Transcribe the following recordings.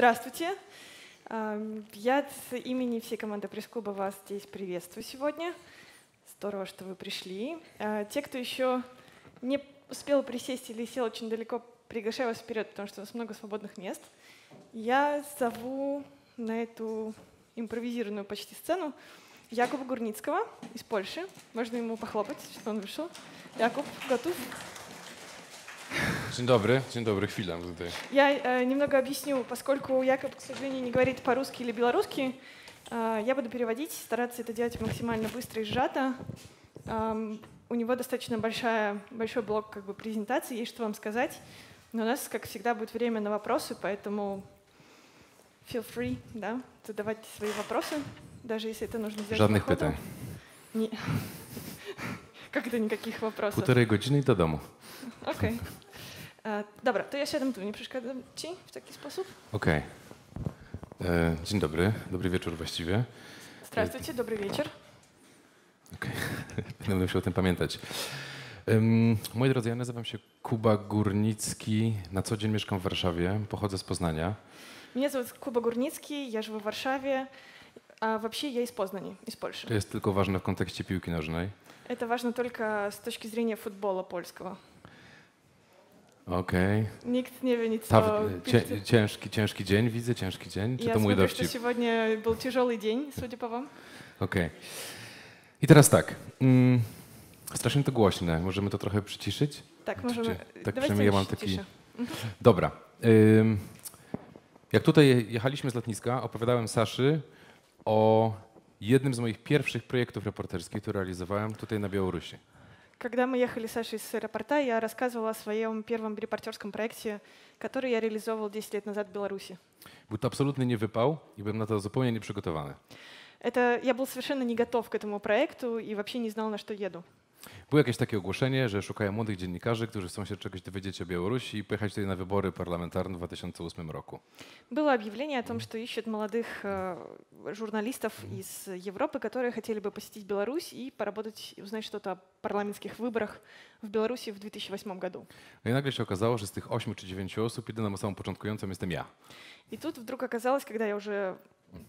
Здравствуйте. Я с имени всей команды пресс-клуба вас здесь приветствую сегодня. Здорово, что вы пришли. А, Те, кто еще не успел присесть или сел очень далеко, приглашаю вас вперед, потому что у нас много свободных мест. Я зову на эту импровизированную почти сцену Якуба Гурницкого из Польши. Можно ему похлопать, что он вышел. Якуб, готов? Dzień dobry, dzień dobry, chwilę tutaj. Я э, немного объясню, поскольку Якоб, к сожалению, не говорит по-русски или белорусски, э, я буду переводить, стараться это делать максимально быстро и сжато. Ам, у него достаточно большая, большой блок как бы, презентации, есть что вам сказать. Но у нас, как всегда, будет время на вопросы, поэтому feel free, да, задавать свои вопросы, даже если это нужно сделать ходу. pytań. Не- Как это никаких вопросов? Półtorej godziny i do domu. Okej. E, Dobra, to ja siadam tu, nie przeszkadzam ci w taki sposób? Okej. E, Dzień dobry, dobry wieczór właściwie. Здравствуйте, добрый вечер. Okej. Będę musiał o tym pamiętać. Em, Moi drodzy, ja nazywam się Kuba Górnicki. Na co dzień mieszkam w Warszawie. Pochodzę z Poznania. Меня зовут Куба Гурницкий, я живу в Варшаве. А вообще я из Познани, из Польши. To jest tylko ważne w kontekście piłki nożnej. Это важно только с точки зрения футбола польского. Okej. Nikt nie wie nic Ta- o cie- piłce. Ciężki, ciężki dzień, widzę ciężki dzień. Czy Я to mój смотрю, что dowcip? сегодня был тяжелый день, судя по вам. Okej. I teraz tak. Mm, strasznie to głośne. Możemy to trochę przyciszyć? Так, Czy- можем... czy- Давайте tak przynajmniej ja mam чуть taki- тише. Dobra. Ym, Jak tutaj jechaliśmy z lotniska, opowiadałem Saszy o jednym z moich pierwszych projektów reporterskich, które realizowałem tutaj na Białorusi. Когда мы ехали с Сашей с аэропорта, я рассказывала о своем первом репортерском проекте, который я реализовывал 10 лет назад в Беларуси. Był to absolutny niewypał i byłem na to zupełnie nieprzygotowany. Это я был совершенно не готов к этому проекту и вообще не знал, на что еду. Było jakieś takie ogłoszenie, że szukają młodych dziennikarzy, którzy chcą się czegoś dowiedzieć o Białorusi i pojechać tutaj na wybory parlamentarne w 2008 roku. Было объявление о том, что ищут молодых э, журналистов из Европы, которые хотели бы посетить Беларусь и поработать, и узнать что-то о парламентских выборах в Беларуси в 2008 году. No i nagle się okazało, że z tych 8 czy 9 osób jedyną osobą początkującą jestem ja. И тут вдруг оказалось, когда я уже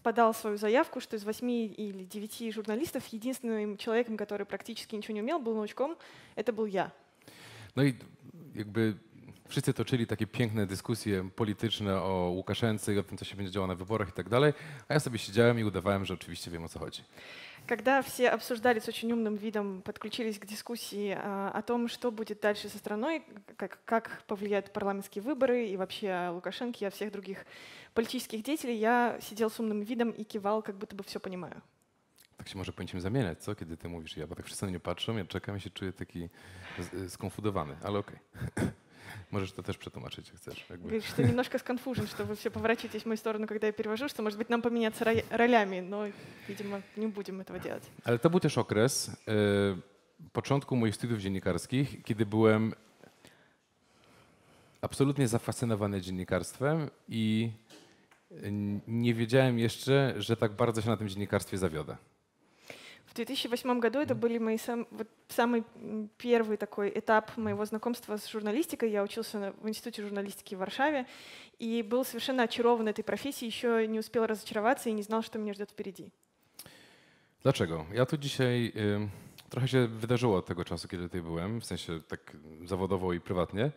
подал свою заявку, что из восьми или девяти журналистов единственным человеком, который практически ничего не умел, был научком, это был я. No i jakby wszyscy toczyli takie piękne dyskusje polityczne o Łukaszence i o tym, co się będzie działo na wyborach i tak dalej, a ja sobie siedziałem i udawałem, że oczywiście wiem o co chodzi. Когда все обсуждали с очень умным видом, подключились к дискуссии а, о том, что будет дальше со страной, как, как повлияют парламентские выборы и вообще о Лукашенке и всех других политических деятелей, я сидел с умным видом и кивал, как будто бы все понимаю. Tak się może powinniśmy zamieniać, co? Kiedy ty mówisz ja, bo tak wszyscy na mnie patrzą, ja czekam i się czuję taki skonfudowany, ale okej. Możesz to też przetłumaczyć, jak chcesz. Jakby. Говорит, что немножко сконфужен, что вы все поворачиваетесь в мою сторону, когда я перевожу, что, может быть, нам поменяться ро- ролями, но, видимо, не будем этого делать. Ale to był też okres e, początku moich studiów dziennikarskich, kiedy byłem absolutnie zafascynowany dziennikarstwem i n- nie wiedziałem jeszcze, że tak bardzo się na tym dziennikarstwie zawiodę. В 2008 году это были мои сам, вот самый м, первый такой этап моего знакомства с журналистикой. Я учился на- в Институте журналистики в Варшаве и был совершенно очарован этой профессией, еще не успел разочароваться и не знал, что меня ждет впереди. Dlaczego? Ja tu dzisiaj ym, trochę się wydarzyło od tego czasu, kiedy tutaj byłem, w sensie tak zawodowo i prywatnie.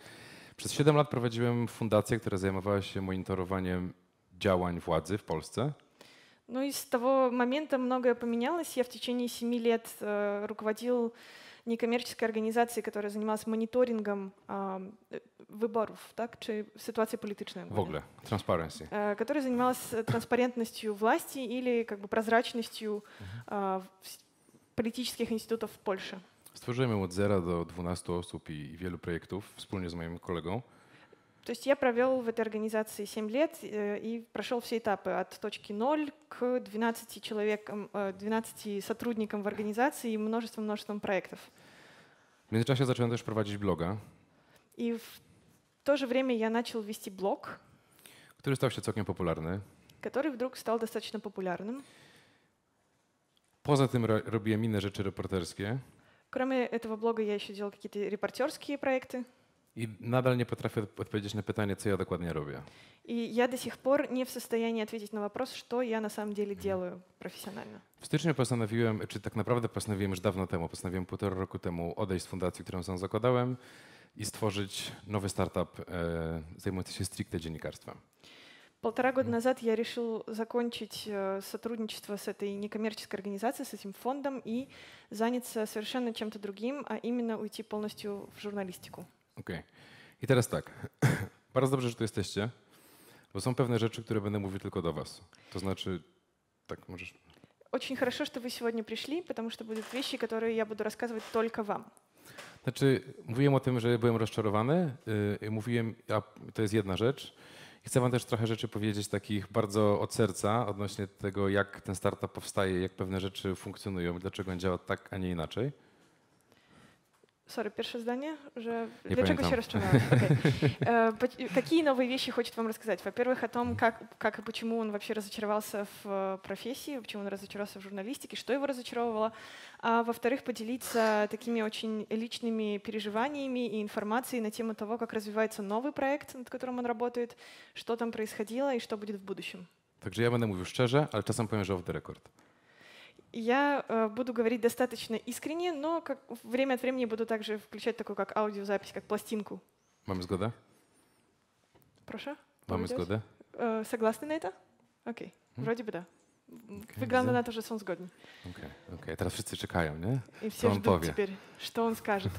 Przez 7 lat prowadziłem fundację, która zajmowała się monitorowaniem działań władzy w Polsce. Ну и с того момента многое поменялось. Я в течение семи лет э, руководил некоммерческой организацией, которая занималась мониторингом э, выборов, так, чи ситуации политичной. W ogóle, transparency. э, которая занималась э, транспарентностью власти или как бы прозрачностью с- политических институтов в Польше. Stworzyłem ją od zera do 12 osób i, i wielu projektów wspólnie z moim kolegą. То есть я провел в этой организации 7 лет э, и прошел все этапы от точки 0 к 12 человекам, э, 12 сотрудникам в организации и множеством-множеством проектов. W międzyczasie zacząłem też prowadzić bloga, И в то же время я начал вести блог, który stał się całkiem popularny. который вдруг стал достаточно популярным. Poza tym ro- robiłem inne rzeczy reporterskie. Кроме этого блога я еще делал какие-то репортерские проекты. I nadal nie potrafię odp- odpowiedzieć na pytanie, co ja dokładnie robię. И я до сих пор не в состоянии ответить на вопрос, что я на самом деле делаю профессионально. W styczniu postanowiłem, czy tak naprawdę postanowiłem już dawno temu, postanowiłem półtora roku temu odejść z fundacji, którą sam zakładałem i stworzyć nowy startup e, zajmujący się stricte dziennikarstwem. Полтора года назад я решил закончить э, сотрудничество с этой некоммерческой организацией, с этим фондом и заняться совершенно чем-то другим, а именно уйти полностью в журналистику. Okej. I teraz tak. Bardzo dobrze, że tu jesteście, bo są pewne rzeczy, które będę mówił tylko do was. To znaczy, tak możesz. Очень хорошо, что вы сегодня пришли, потому что будут вещи, которые я буду рассказывать только вам. Znaczy, mówiłem o tym, że byłem rozczarowany. Yy, mówiłem, a to jest jedna rzecz. I chcę wam też trochę rzeczy powiedzieć takich bardzo od serca odnośnie tego, jak ten startup powstaje, jak pewne rzeczy funkcjonują, dlaczego on działa tak, a nie inaczej. Сори, первое здание уже. Я Для чего пам'ятав. еще расчаровалась? Окей. Э, Какие новые вещи хочет вам рассказать? Во-первых, о том, как, как и почему он вообще разочаровался в э, профессии, почему он разочаровался в журналистике, что его разочаровывало. А во-вторых, поделиться такими очень личными переживаниями и информацией на тему того, как развивается новый проект, над которым он работает, что там происходило и что будет в будущем. Także ja będę mówił szczerze, ale czasem powiem, że off the record. И Я э, буду говорить достаточно искренне, но как, время от времени буду также включать такую как аудиозапись, как пластинку. Mamy zgodę? Прошу? Mamy Поведёт? zgodę? Э, Согласны на это? Окей, М. вроде бы да. Окей, Wygląda за- na to, że są zgodni. Okej, okej. Teraz wszyscy czekają, nie? I все on ждут powie? теперь, что он скажет.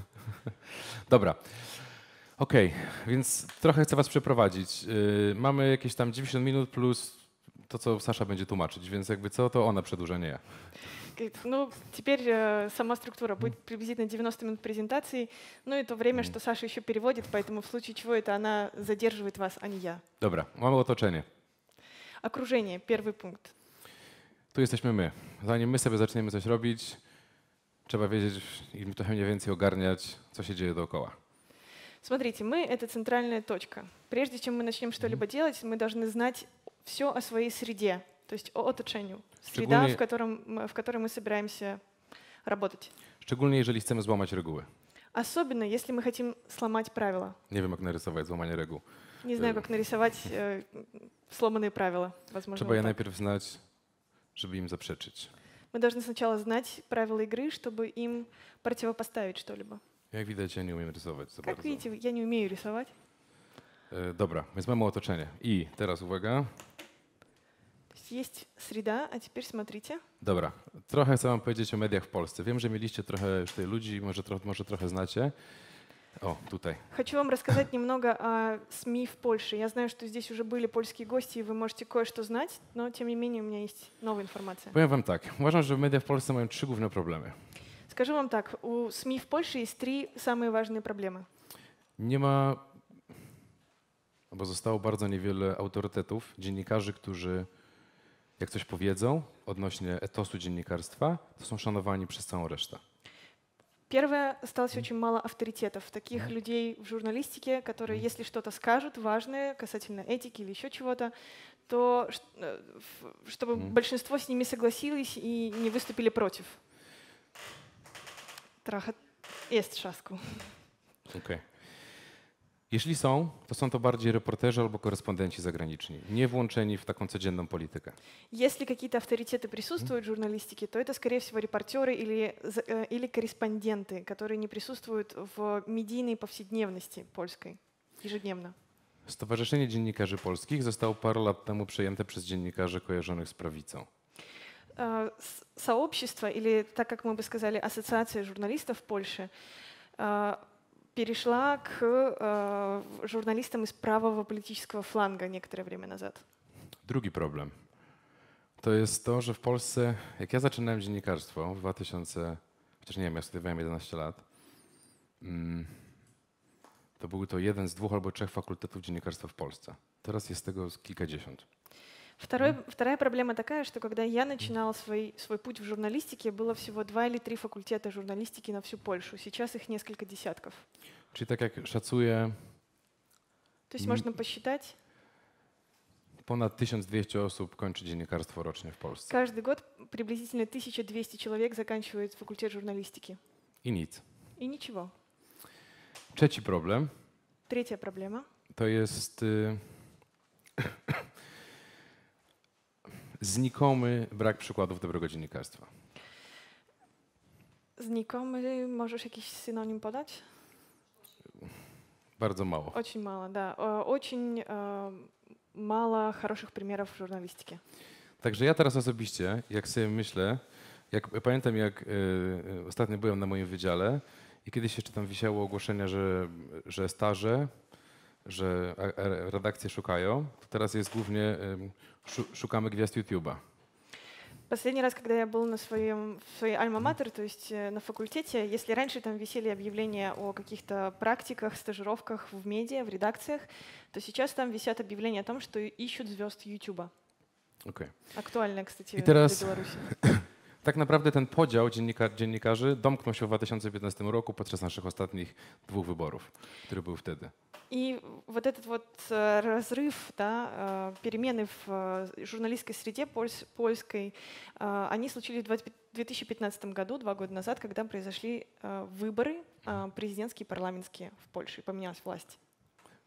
Dobra. Okej, więc trochę chcę was przeprowadzić. Yy, mamy jakieś tam 90 minut plus to, co Sasza będzie tłumaczyć, więc jakby co, to ona przedłuża, nie ja. Говорит, Ну, теперь э, сама структура будет приблизительно 90 минут презентации, ну и то время, Мгм. что Саша еще переводит, поэтому в случае чего это она задерживает вас, а не я. Dobra, mamy otoczenie. Окружение, первый пункт. Tu jesteśmy my. Zanim my sobie zaczniemy coś robić, trzeba wiedzieć i trochę mniej więcej ogarniać, co się dzieje dookoła. Смотрите, мы — это центральная точка. Прежде чем мы начнем что-либо делать, мы должны знать все о своей среде, то есть о оточению. Среда, Szczególnie- в, котором, мы- в которой мы собираемся работать. Szczególnie jeżeli chcemy złamać reguły. Особенно, если мы хотим сломать правила. Nie wiem, jak narysować złamanie reguł. Не знаю, Э. как нарисовать э, сломанные правила. Возможно, Trzeba вот je najpierw znać, żeby im zaprzeczyć. Мы должны сначала знать правила игры, чтобы им противопоставить что-либо. Jak widać, ja nie umiem rysować za Как bardzo. видите, я не умею рисовать. E, Dobra, więc mamy otoczenie. I teraz uwaga. То есть есть среда, а теперь смотрите. Dobra, trochę chcę wam powiedzieć o mediach w Polsce. Wiem, że mieliście trochę już tutaj ludzi, może, tro, może trochę znacie. O, tutaj. Хочу вам рассказать немного о СМИ в Польше. Я знаю, что здесь уже были польские гости, и вы можете кое-что знать, но тем не менее у меня есть новая информация. Powiem wam tak. Uważam, że media w Polsce mają trzy główne problemy. Скажу вам так, у СМИ в Польше есть три самые важные проблемы. Nie ma, bo zostało bardzo niewiele autorytetów, dziennikarzy, którzy jak coś powiedzą odnośnie etosu dziennikarstwa, to są szanowani przez całą resztę. Первое, осталось очень мало авторитетов, таких людей в журналистике, которые, если что-то скажут важное касательно этики или еще чего-то, то э, чтобы Мгм. большинство с ними согласилось и не выступили против. Trochę jest trzasku. Okej. Jeśli są, to są to bardziej reporterzy albo korespondenci zagraniczni, nie włączeni w taką codzienną politykę. Если какие-то авторитеты присутствуют в журналистике, то это, скорее всего, репортеры или, за- э, или корреспонденты, которые не присутствуют в медийной повседневности польской ежедневно. Stowarzyszenie Dziennikarzy Polskich zostało parę lat temu przejęte przez dziennikarzy kojarzonych z prawicą. Э, с- Сообщество, или так как мы бы сказали, ассоциация журналистов в Польше, э, перешла к э, журналистам из правого политического фланга некоторое время назад. Drugi problem to jest to, że w Polsce, jak ja zaczynałem dziennikarstwo w 2000, chociaż nie wiem, ja studiowałem 11 lat, mm, to był to jeden z dwóch albo trzech fakultetów dziennikarstwa w Polsce. Teraz jest tego z kilkadziesiąt. Второй, Вторая проблема такая, что когда я начинала свой, свой путь в журналистике, было всего два или три факультета журналистики на всю Польшу. Сейчас их несколько десятков. Czyli tak jak szacuję, То есть можно посчитать, ponad 1200 osób kończy dziennikarstwo rocznie w Polsce. каждый год приблизительно 1200 человек заканчивает факультет журналистики. I nic. И ничего. Trzeci problem Третья проблема to jest y, znikomy brak przykładów dobrego dziennikarstwa. Знакомый, можешь jakiś synonim podać? Bardzo mało. Очень мало, да. Э, Очень э, мало хороших примеров в журналистике. Także ja teraz osobiście, jak sobie myślę, jak pamiętam jak y, y, ostatnio byłem na moim wydziale i kiedyś jeszcze tam wisiało ogłoszenia, że, że staże, że a- a redakcje szukają, to teraz jest głównie ym, szu, szukamy gwiazd YouTube'a. Последний раз, когда я был на своем, в своей альма-матер, то есть э, на факультете, если раньше там висели объявления о каких-то практиках, стажировках в медиа, в редакциях, то сейчас там висят объявления о том, что ищут звезд Ютуба. Okej. Актуально, кстати, И teraz- для Беларуси. Tak naprawdę ten podział dziennika, dziennikarzy domknął się w 2015 roku podczas naszych ostatnich dwóch wyborów, który był wtedy. И вот этот вот э, разрыв, да, э, перемены в э, журналистской среде польс- польской, э, они случились в 20 2015 году, два года назад, когда произошли э, выборы э, президентские и парламентские в Польше, и поменялась власть.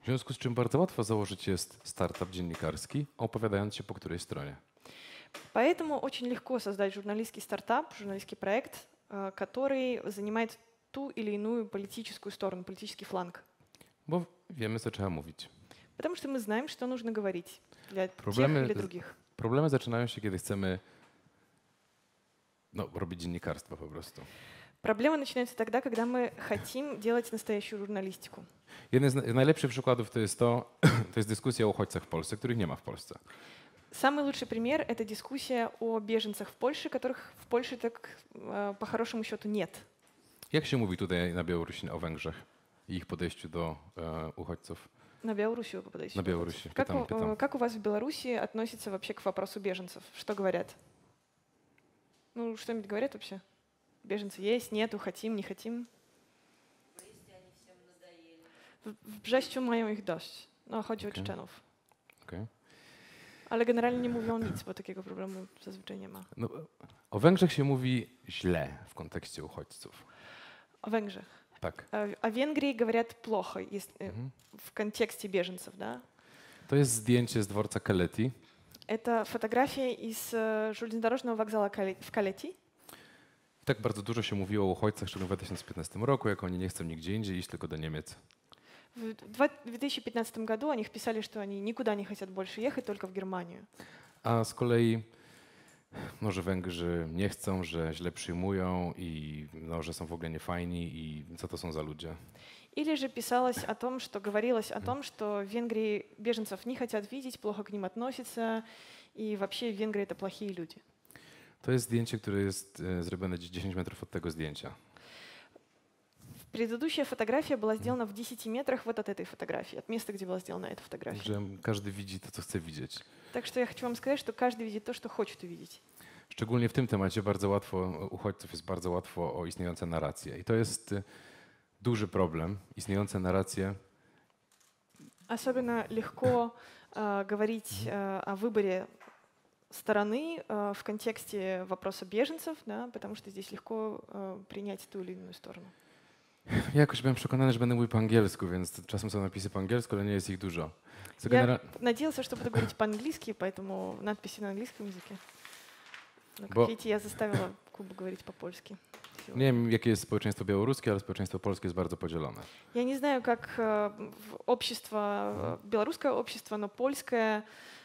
W związku z czym bardzo łatwo założyć jest startup dziennikarski, opowiadając się po której stronie. Поэтому очень легко создать журналистский стартап, журналистский проект, э, который занимает ту или иную политическую сторону, политический фланг. Bo wiemy, co trzeba mówić. Потому что мы знаем, что нужно говорить для Проблемы тех или других. Problemy zaczynają się, kiedy chcemy no, robić dziennikarstwo po prostu. Проблемы начинаются тогда, когда мы хотим делать настоящую журналистику. Jeden z na- najlepszych przykładów to jest to, to jest dyskusja o uchodźcach w Polsce, których nie ma w Polsce. Самый лучший пример — это дискуссия о беженцах в Польше, которых в Польше так э, по хорошему счету нет. Jak się mówi tutaj na Białorusi o Węgrzech i ich podejściu do e, uchodźców? На Белоруссию вы подаете На. Белоруссию. Как, Питам, у, питам. э, как у вас в Беларуси относятся вообще к вопросу беженцев? Что говорят? Ну, что-нибудь говорят вообще? Беженцы есть, нету, хотим, не хотим? W, w Brześciu mają ich dość. No, chodzi o Okej. Czeczenów. Okej. Ale generalnie nie mówią nic, bo takiego problemu zazwyczaj nie ma. No, o Węgrzech się mówi źle w kontekście uchodźców. О Венграх. Tak. Э, О Венгрии говорят плохо если, э, Mhm. в контексте беженцев, да? To jest zdjęcie z dworca Keleti. Это фотография из э, железнодорожного вокзала Кале- в Калети. I tak bardzo dużo się mówiło o uchodźcach, szczególnie w 2015 roku, jak oni nie chcą nigdzie indziej iść, tylko do Niemiec. В два- 2015 году о них писали, что они никуда не хотят больше ехать, только в Германию. A z kolei, no, że Węgrzy nie chcą, że źle przyjmują i no, że są w ogóle niefajni i co to są za ludzie. Или же писалось о том, что говорилось о том, что в Венгрии беженцев не хотят видеть, плохо к ним относятся, и вообще в Венгрии это плохие люди. To jest zdjęcie, które jest e, zrobione gdzieś 10 metrów od tego zdjęcia. Предыдущая фотография была сделана в 10 метрах вот от этой фотографии, от места, где была сделана эта фотография. Że każdy widzi to, co chce widzieć. Так что я хочу вам сказать, что каждый видит то, что хочет увидеть. Szczególnie w tym temacie bardzo łatwo, uchodźców jest bardzo łatwo o istniejące narracje. I to jest duży problem. Istniejące narracje Особенно легко э, говорить э, о выборе стороны э, в контексте вопроса беженцев, да, потому что здесь легко принять ту или иную сторону. Ja jakoś byłem przekonany, że będę mówił po angielsku, więc czasem są napisy po angielsku, ale nie jest ich dużo. Co Я genera- надеялся, что буду говорить по-английски, поэтому надписи на английском языке. Но, как Бо- видите, я заставила Кубу говорить по-польски. сегодня. Nie wiem, jakie jest społeczeństwo białoruskie, ale społeczeństwo polskie jest bardzo podzielone. Я не знаю, как э, в- общество, э, белорусское общество, но польская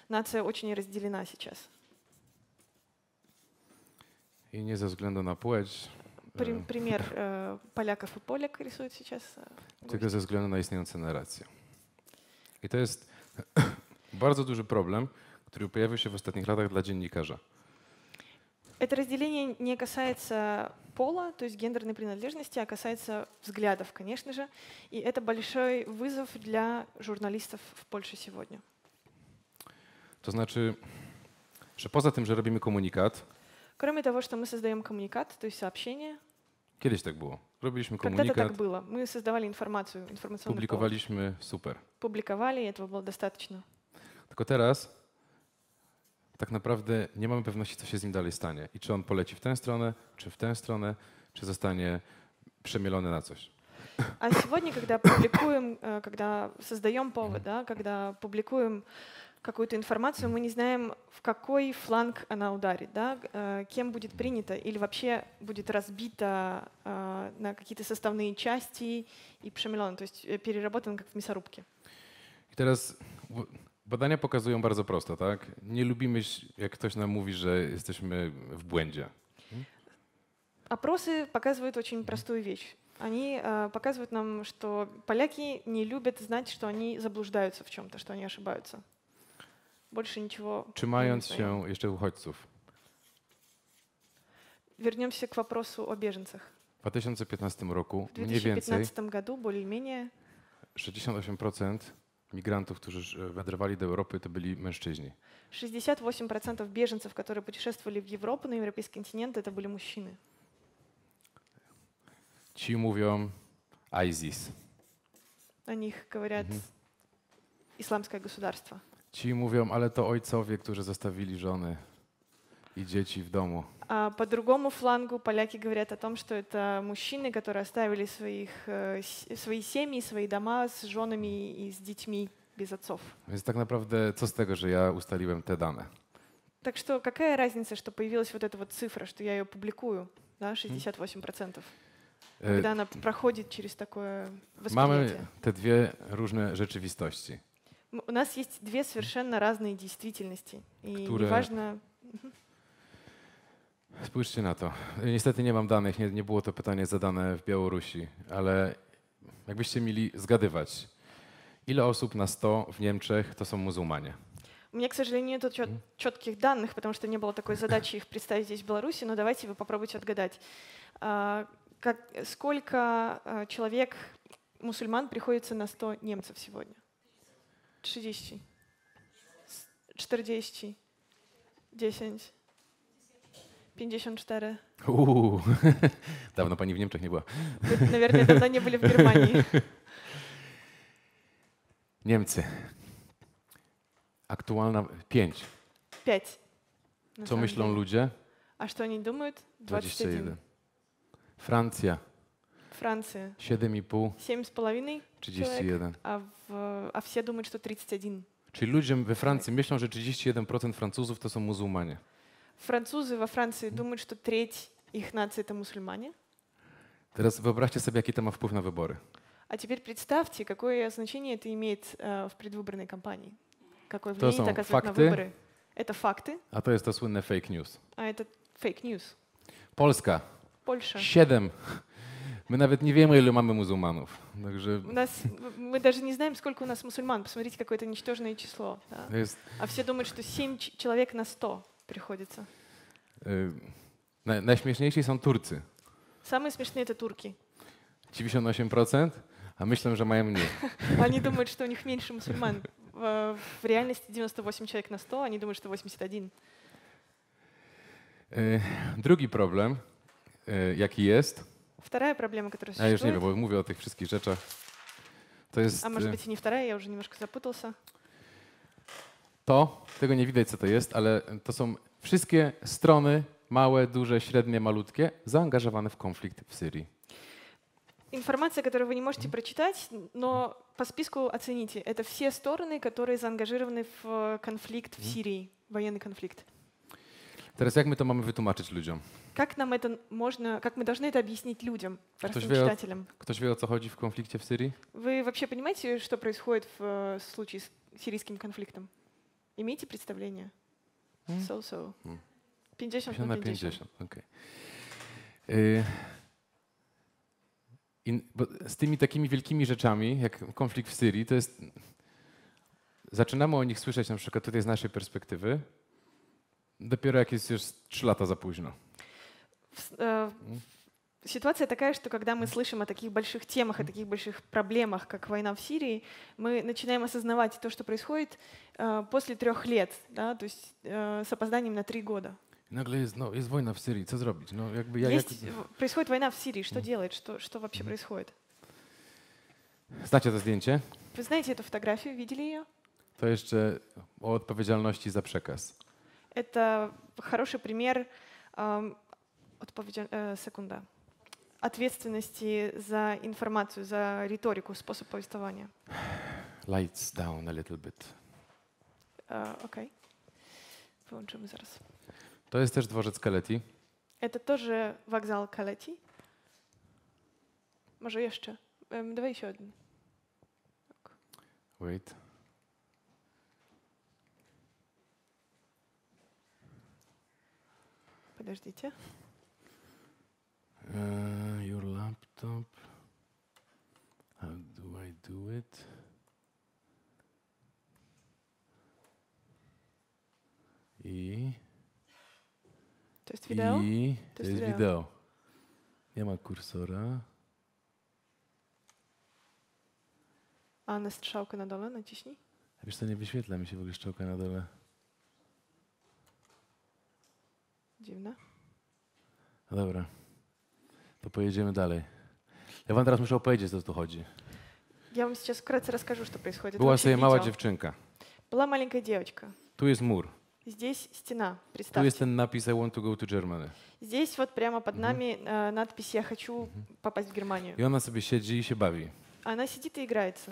нация очень разделена сейчас. I nie ze względu na płeć, При- e, пример э, поляков и поляк рисует сейчас. э, tylko гость. ze względu na istniejące narracje. I to jest bardzo duży problem, który pojawił się w ostatnich latach dla dziennikarza. Это разделение не касается пола, то есть гендерной принадлежности, а касается взглядов, конечно же. И это большой вызов для журналистов в Польше сегодня. To znaczy, że poza tym, że robimy komunikat, Кроме того, что мы создаем коммуникат, то есть сообщение, kiedyś tak było. Robiliśmy когда-то так komunikat, было. Мы создавали информацию, информационный повод. publikowaliśmy, super. Публиковали, и этого было достаточно. Tylko teraz tak naprawdę nie mamy pewności, co się z nim dalej stanie. I czy on poleci w tę stronę, czy w tę stronę, czy zostanie przemielony na coś. А сегодня, когда публикуем, э, когда создаем повод, да, когда публикуем какую-то информацию, мы не знаем, в какой фланг она ударит, да, э, кем будет принято или вообще будет разбито э, на какие-то составные части и przemielone, то есть э, переработано как в мясорубке. I teraz badania pokazują bardzo prosto, tak? Nie lubimy, jak ktoś nam mówi, że jesteśmy w błędzie. Опросы показывают очень простую вещь. Они э, показывают нам, что поляки не любят знать, что они заблуждаются в чем-то, что они ошибаются. Больше ничего. мы не Trzymając узнаем. się jeszcze uchodźców. Вернемся к вопросу о беженцах. W 2015 roku В mniej więcej 2015 году более-менее 68% migrantów, którzy e, wędrowali do Europy, to byli mężczyźni. 68% беженцев, которые путешествовали в Европу, на европейский континент, это были мужчины. Ci mówią ISIS. О них говорят Мгм. исламское государство. Ci mówią, ale to ojcowie, którzy zostawili żony i dzieci w domu. А по другому флангу поляки говорят о том, что это мужчины, которые оставили своих, э, с- свои семьи, свои дома с женами и с детьми без отцов. Więc tak naprawdę co z tego, że ja ustaliłem te dane? Так что какая разница, что появилась вот эта вот цифра, что я ее публикую, да, 68%, E, когда она проходит через такое Mamy восприятие. te dwie różne rzeczywistości. У нас есть две совершенно разные действительности. И Które- неважно, Spójrzcie na to. Niestety nie mam danych, nie, nie było to pytanie zadane w Białorusi, ale jakbyście mieli zgadywać, ile osób na 100 w Niemczech to są muzułmanie? У меня, к сожалению, нет чет- четких данных, потому что не было такой задачи их представить здесь в Беларуси, но давайте вы попробуйте отгадать. А, как, сколько а, человек, мусульман, приходится на 100 немцев сегодня? 30. С- 40. 10. 54. Uuu, dawno pani w Niemczech nie była. Вы, наверное, давно не были в Германии. Niemcy. Aktualna 5. 5. Co myślą ludzie? А что они думают? 21. 21. Francja Франция 7,5, 7,5, 31. а, в, а все думают, что 31. Czyli ludzie we Francji myślą, że 31% Francuzów to są muzułmanie. Французы во Франции думают, что треть их нации это мусульмане. Teraz wyobraźcie sobie, jaki to ma wpływ na wybory. А теперь представьте, какое значение это имеет э, в предвыборной кампании. Какое То влияние są это оказывает на fakty. выборы. Это факты, A to jest to słynne fake news. а это фейк-ньюс. Polska Польша. 7. My nawet nie wiemy, ile mamy muzułmanów. Także У нас, мы даже не знаем, сколько у нас мусульман. Посмотрите, какое-то ничтожное число. да. to jest А все думают, что 7 ч- человек на 100 приходится. y, naj, najśmieszniejsi są Turcy. Самые смешные это турки. 98%, a myślę, że mają mniej. Они думают, что у них меньше мусульман. В, в реальности 98 человек на 100, они думают, что 81. Y, Drugi problem, y, jaki jest, Вторая проблема, которая ja już nie существует, wiem, bo mówię o tych wszystkich rzeczach, to jest а может y, быть и не вторая, я уже немножко запутался. to, tego nie widać co to jest, ale to są wszystkie strony, małe, duże, średnie, malutkie, zaangażowane w konflikt w Syrii. Информация, которую вы не можете прочитать, но по списку оцените. Это все стороны, которые заангажированы в э, конфликт в Сирии, военный конфликт. Teraz jak my to mamy wytłumaczyć ludziom? Как нам это можно, как мы должны это объяснить людям, простым вел- читателям? Ktoś wie o co chodzi w konflikcie w Syrii? Вы вообще понимаете, что происходит в э, случае с сирийским конфликтом? Имеете представление? М. So-so. М. 50 50 на na 50. 50, okej. Y, i- bo z tymi takimi wielkimi rzeczami, jak konflikt w Syrii, to jest... Zaczynamy o nich słyszeć na przykład tutaj z naszej perspektywy, dopiero jak jest już 3 lata za późno. В- э, Ситуация такая, что когда мы слышим о таких больших темах, о таких больших проблемах, как война в Сирии, мы начинаем осознавать то, что происходит э, после трех лет, да, то есть э, с опозданием на три года. Jest, no, jest wojna w Syrii, co zrobić? No, jakby ja, jak... Есть, в- происходит война в Сирии, что делать, что, что вообще происходит? Znacie to zdjęcie? Вы знаете эту фотографию, видели ее? To jeszcze o odpowiedzialności za przekaz. Это хороший пример odpowiedzial- э, секунда. ответственности за информацию, за риторику, способ повествования. Lights down a little bit. Э, Окей. Wyłączymy zaraz. To jest też dworzec Kaleti. Это тоже вокзал Калети. Może jeszcze. Em, Dawaj еще один. Wait. Подождите. Uh, your laptop. How do I do it? I, To jest wideo? I To to jest jest wideo. Nie ma kursora. A na strzałkę na dole naciśnij. A Wiesz co, nie wyświetla mi się w ogóle szczołka na dole. Dziwne. Dobra To pojedziemy dalej. Ja wam teraz muszę opowiedzieć, o co tu chodzi. Я вам сейчас вкратце расскажу, что происходит. Była Вообще sobie mała видео. dziewczynka. Была маленькая девочка. Tu jest mur. Здесь стена, Tu представьте. jest ten napis I want to go to Germany. Здесь вот прямо под нами э, надпись «Я хочу попасть в Германию». I ona sobie siedzi i się bawi. Она сидит и играется.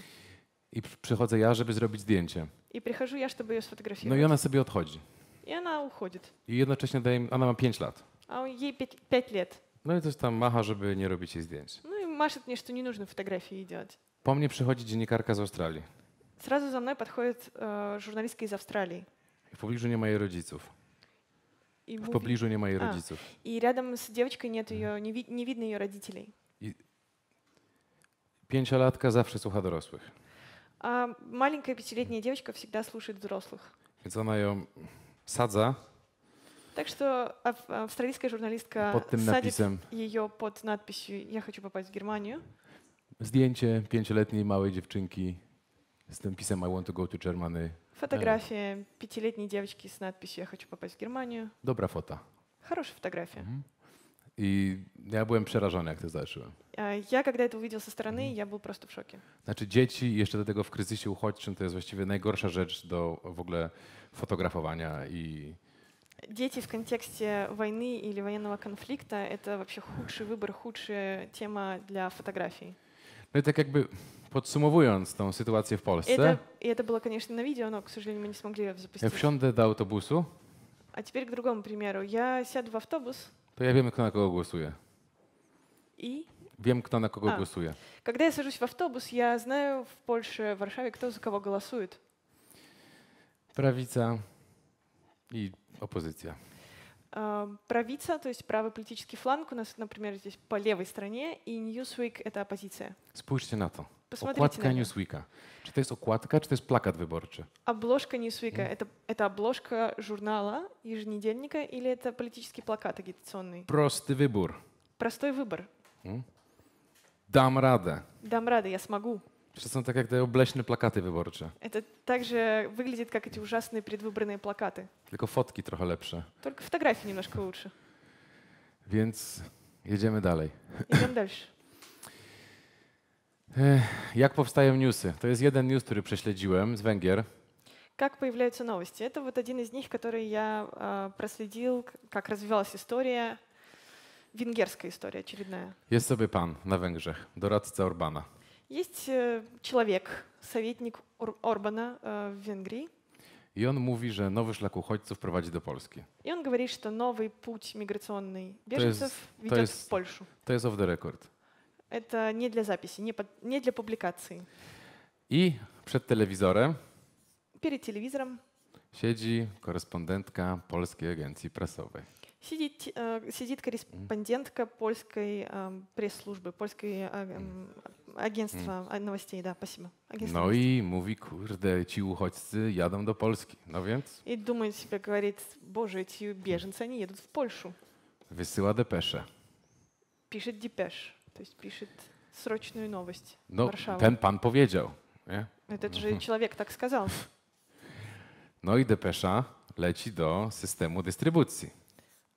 I pr- przychodzę ja, żeby zrobić zdjęcie. И прихожу я, чтобы ее No i сфотографировать. ona sobie odchodzi. И она уходит. I jednocześnie daje mi, ona ma 5 lat. А ей пять, пять лет. No i coś tam macha, żeby nie robić jej zdjęć. Ну и машет мне, что не нужно фотографии ей делать. Po mnie przychodzi dziennikarka z Australii. Сразу за мной подходит э, журналистка из Австралии. W pobliżu nie ma jej rodziców. И, W мы ви- pobliżu nie ma jej A. rodziców. и рядом с девочкой нет ее, не, ви- не видно ее родителей. Pięciolatka zawsze słucha dorosłych. А маленькая пятилетняя девочка всегда слушает взрослых. Więc ona ją sadza Так что ав- австралийская журналистка pod tym садит napisem ее под надписью «Я хочу попасть в Германию». zdjęcie pięcioletniej małej dziewczynki z tym pisem I want to go to Germany. Фотография пятилетней девочки с надписью «Я хочу попасть в Германию». Dobra fota. Хорошая фотография. I ja byłem przerażony, jak to zobaczyłem. А Я, когда это увидел со стороны, я был просто в шоке. Znaczy dzieci, jeszcze do tego w kryzysie uchodźczym, to jest właściwie najgorsza rzecz do w ogóle fotografowania i Дети в контексте войны или военного конфликта — это вообще худший выбор, худшая тема для фотографий. No i tak jakby podsumowując tą sytuację w Polsce, Это, и это было, конечно, на видео, но, к сожалению, мы не смогли jak запустить. wsiądę do autobusu, А теперь к другому примеру. Я сяду в автобус, to ja wiem, kto na kogo głosuje. и Wiem, kto na kogo A. głosuje. когда я сажусь в автобус, я знаю в Польше, в Варшаве, кто за кого голосует. Prawica i opozycja. А, Правица, то есть правый политический фланг у нас, например, здесь по левой стороне, и Newsweek — это оппозиция. Spójrzcie na to. Посмотрите Okładka на это. Newsweeka. Czy to jest okładka, czy to jest plakat wyborczy? Обложка Newsweek это, это обложка журнала, еженедельника, или это политический плакат агитационный? Prosty wybór. Простой выбор. Dam radę. Дам рада, я смогу. To są tak jak te obleśne plakaty wyborcze, Это также выглядит, как эти ужасные предвыборные плакаты. tylko fotki trochę lepsze. Только фотографии немножко лучше. Więc jedziemy dalej. Идем дальше. Jak powstają newsy? To jest jeden news, który prześledziłem z Węgier. Как появляются новости? Это вот один из них, который я а, проследил, к- как развивалась история, венгерская история очередная. Jest sobie pan na Węgrzech, doradca Orbana. Есть э, человек, советник Ор- Орбана э, в Венгрии, I on mówi, że nowy szlak uchodźców prowadzi do Polski. и он говорит, что новый путь миграционный То беженцев есть- то ведет есть- в Польшу. To jest off the record. Это не для записи, не, под- не для публикации. I przed telewizorem Перед телевизором siedzi korespondentka Polskiej Agencji Prasowej. сидит, э, сидит корреспондентка польской э, пресс-службы, польской э, эм, агентства э, новостей, да, спасибо. Агентство No новостей. i mówi, kurde, ci uchodźcy jadą do Polski. No więc И думает себе, говорит, боже, эти беженцы, они едут в Польшу. wysyła depeszę. Пишет депеш, то есть пишет срочную новость. No, Warszawa. ten pan powiedział. Nie? Этот же человек так сказал. No i depesza leci do systemu dystrybucji.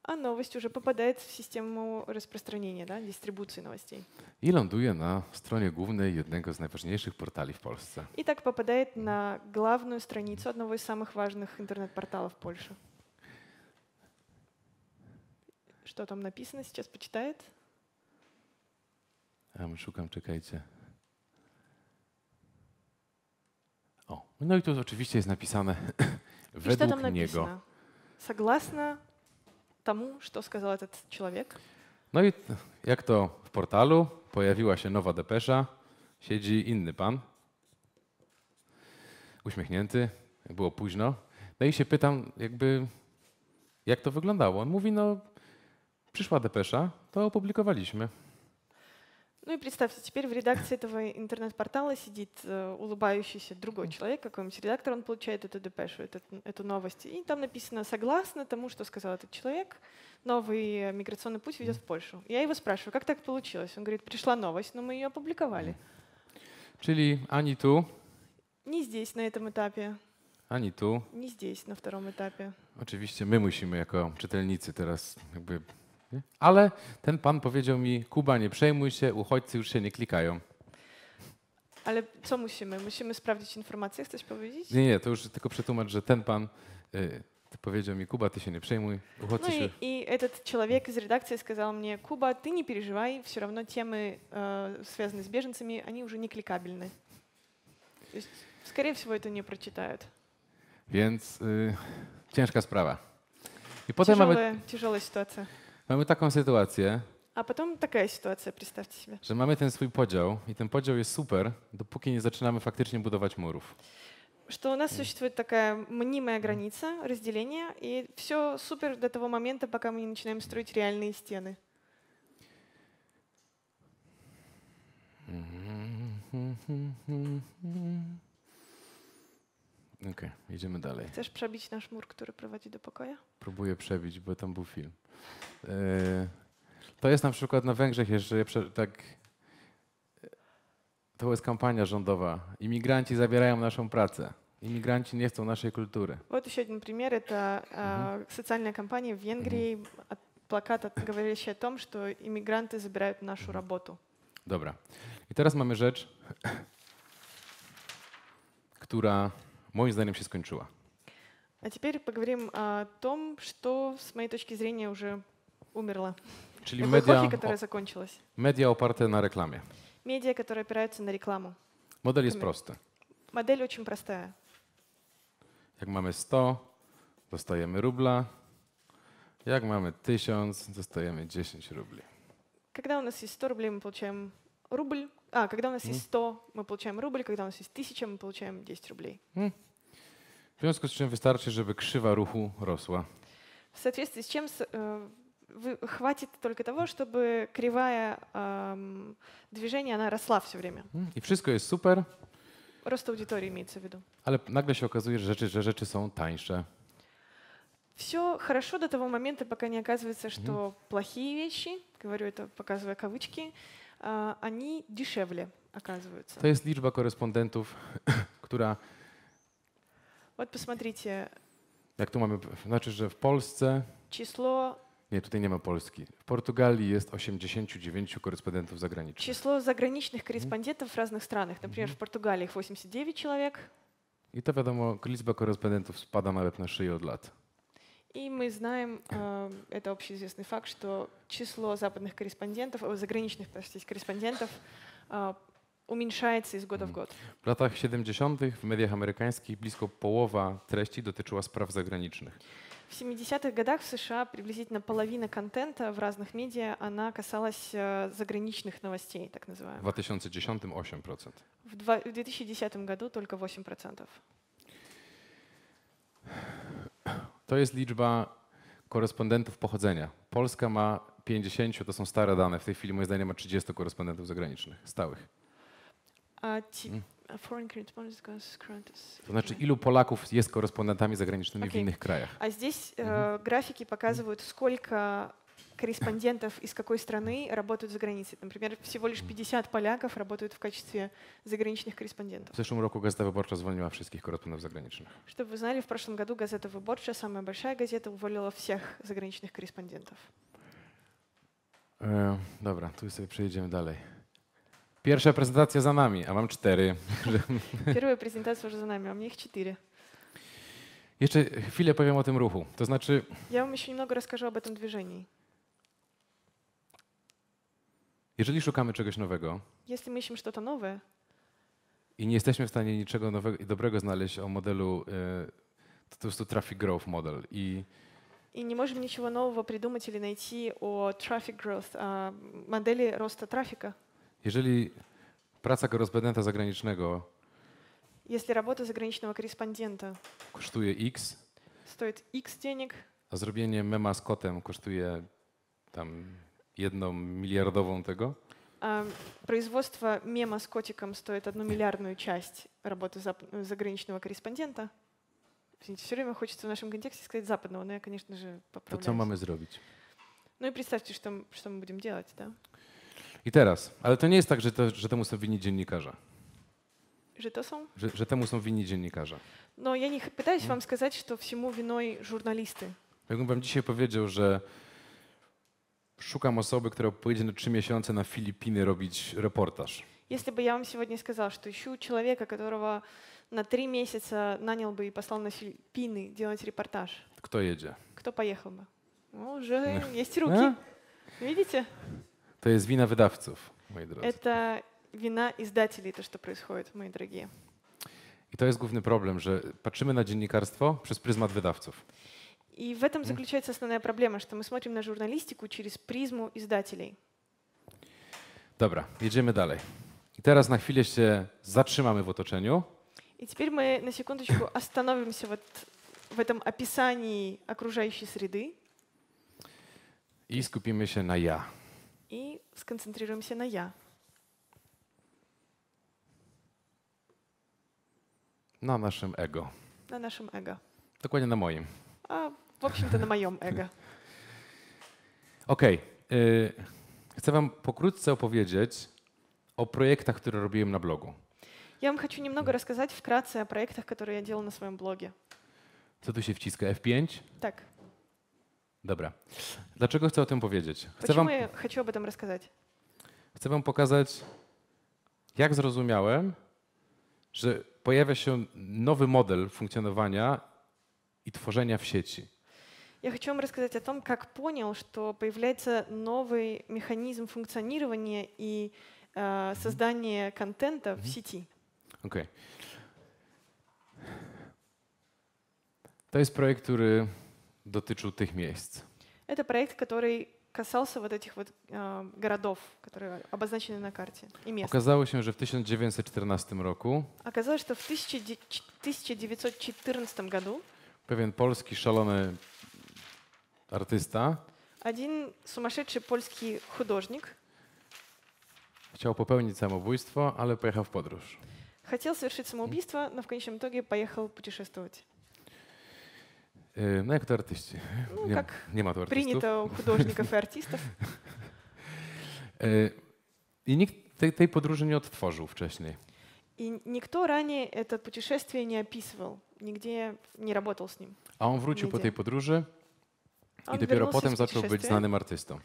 А новость уже попадает в систему распространения, да, дистрибуции новостей. I ląduje na stronie głównej jednego z najważniejszych portali w Polsce. И так попадает на главную страницу одного из самых важных интернет-порталов Польши. Что там написано, сейчас почитает. Ja my szukam, czekajcie. O, no i tu oczywiście jest napisane И что там według niego. написано? Согласно тому, что сказал этот человек. No i t- jak to w portalu, pojawiła się nowa depesza, siedzi inny pan, uśmiechnięty, jak było późno. No i się pytam, jakby, jak to wyglądało. On mówi, no, przyszła depesza, to opublikowaliśmy. Ну и представьте, теперь в редакции этого интернет-портала сидит э, улыбающийся другой человек, какой-нибудь редактор, он получает эту депешу, эту, эту новость. И там написано «согласно тому, что сказал этот человек, новый миграционный путь ведет в Польшу». Я его спрашиваю, как так получилось? Он говорит, пришла новость, но мы ее опубликовали. Czyli ani tu, Не здесь, на этом этапе, ani tu. не здесь, на втором этапе. Oczywiście my musimy jako czytelnicy teraz jakby... Nie? Ale ten pan powiedział mi, Kuba, nie przejmuj się, uchodźcy już się nie klikają. Ale co musimy? Musimy sprawdzić informację, chcesz powiedzieć? Nie, nie, to już tylko przetłumacz, że ten pan y, powiedział mi, Kuba, ty się nie przejmuj, uchodźcy Ну się... и, и этот человек из редакции сказал мне, Куба, ты не переживай, все равно темы, э, связанные с беженцами, они уже не кликабельны. То есть, скорее всего, это не прочитают. Więc y, ciężka sprawa. I potem mamy, Тяжелая, тяжелая ситуация. mamy taką sytuację, А потом такая ситуация, представьте себе. że mamy ten swój podział i ten podział jest super, dopóki nie zaczynamy faktycznie budować murów. Что у нас существует такая мнимая граница разделения, и все супер до того момента, пока мы не начинаем строить реальные стены. Okej, idziemy dalej. Chcesz przebić nasz mur, który prowadzi do pokoju? Próbuję przebić, bo tam był film. E, to jest na przykład na Węgrzech jeszcze ja prze- tak. To jest kampania rządowa. Imigranci zabierają naszą pracę. Imigranci nie chcą naszej kultury. Вот еще один пример. Это э, социальная кампания в Венгрии, от, плакат, от- говорящий о том, что иммигранты забирают нашу работу. Dobra. I teraz mamy rzecz, która moim zdaniem się skończyła. А теперь поговорим о том, что, с моей точки зрения, уже умерло. Czyli Эпохи, media, которая закончилась. media oparte na reklamie. Медиа, которые опираются на рекламу. Jest Komer- prosty. Модель очень простая. Jak mamy 100, dostajemy rubla. Jak mamy 1000, dostajemy 10 rubli. Когда у нас есть 100 рублей, мы получаем рубль. А, когда у нас есть 100, мы получаем рубль. Когда у нас есть 1000, мы получаем 10 рублей. W związku z czym wystarczy, żeby krzywa ruchu rosła. В соответствии с чем э, хватит только того, чтобы кривая эм, движения, она росла все время. Mm, I wszystko jest super, Рост аудитории имеется в виду. ale nagle się okazuje, że rzeczy, że rzeczy są tańsze. Все хорошо до того момента, пока не оказывается, что плохие вещи, говорю это, показывая кавычки, они дешевле оказываются. To jest liczba korespondentów, która, Вот посмотрите, jak tu mamy, znaczy, że w Polsce, число, nie, tutaj nie ma Polski, w Portugalii jest 89 korespondentów zagranicznych. число заграничных корреспондентов в разных странах. Например, в Португалии их 89 человек, I to wiadomo, liczba korespondentów spada nawet na szyję od lat. И мы знаем, э, это общеизвестный факт, что число западных корреспондентов, э, заграничных, простите, корреспондентов э, уменьшается из года в год. W latach 70. w mediach amerykańskich blisko połowa treści dotyczyła spraw zagranicznych. В 70-х годах в США приблизительно половина контента в разных медиа, она касалась заграничных новостей, так W называемых. 2010 8%. В, два- в 2010 году только 8%. To jest liczba korespondentów pochodzenia. Polska ma 50, to są stare dane. W tej chwili moim zdaniem ma 30 korespondentów zagranicznych, stałych. А ти- а foreign correspondents goes current is- To znaczy, ilu Polaków jest korespondentami zagranicznymi w Okej. innych krajach. А здесь э, графики показывают, сколько корреспондентов из какой страны работают за границей. Например, всего лишь 50 поляков работают в качестве заграничных корреспондентов. W zeszłym roku Gazeta Wyborcza zwolniła wszystkich korespondentów zagranicznych. Чтобы вы знали, в прошлом году газета «Выборча», самая большая газета, уволила всех заграничных корреспондентов. E, dobra, tu sobie przejedziemy dalej. Pierwsza prezentacja za nami, a mam cztery. Первая презентация уже за нами, а у меня их четыре. Jeszcze chwilę powiem o tym ruchu. To znaczy, Я вам еще немного расскажу об этом движении. Jeżeli szukamy czegoś nowego Если мы ищем что-то новое, i nie jesteśmy w stanie niczego nowego i dobrego znaleźć o modelu, e, to, to jest to traffic growth model i и не можем ничего нового придумать или найти о traffic growth, о модели роста трафика, jeżeli praca korespondenta zagranicznego если работа заграничного корреспондента kosztuje X, стоит X денег, a zrobienie mema z kotem kosztuje tam jedną miliardową tego, а производство мема с котиком стоит одну миллиардную часть работы зап- заграничного корреспондента. Извините, все время хочется в нашем контексте сказать западного, но я, конечно же, to co поправляюсь. mamy zrobić? Ну и представьте, что, м- что мы будем делать, да? I teraz, ale to nie jest tak, że, to, że temu są winni dziennikarze, Же то są? że, że temu są winni dziennikarze. Но я не х- пытаюсь вам сказать, что всему виной журналисты. Jakbym wam dzisiaj powiedział, że szukam osoby, która pojedzie na trzy miesiące na Filipiny robić reportaż. Если бы я вам сегодня сказал, что ищу человека, которого на три месяца нанял бы и послал на Филиппины делать репортаж, Kto jedzie? кто поехал бы? Ну, уже Ну, есть руки. А? Видите? To jest wina wydawców, moi drodzy. Это вина издателей, то, что происходит, мои дорогие. I to jest główny problem, że patrzymy na dziennikarstwo przez pryzmat wydawców. И в этом заключается основная проблема, что мы смотрим на журналистику через призму издателей. Dobra, jedziemy dalej. I teraz na chwilę się zatrzymamy w otoczeniu И теперь мы на секундочку остановимся вот в этом описании окружающей среды i skupimy się na ja. и сконцентрируемся на «я», Na naszym ego. на нашем эго. Dokładnie na moim. А, в общем-то, на моем эго. Okej. y, Chcę wam pokrótce opowiedzieć o projektach, które robiłem na blogu. Я вам хочу немного рассказать вкратце о проектах, которые я делала на своем блоге. Co tu się wciska? F5? Так, Dobra. Dlaczego chcę o tym powiedzieć? Chcę wam, почему я хочу об этом рассказать? chcę wam pokazać, jak zrozumiałem, że pojawia się nowy model funkcjonowania i tworzenia w sieci. Я хочу вам рассказать о том, как понял, что появляется новый механизм функционирования и э, создания контента в сети. Okej. To jest projekt, który dotyczył tych miejsc. Это проект, который касался вот этих вот э, городов, которые обозначены на карте, и мест. Okazało się, że w 1914 roku Оказалось, что в 1000 1914 году pewien polski szalony artysta один сумасшедший польский художник chciał popełnić samobójstwo, ale pojechał w podróż. хотел совершить самоубийство, но в конечном итоге поехал путешествовать. Yy, No jak to artyści? Ну, Nie, как nie ma tu artystów. принято у художников и артистов. Yy, I nikt tej, tej podróży nie odtworzył wcześniej. И никто ранее это путешествие не описывал, нигде не работал с ним. A on wrócił po Nigdzie. tej podróży Он i dopiero вернулся potem из zaczął być путешествия. znanym artystą.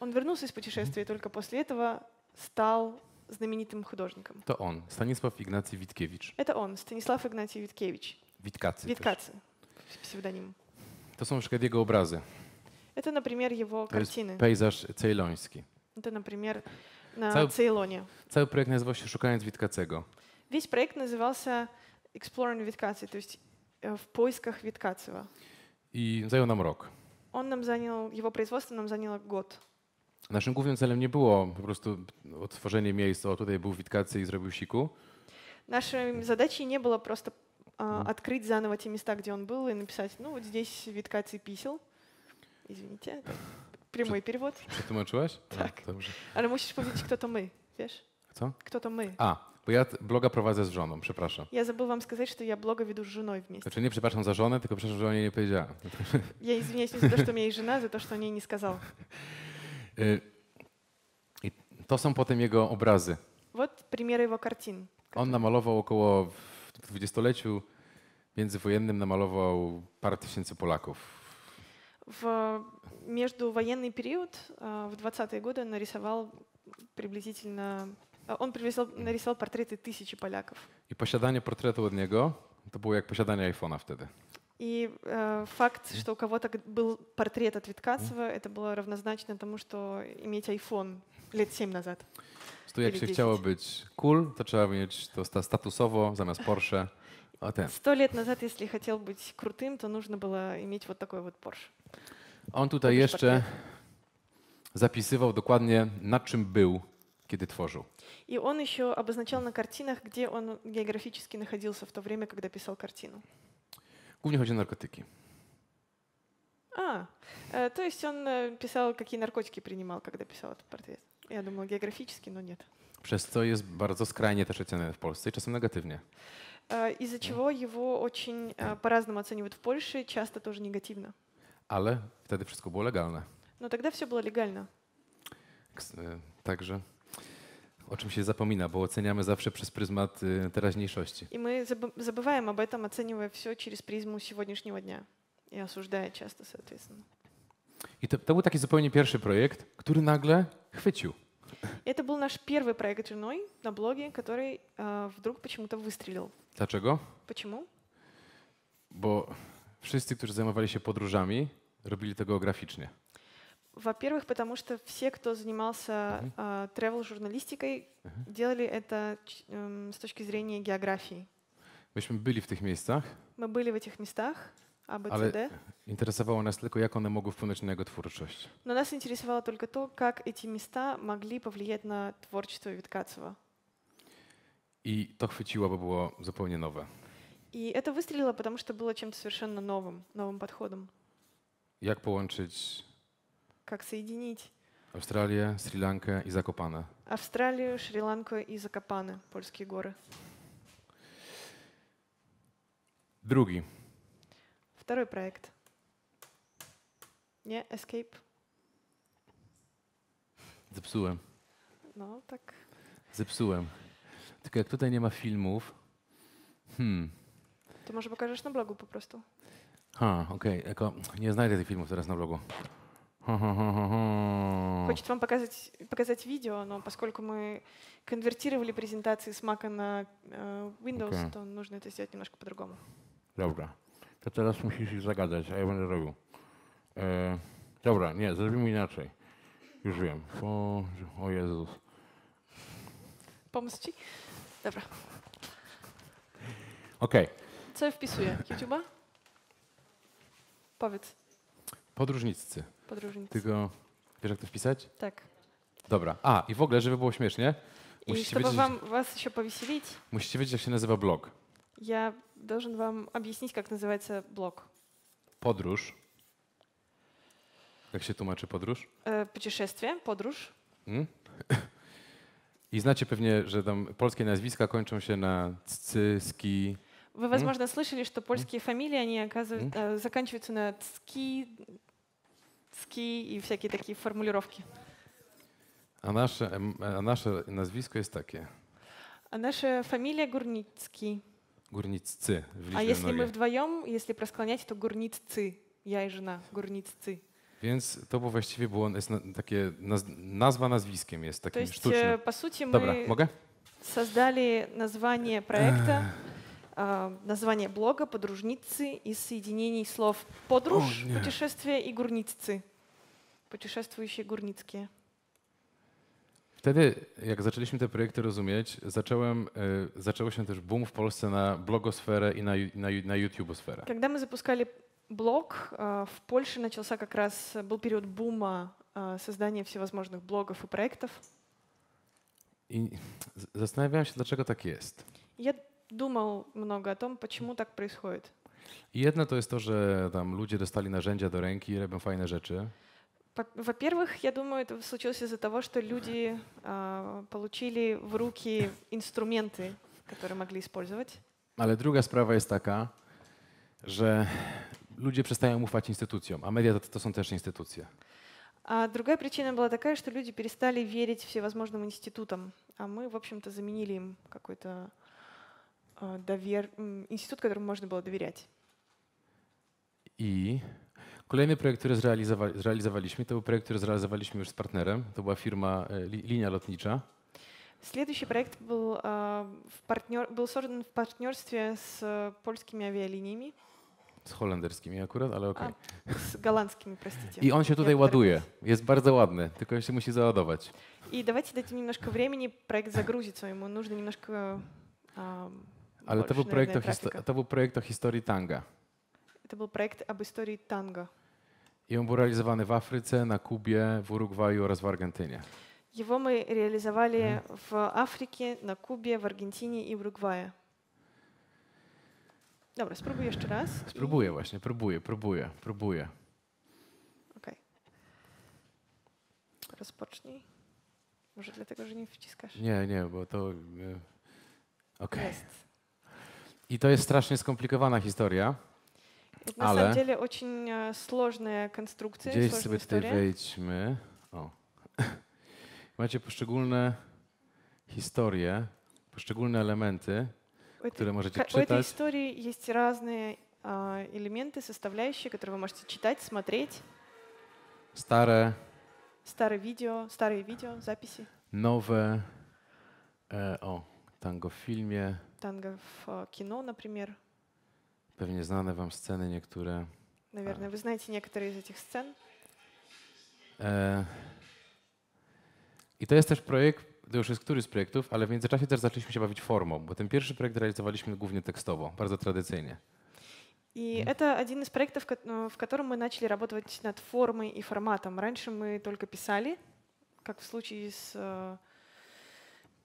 Он вернулся из путешествия, и только после этого стал знаменитым художником. To on, Stanisław Ignacy Witkiewicz. Это он, Станислав Игнатий Виткевич, Witkacy. też. Виткаци, псевдоним. To są na przykład jego obrazy. Это, например, его To jest картины. pejzaż cejloński. Это, например, на Цел- Цейлоне. Cały projekt nazywał się Szukając Witkacego. Весь проект назывался Exploring Виткаци, то есть э, в поисках Виткацева. I zajął nam rok. Он нам занял, его производство нам заняло год. Naszym głównym celem nie było po prostu odtworzenie miejsca, o tutaj był Witkacy i zrobił siku, Нашей задачей не было просто а, открыть заново те места, где он был, и написать, ну вот здесь Виткаций писел. Извините, это прямой перевод. Przetłumaczyłaś? Tak. A, dobrze. Ale musisz powiedzieć, kto to my, wiesz? Co? Кто to my. A, bo ja t- bloga prowadzę z żoną, przepraszam. Я забыл вам сказать, что я блога веду с женой вместе. Znaczy nie przepraszam za żonę, tylko przepraszam, że o niej nie powiedziałem. Я извиняюсь не за то, что у меня есть жена, за то, что о ней не сказал. Y, I to są potem jego obrazy. Вот примеры его картин. On namalował około w dwudziestoleciu międzywojennym namalował parę tysięcy Polaków. В междувоенный период, а, в 20-е годы, он нарисовал приблизительно... а, Он привезал, нарисовал портреты тысячи поляков. I posiadanie portretu od niego to było jak posiadanie iPhone'a wtedy. И э, факт, что у кого-то г- был портрет от Виткацева, это было равнозначно тому, что иметь iPhone лет семь назад. Tu jak Czyli się 10. chciało być cool, to trzeba mieć to sta- statusowo zamiast Porsche. A ten. Сто лет назад, если хотел быть крутым, то нужно было иметь вот такой вот Porsche. On tutaj Lubisz jeszcze zapisywał dokładnie na czym był, kiedy tworzył. И он еще обозначал на картинах, где он географически находился в то время, когда писал картину. Głównie chodzi o narkotyki. А, э, то есть он э, писал, какие наркотики принимал, когда писал этот портрет. Я думала географически, но нет. Przez co jest bardzo skrajnie też oceniany w Polsce i czasem negatywnie. Э, Из-за чего его очень по-разному оценивают в Польше, часто тоже негативно. Ale wtedy wszystko było legalne. Но тогда все было легально. Także o czym się zapomina, bo oceniamy zawsze przez pryzmat y, teraźniejszości. И мы забы- забываем об этом, оценивая все через призму сегодняшнего дня и осуждая часто, соответственно. I to, to był taki zupełnie pierwszy projekt, który nagle chwycił. Это был наш первый проект с женой на блоге, который э, вдруг почему-то выстрелил. Dlaczego? Почему? Bo wszyscy, którzy zajmowali się podróżami, robili to geograficznie. Во-первых, потому что все, кто занимался э, travel-журналистикой, делали это эм, с точки зрения географии. Myśmy byli w tych miejscach, Мы были в этих местах, А, Б, С, ale interesowało nas tylko, jak one mogły wpłynąć na jego twórczość. но нас интересовало только то, как эти места могли повлиять на творчество Виткацева. I to chwyciło, bo było zupełnie nowe. И это выстрелило, потому что было чем-то совершенно новым, новым подходом. Jak połączyć Как соединить Sri Lankę i Zakopane? Австралию, Шри-Ланку и Закопаны, польские горы. Drugi. Второй проект. Не, Escape. Zepsułem. No, tak. Zepsułem. Tylko jak tutaj nie ma filmów. Hmm. To może pokażesz na blogu po prostu. Ha, okej. Jako nie znajdę tych filmów teraz na blogu. Хочет вам показать, показать видео, но поскольку мы конвертировали презентации с Mac на э, Windows, Окей. то нужно это сделать немножко по-другому. Dobra. To teraz musisz ich zagadać, a ja będę robił. E, dobra, nie, zrobimy inaczej. Już wiem. O, o Jezus. Pomóc ci? Dobra. Okej. Co ja wpisuję? YouTube'a? Powiedz, Podróżniccy. podróżnicy. Tylko wiesz jak to wpisać? Так. Dobra. A, i w ogóle, żeby było śmiesznie, И musicie чтобы wiedzieć, вам, вас еще повеселить, musicie wiedzieć, jak się nazywa blog. я должен вам объяснить, как называется блог. Podróż. Jak się tłumaczy podróż? Э, путешествие, подруж. Mm? I znacie pewnie, że tam polskie nazwiska kończą się na cy, ski. Вы, возможно, слышали, что польские фамилии, они оказывают, э, заканчиваются на ски, ски и всякие такие формулировки. A nasze, em, a nasze nazwisko jest takie. А наша фамилия Гурницкий. W А если мы mnogiej. вдвоем, если просклонять, то Гурниццы. Я и жена. Гурниццы. Więc to było właściwie było jest takie naz, nazwa nazwiskiem jest takim есть, э, sztucznym. по сути, Dobra, мы mogę? создали название проекта, а, название блога «Подружницы» из соединений слов «подруж». «путешествие» и «гурниццы». Путешествующие гурницкие. Wtedy, jak zaczęliśmy te projekty rozumieć, zacząłem, y, zaczęło się też boom w Polsce na blogosferę i na, ju- na, ju- na YouTubosferę. Когда мы запускали блог, а, в Польше начался как раз, э, был период бума а, создания всевозможных блогов и проектов. I z- zastanawiałem się, dlaczego tak jest. Я думал много о том, почему так происходит. I jedno to jest to, że tam ludzie dostali narzędzia do ręki i robią fajne rzeczy. Во-первых, я думаю, это случилось из-за того, что люди а, получили в руки инструменты, которые могли использовать. Ale druga sprawa jest taka, że ludzie przestają ufać instytucjom, a media to, to są też instytucje. А другая причина была такая, что люди перестали верить всевозможным институтам, а мы, в общем-то, заменили им какой-то а, довер... институт, которому можно было доверять. I kolejny projekt, który zrealizowa- zrealizowaliśmy, to był projekt, który zrealizowaliśmy już z partnerem. To była firma e, li, Linia Lotnicza. Следующий проект был, а, в партнер... был создан в партнерстве с э, польскими авиалиниями. Z holenderskimi akurat, ale okej. А, с голландскими, простите. I on się tutaj Я ładuje. поторопилась. Jest bardzo ładny, tylko się musi załadować. И давайте дадим немножко времени, проект загрузится, ему нужно немножко а, Ale to больше, był, projekt o наверное, histo- трафика. to był projekt o historii tanga. Это был проект об истории танго. I on był realizowany w Afryce, na Kubie, w Urugwaju oraz w Argentynie. Его мы реализовали в Африке, на Кубе, в Аргентине и в Уругвае. Dobra, spróbuj jeszcze raz. i- Spróbuję właśnie, próbuję, próbuję, próbuję. Okej. Rozpocznij. Może dlatego, że nie wciskasz. Nie, nie, bo to... e, Okej. Jest. I to jest strasznie skomplikowana historia. Na ale... samym dziele очень сложная konstrukcja, Gdzieś sobie historia. tutaj wejdźmy. O. Macie poszczególne historie, poszczególne elementy, этой, które możecie czytać. W tej historii jest różne elementy, составляющие, które wy możecie czytać, смотреть. Stare. Stare wideo, stare wideo, zapisy. Nowe. E, o, tango w filmie. Tango w kino, na przykład. Pewnie znane wam sceny niektóre. Наверное, вы знаете некоторые из этих сцен. E, I to jest też projekt, to już jest któryś z projektów, ale w międzyczasie też zaczęliśmy się bawić formą, bo ten pierwszy projekt realizowaliśmy głównie tekstowo, bardzo tradycyjnie. И это один из проектов, э, в котором мы начали работать над формой и форматом. Раньше мы только писали, как в случае с э,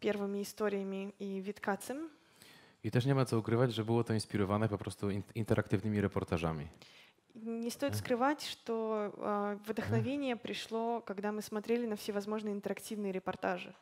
первыми историями и Виткацем. I też nie ma co ukrywać, że było to inspirowane po prostu in- interaktywnymi reportażami. Не стоит скрывать, что э, wдохновение пришло, когда мы смотрели на всевозможные интерактивные репортажи.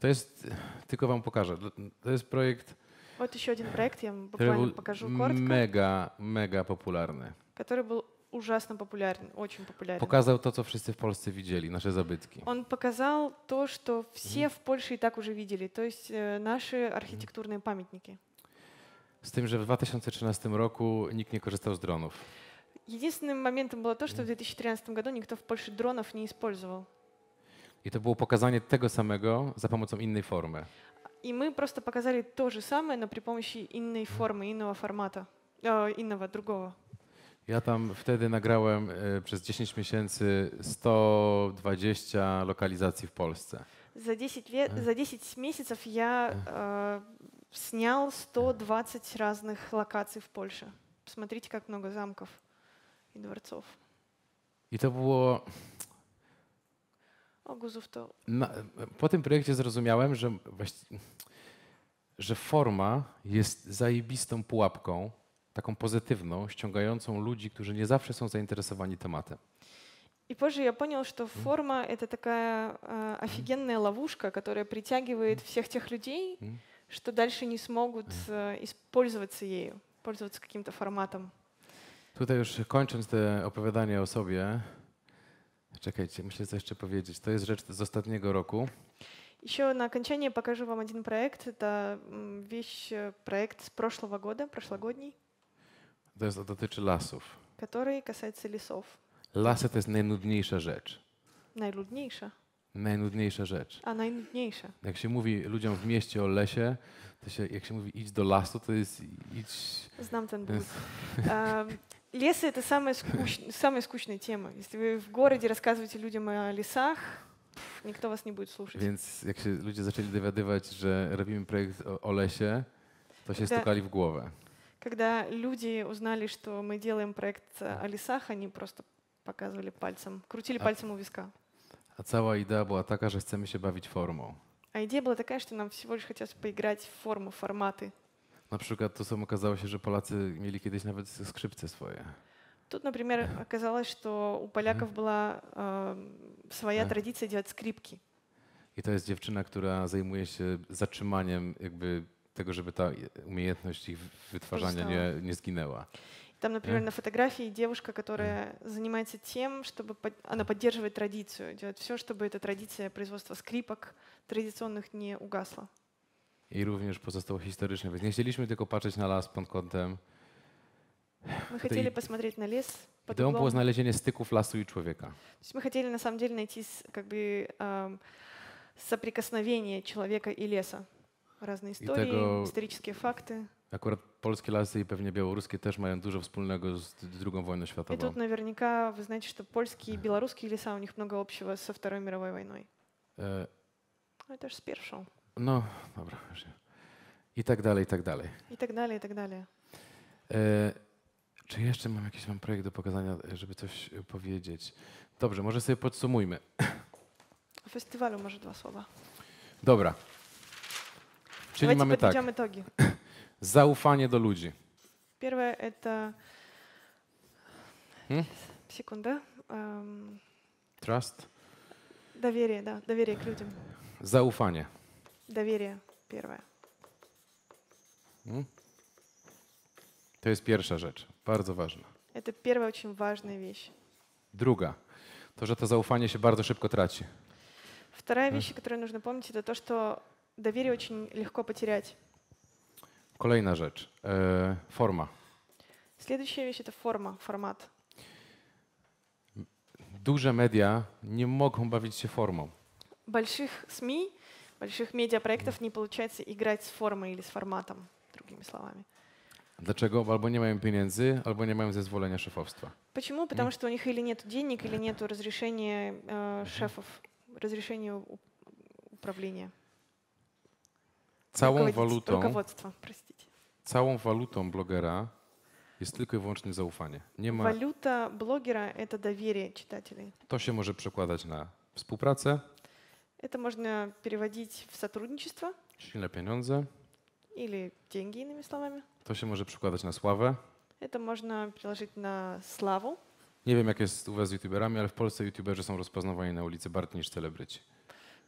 To jest, tylko wam pokażę, to jest projekt, Вот еще один проект, я вам буквально покажу коротко, mega, mega popularny. который был ужасно популярен, очень популярен. Pokazał to, co wszyscy w Polsce widzieli, nasze zabytki. Он показал то, что все в Польше и так уже видели, то есть э, наши архитектурные памятники. Z tym, że w 2013 roku nikt nie korzystał z dronów. Единственным моментом было то, что в 2013 году никто в Польше дронов не использовал. I to było pokazanie tego samego za pomocą innej formy. И мы просто показали то же самое, но при помощи инной формы, инного формата, э, инного другого. Ja tam wtedy nagrałem e, przez 10 miesięcy 120 lokalizacji w Polsce. За 10, лет, за 10 месяцев я э, снял 120 разных локаций в Польше. Посмотрите, как много замков и дворцов. I to było. О, Гузов то Na, po tym projekcie zrozumiałem, że, właści- że forma jest zajebistą pułapką, taką pozytywną, ściągającą ludzi, którzy nie zawsze są zainteresowani tematem. И позже я понял, что форма — это такая э, офигенная ловушка, которая притягивает всех тех людей, Мгм. что дальше не смогут э, использоваться ею, пользоваться каким-то форматом. Tutaj już kończąc te opowiadanie o sobie, czekajcie, muszę coś jeszcze powiedzieć. To jest rzecz z ostatniego roku. Еще на окончание покажу вам один проект. Это м, вещь, э, проект с прошлого года, прошлогодний, To jest, dotyczy lasów. который касается лесов. Lasy to jest najnudniejsza rzecz. Najludniejsza, Najnudniejsza rzecz. a najnudniejsza. Jak się mówi ludziom w mieście o lesie, to się, jak się mówi idź do lasu, to jest idź... Знам ten будет. А, Лесы — это самая, скуч- самая скучная тема. Если вы в городе рассказываете людям о лесах, пф, никто вас не будет слушать. Więc jak się ludzie zaczęli dowiadywać, że robimy projekt o, o lesie, to się Да. stukali w głowę. Когда люди узнали, что мы делаем проект о лесах, они просто показывали пальцем, крутили А- пальцем у виска. A cała idea była taka, że chcemy się bawić formą. А идея была такая, что нам всего лишь хотелось поиграть в форму, форматы. Na przykład to, co okazało się, że Polacy mieli kiedyś nawet skrzypce swoje. Тут, например, оказалось, что у поляков была э, своя Ага. традиция делать скрипки. I to jest dziewczyna, która zajmuje się zatrzymaniem jakby tego, żeby ta umiejętność ich wytwarzania nie, nie zginęła. Там, например, Ага. на фотографии девушка, которая занимается тем, чтобы под- она поддерживает традицию, делает все, чтобы эта традиция производства скрипок традиционных не угасла. I również pozostało historyczne. Więc nie chcieliśmy tylko patrzeć na las pod kątem. Мы хотели и- посмотреть на лес под Ideą углом. było znalezienie styków lasu i człowieka. То есть мы хотели на самом деле найти с- как бы ам, соприкосновение человека и леса. Разные истории, tego- исторические факты. Akurat polskie lasy i pewnie białoruskie też mają dużo wspólnego z II wojną И światową. тут наверняка вы знаете, что польские и белорусские леса, у них много общего со Второй мировой войной. E, Ну, это же с первшą. no, dobra. już nie. I tak dalej, i tak dalej. И так далее, и так далее. E, czy jeszcze mam jakiś mam projekt do pokazania, e, żeby coś e, powiedzieć? Dobrze, może sobie podsumujmy. О фестивалю, может, два слова. Dobra. Czyli Давайте mamy tak, подведем итоги. zaufanie do ludzi. Первое — это... М? Секунда. Эм, Trust, доверие, да, доверие к людям. zaufanie. Доверие первое. Mm? To jest pierwsza rzecz, bardzo ważna. Это первая очень важная вещь. Druga, to, że to zaufanie się bardzo szybko traci. Вторая вещь, которую нужно помнить, это то, что доверие очень легко потерять. Kolejna rzecz, e, forma. Следующая вещь — это форма, формат. Duże media nie mogą bawić się formą. Больших СМИ, больших медиапроектов не получается играть с формой или с форматом, другими словами. Dlaczego? Albo nie mają pieniędzy, albo nie mają zezwolenia szefostwa. Почему? Потому что у них или нет денег, или нет разрешения э, шефов, разрешения управления. Całą Руководить- walutą, Руководства, простите. całą walutą blogera jest tylko i wyłącznie zaufanie. Nie ma, Валюта блогера — это доверие читателей. to się może przekładać na współpracę, Это можно переводить в сотрудничество silne pieniądze, или деньги, иными словами. to się może przekładać na sławę. Это можно переложить на славу. Nie wiem, jak jest u was z youtuberami, ale w Polsce youtuberzy są rozpoznawani na ulicy bardziej niż celebryci.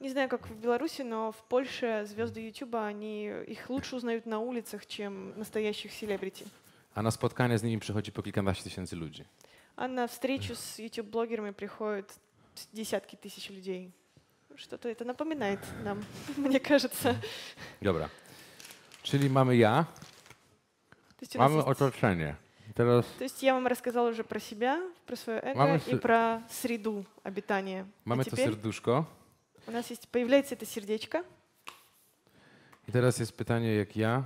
Не знаю, как в Беларуси, но в Польше звезды Ютуба, они их лучше узнают на улицах, чем настоящих селебрити. A na spotkanie z nimi przychodzi po kilkanaście tysięcy ludzi. А на встречу с YouTube-блогерами приходят десятки тысяч людей. Что-то это напоминает нам, мне кажется. Dobra. Czyli mamy ja, То есть, у нас mamy есть- otoczenie. Teraz то есть я вам рассказала уже про себя, про свое эго Мама и с- про среду обитания. mamy а to теперь serduszko. у нас есть, появляется это сердечко. I teraz jest pytanie, jak ja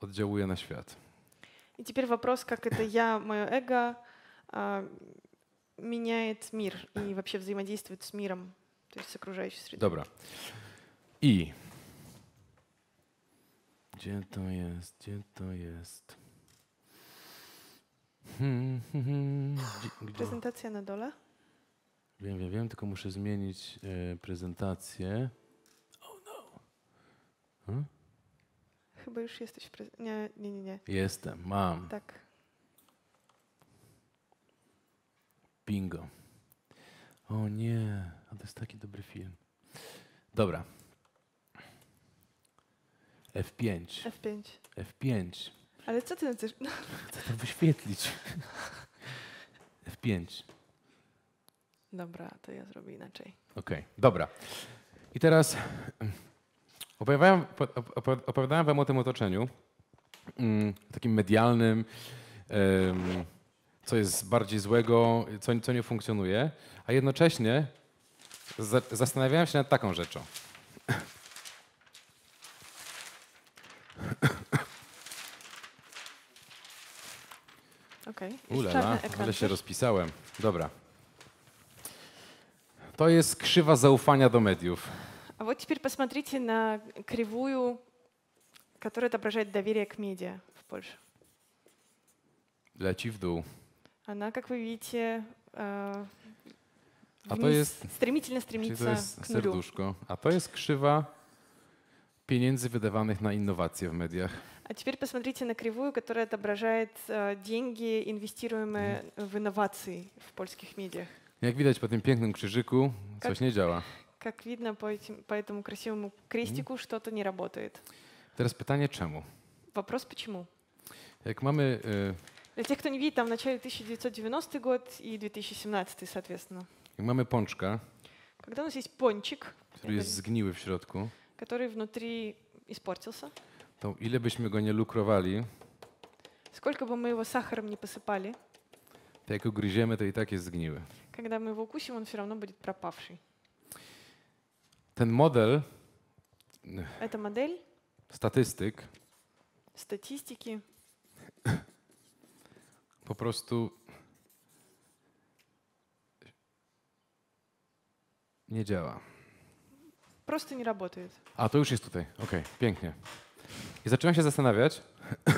oddziałuję na świat. И теперь вопрос, как это я, мое эго, а, меняет мир и вообще взаимодействует с миром, то есть с окружающей средой. Dobra. I. Gdzie to jest? Gdzie to jest? Hmm, hmm, hmm. Gdzie, gdzie? Презентация на доле. Wiem, wiem, wiem, tylko muszę zmienić e, prezentację. Oh no. Hmm? Chyba już jesteś w prez... Nie, nie, nie, nie. Jestem, mam. Tak. Bingo. O nie, a to jest taki dobry film. Dobra. F5. F5. F5. Ale co ty na tym? Chcę to wyświetlić. F5. Dobra, to ja zrobię inaczej. Okej, dobra. I teraz mm, opowiadałem, opo- opowiadałem wam o tym otoczeniu, mm, takim medialnym, co jest bardziej złego, co, co nie funkcjonuje, a jednocześnie za, zastanawiałem się nad taką rzeczą. Okej. Ekran ale się rozpisałem. Dobra. To jest krzywa zaufania do mediów. А вот теперь посмотрите на кривую, которая отображает доверие к медиа в Польше. Leci w dół. Она, как вы видите, э, А то вниз есть- стремительно Czyli стремится to jest к нулю. serduszko. A to jest krzywa pieniędzy wydawanych na innowacje w mediach. А теперь посмотрите на кривую, которая отображает э, деньги, инвестируемые в инновации в польских медиах. Jak widać po tym pięknym krzyżyku, coś Tak. nie działa. Как видно по, этим, по этому красивому крестику, что-то не работает. Teraz pytanie czemu? Вопрос почему? Jak mamy, y, Для тех, кто не видит, там в начале 1990 год и 2017, соответственно. jak mamy pączka, Когда у нас есть пончик, który jest zgniły w środku, который внутри испортился, to ile byśmy go nie lukrowali, сколько бы мы его сахаром не посыпали, to jak ugryziemy, to i tak jest zgniły. когда мы его укусим, он все равно будет пропавший. Ten model Эта модель, statystyk статистики. Po prostu nie działa. Просто не работает. A, to już jest tutaj. Okej, pięknie. I zacząłem się zastanawiać,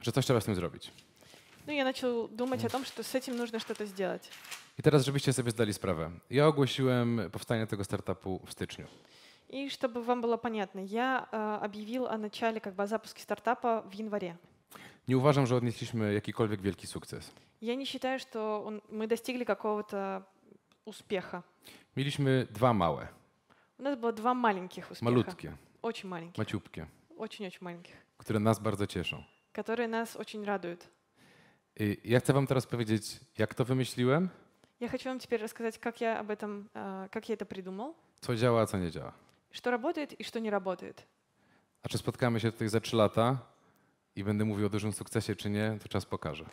że coś trzeba z tym zrobić. Ну, я начал думать о том, что с этим нужно что-то сделать. I teraz, żebyście sobie zdali sprawę. Ja ogłosiłem powstanie tego startupu w styczniu. И чтобы вам было понятно, я э, объявил о начале как бы о запуске стартапа в январе. Nie uważam, że odnieśliśmy jakikolwiek wielki sukces. Я не считаю, что он- мы достигли какого-то успеха. Mieliśmy dwa małe, У нас было два маленьких успеха. malutkie, Очень маленьких. maciupkie, Очень-очень маленьких. które nas bardzo cieszą. Которые нас очень радуют. I ja chcę wam teraz powiedzieć, jak to wymyśliłem, Я хочу вам теперь рассказать, как я об этом, э, как я это придумал, co działa, a co nie działa. что работает и что не работает. A czy spotkamy się tutaj za trzy lata i będę mówił o dużym sukcesie, czy nie, to czas pokaże.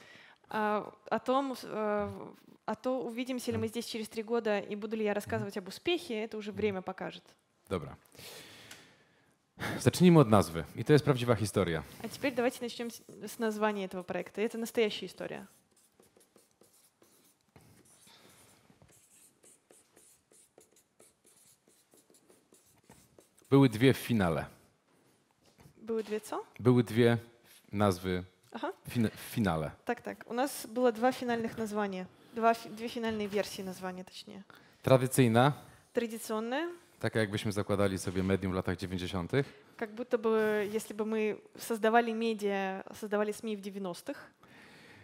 А, о том, э, а то увидимся ли мы здесь через три года и буду ли я рассказывать об успехе, это уже время покажет. Dobra. Zacznijmy od nazwy. I to jest prawdziwa historia. А теперь давайте начнем с, с названия этого проекта. Это настоящая история. Były dwie w finale. Były две co? Były dwie nazwy Ага. fin- w finale. Так, так. У нас было два финальных названия. Два, фи- две финальные версии названия, точнее. Tradycyjna, Традиционная, taka jakbyśmy zakładali sobie medium w latach 90. как будто бы, если бы мы создавали медиа, создавали СМИ в 90-х.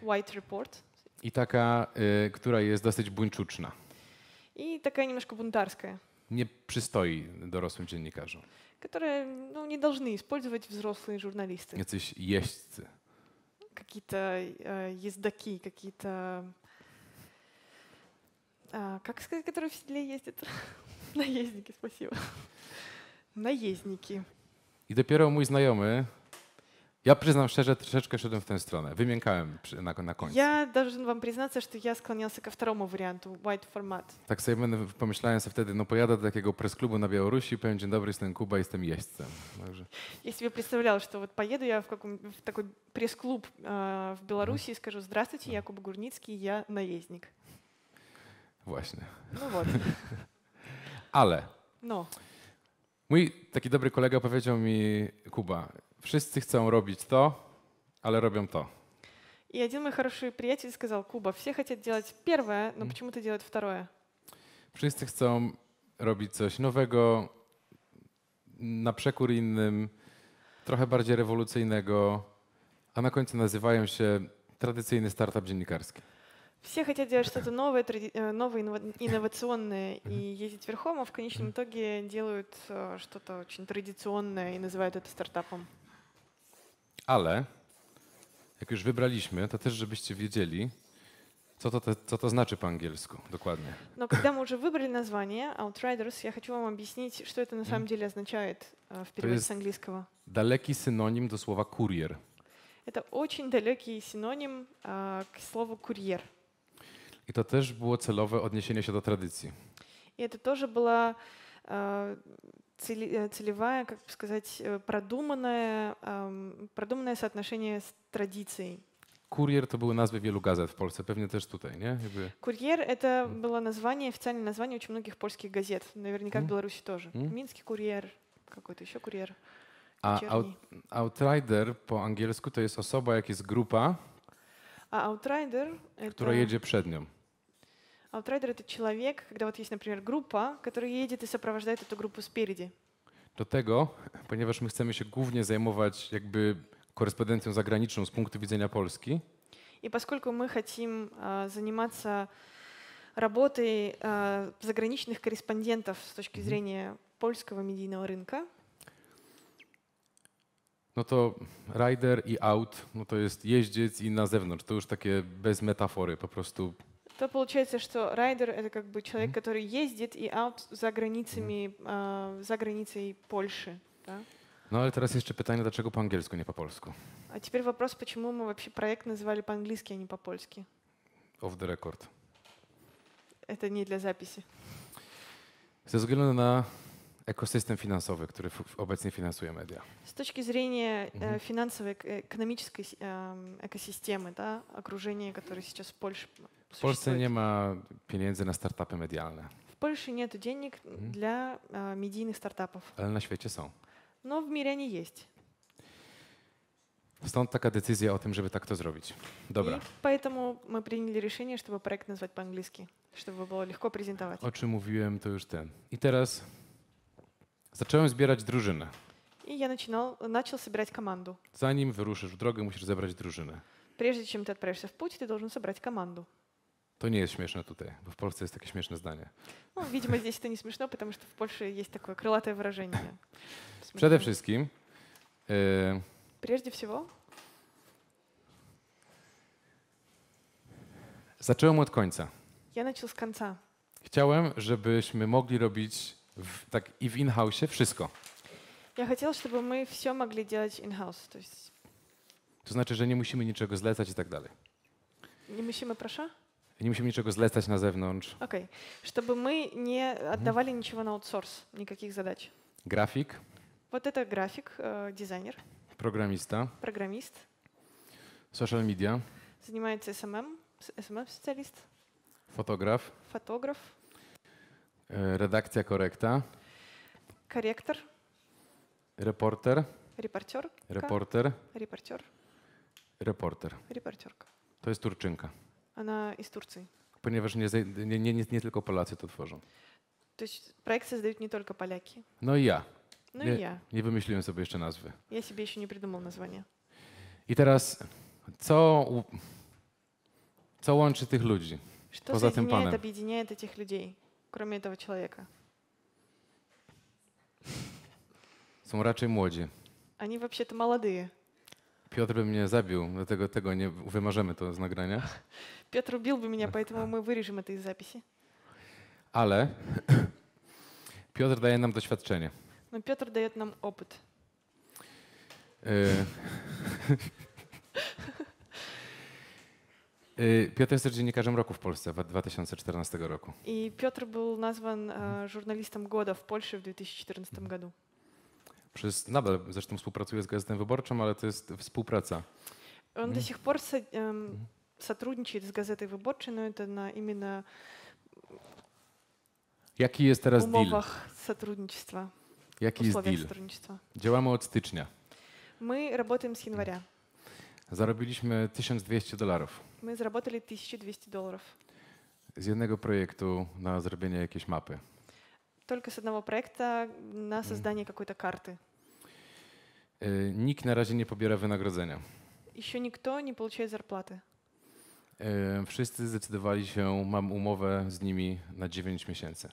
White Report. I taka, y, która jest dosyć buńczuczna. И такая немножко бунтарская, Nie przystoi dorosłym dziennikarzom. которая ну, не должны использовать взрослые журналисты. Jacyś jeźdźcy. Какие-то э, ездаки, какие-то... а, как сказать, которые в седле ездят? Наездники, спасибо. Наездники. I dopiero mój znajomy, ja przyznam szczerze, troszeczkę szedłem w tę stronę. Wymiękałem przy, na, na końcu. Я должен вам признаться, что я склонялся ко второму варианту, white формат. Tak sobie będę, pomyślałem sobie wtedy, no pojadę do takiego press-klubu na Białorusi, powiem dzień dobry, jestem Kuba, jestem jeźdźcem. Także Я себе представляла, что вот поеду я в, каком, в такой пресс-клуб э, в Беларуси и скажу, здравствуйте, я Куба Гурницкий, я наездник. właśnie. Ну вот, Ale но mój taki dobry kolega powiedział mi, Kuba, wszyscy chcą robić to, ale robią to. И один мой хороший приятель сказал, Куба, все хотят делать первое, но Мгм. почему-то делают второе. Wszyscy chcą robić coś nowego, na przekór innym, trochę bardziej rewolucyjnego, a na końcu nazywają się tradycyjny startup dziennikarski. Все хотят делать что-то новое, тради- э, новое, иннова- инновационное и ездить верхом, а в конечном итоге делают э, что-то очень традиционное и называют это стартапом. Ale jak już wybraliśmy, to też żebyście wiedzieli, co to, co to znaczy po angielsku dokładnie. Но когда мы уже выбрали название Outriders, я хочу вам объяснить, что это на самом деле означает э, в переводе с английского. Daleki synonim do słowa kurier. Это очень далекий синоним к слову курьер. I to też było celowe odniesienie się do tradycji. И это тоже была э, цели- э, целевая, как бы сказать, э, продуманное, эм, продуманное соотношение с традицией. Kurier to były nazwy wielu gazet w Polsce, pewnie też tutaj, nie? Jakby, Курьер — это было название, официальное название очень многих польских газет. Наверняка в М. Беларуси тоже. М. Минский курьер, какой-то еще курьер. a вечерний. out, outrider po angielsku to jest osoba, jak jest grupa, А аутрайдер — która это... jedzie przed nią. Аутрайдер — это человек, когда вот есть, например, группа, которая едет и сопровождает эту группу спереди. Do tego, ponieważ my chcemy się głównie zajmować jakby korespondencją zagraniczną z punktu widzenia Polski, И поскольку мы хотим а, заниматься работой а, заграничных корреспондентов с точки зрения польского медийного рынка, no to rider i out, no to jest jeździec i na zewnątrz. To już takie bez metafory, po prostu то получается, что райдер — это как бы человек, Мгм. который ездит и аут за границами, а, за границей Польши. да. No ale teraz jeszcze pytanie, dlaczego po angielsku, nie po polsku? А теперь вопрос, почему мы вообще проект называли по-английски, а не по-польски. Off the record. Это не для записи. Ze względu na ekosystem finansowy, który f- obecnie finansuje media. С точки зрения э, Мгм. финансовой, э, экономической с- эм, экосистемы, да, окружения, которое сейчас в Польше W Polsce существует. nie ma pieniędzy na startupy medialne, В Польше нет денег Мгм. для э, медийных стартапов, ale na świecie są. но в мире они есть. Stąd taka decyzja o tym, żeby tak to zrobić. Dobra. И поэтому мы приняли решение, чтобы проект назвать по-английски, чтобы было легко презентовать. O czym mówiłem, to już ten. I teraz zacząłem zbierać drużynę. И я начинал, начал собирать команду. Zanim wyruszysz w drogę, musisz zebrać drużynę. Прежде чем ты отправишься в путь, ты должен собрать команду. To nie jest śmieszne tutaj, bo w Polsce jest takie śmieszne zdanie. Ну, видимо, здесь это не смешно, потому что в Польше есть такое крылатое выражение. Przede Смешное. wszystkim e, Прежде всего, zacząłem od końca. я начал с конца. Chciałem, żebyśmy mogli robić w, tak i w in-house wszystko. Я хотела, чтобы мы все могли делать in-house. То есть To znaczy, że nie musimy niczego zlecać i tak dalej. не musimy, прошу? Nie musimy niczego zlecać na zewnątrz. Окей. Чтобы мы не отдавали ничего на аутсорс, никаких задач. Grafik, Вот это график, э, дизайнер, programista, программист, social media, занимается SMM, с- SMM-специалист, fotograf, фотограф, e, redakcja korekta, корректор, reporter, репортер, reporter, репортер, reporter. репортерка. To jest Turczynka. Она из Турции. Ponieważ nie, zaj- nie, nie, nie, nie tylko Polacy to tworzą. То есть проект создают не только поляки. No i ja. Ну Nie, и я. nie wymyśliłem sobie jeszcze nazwy. Я себе еще не придумал название. I teraz, co, u- co łączy tych ludzi? Что Поза тем соединяет, паном. объединяет этих людей, кроме этого человека? Są raczej młodzi. Они вообще-то молодые. Piotr by mnie zabił, dlatego tego nie wymarzymy to z nagrania. Петр убил бы меня, поэтому мы вырежем это из записи. Ale Piotr daje nam doświadczenie. Но Петр дает нам опыт. Y- Y, Piotr jest też dziennikarzem roku w Polsce w 2014 roku. И Петр был назван э, журналистом года в Польше в 2014 году. Przez, nadal zresztą współpracuje z Gazetą Wyborczą, ale to jest współpraca. Он Мгм. до сих пор со- эм, сотрудничает с газетой «Выборчий», но это на именно Jaki jest teraz deal? умовах сотрудничества, Jaki jest условиях deal? сотрудничества. Działamy od stycznia. Мы работаем с января. Zarobiliśmy 1200 dolarów Мы заработали 1200 долларов. z jednego projektu na zrobienie jakiejś mapy. Только с одного проекта на создание какой-то карты. Y, Nikt na razie nie pobiera wynagrodzenia. Еще никто не получает зарплаты. Y, Wszyscy zdecydowali się, mam umowę z nimi na 9 miesięcy.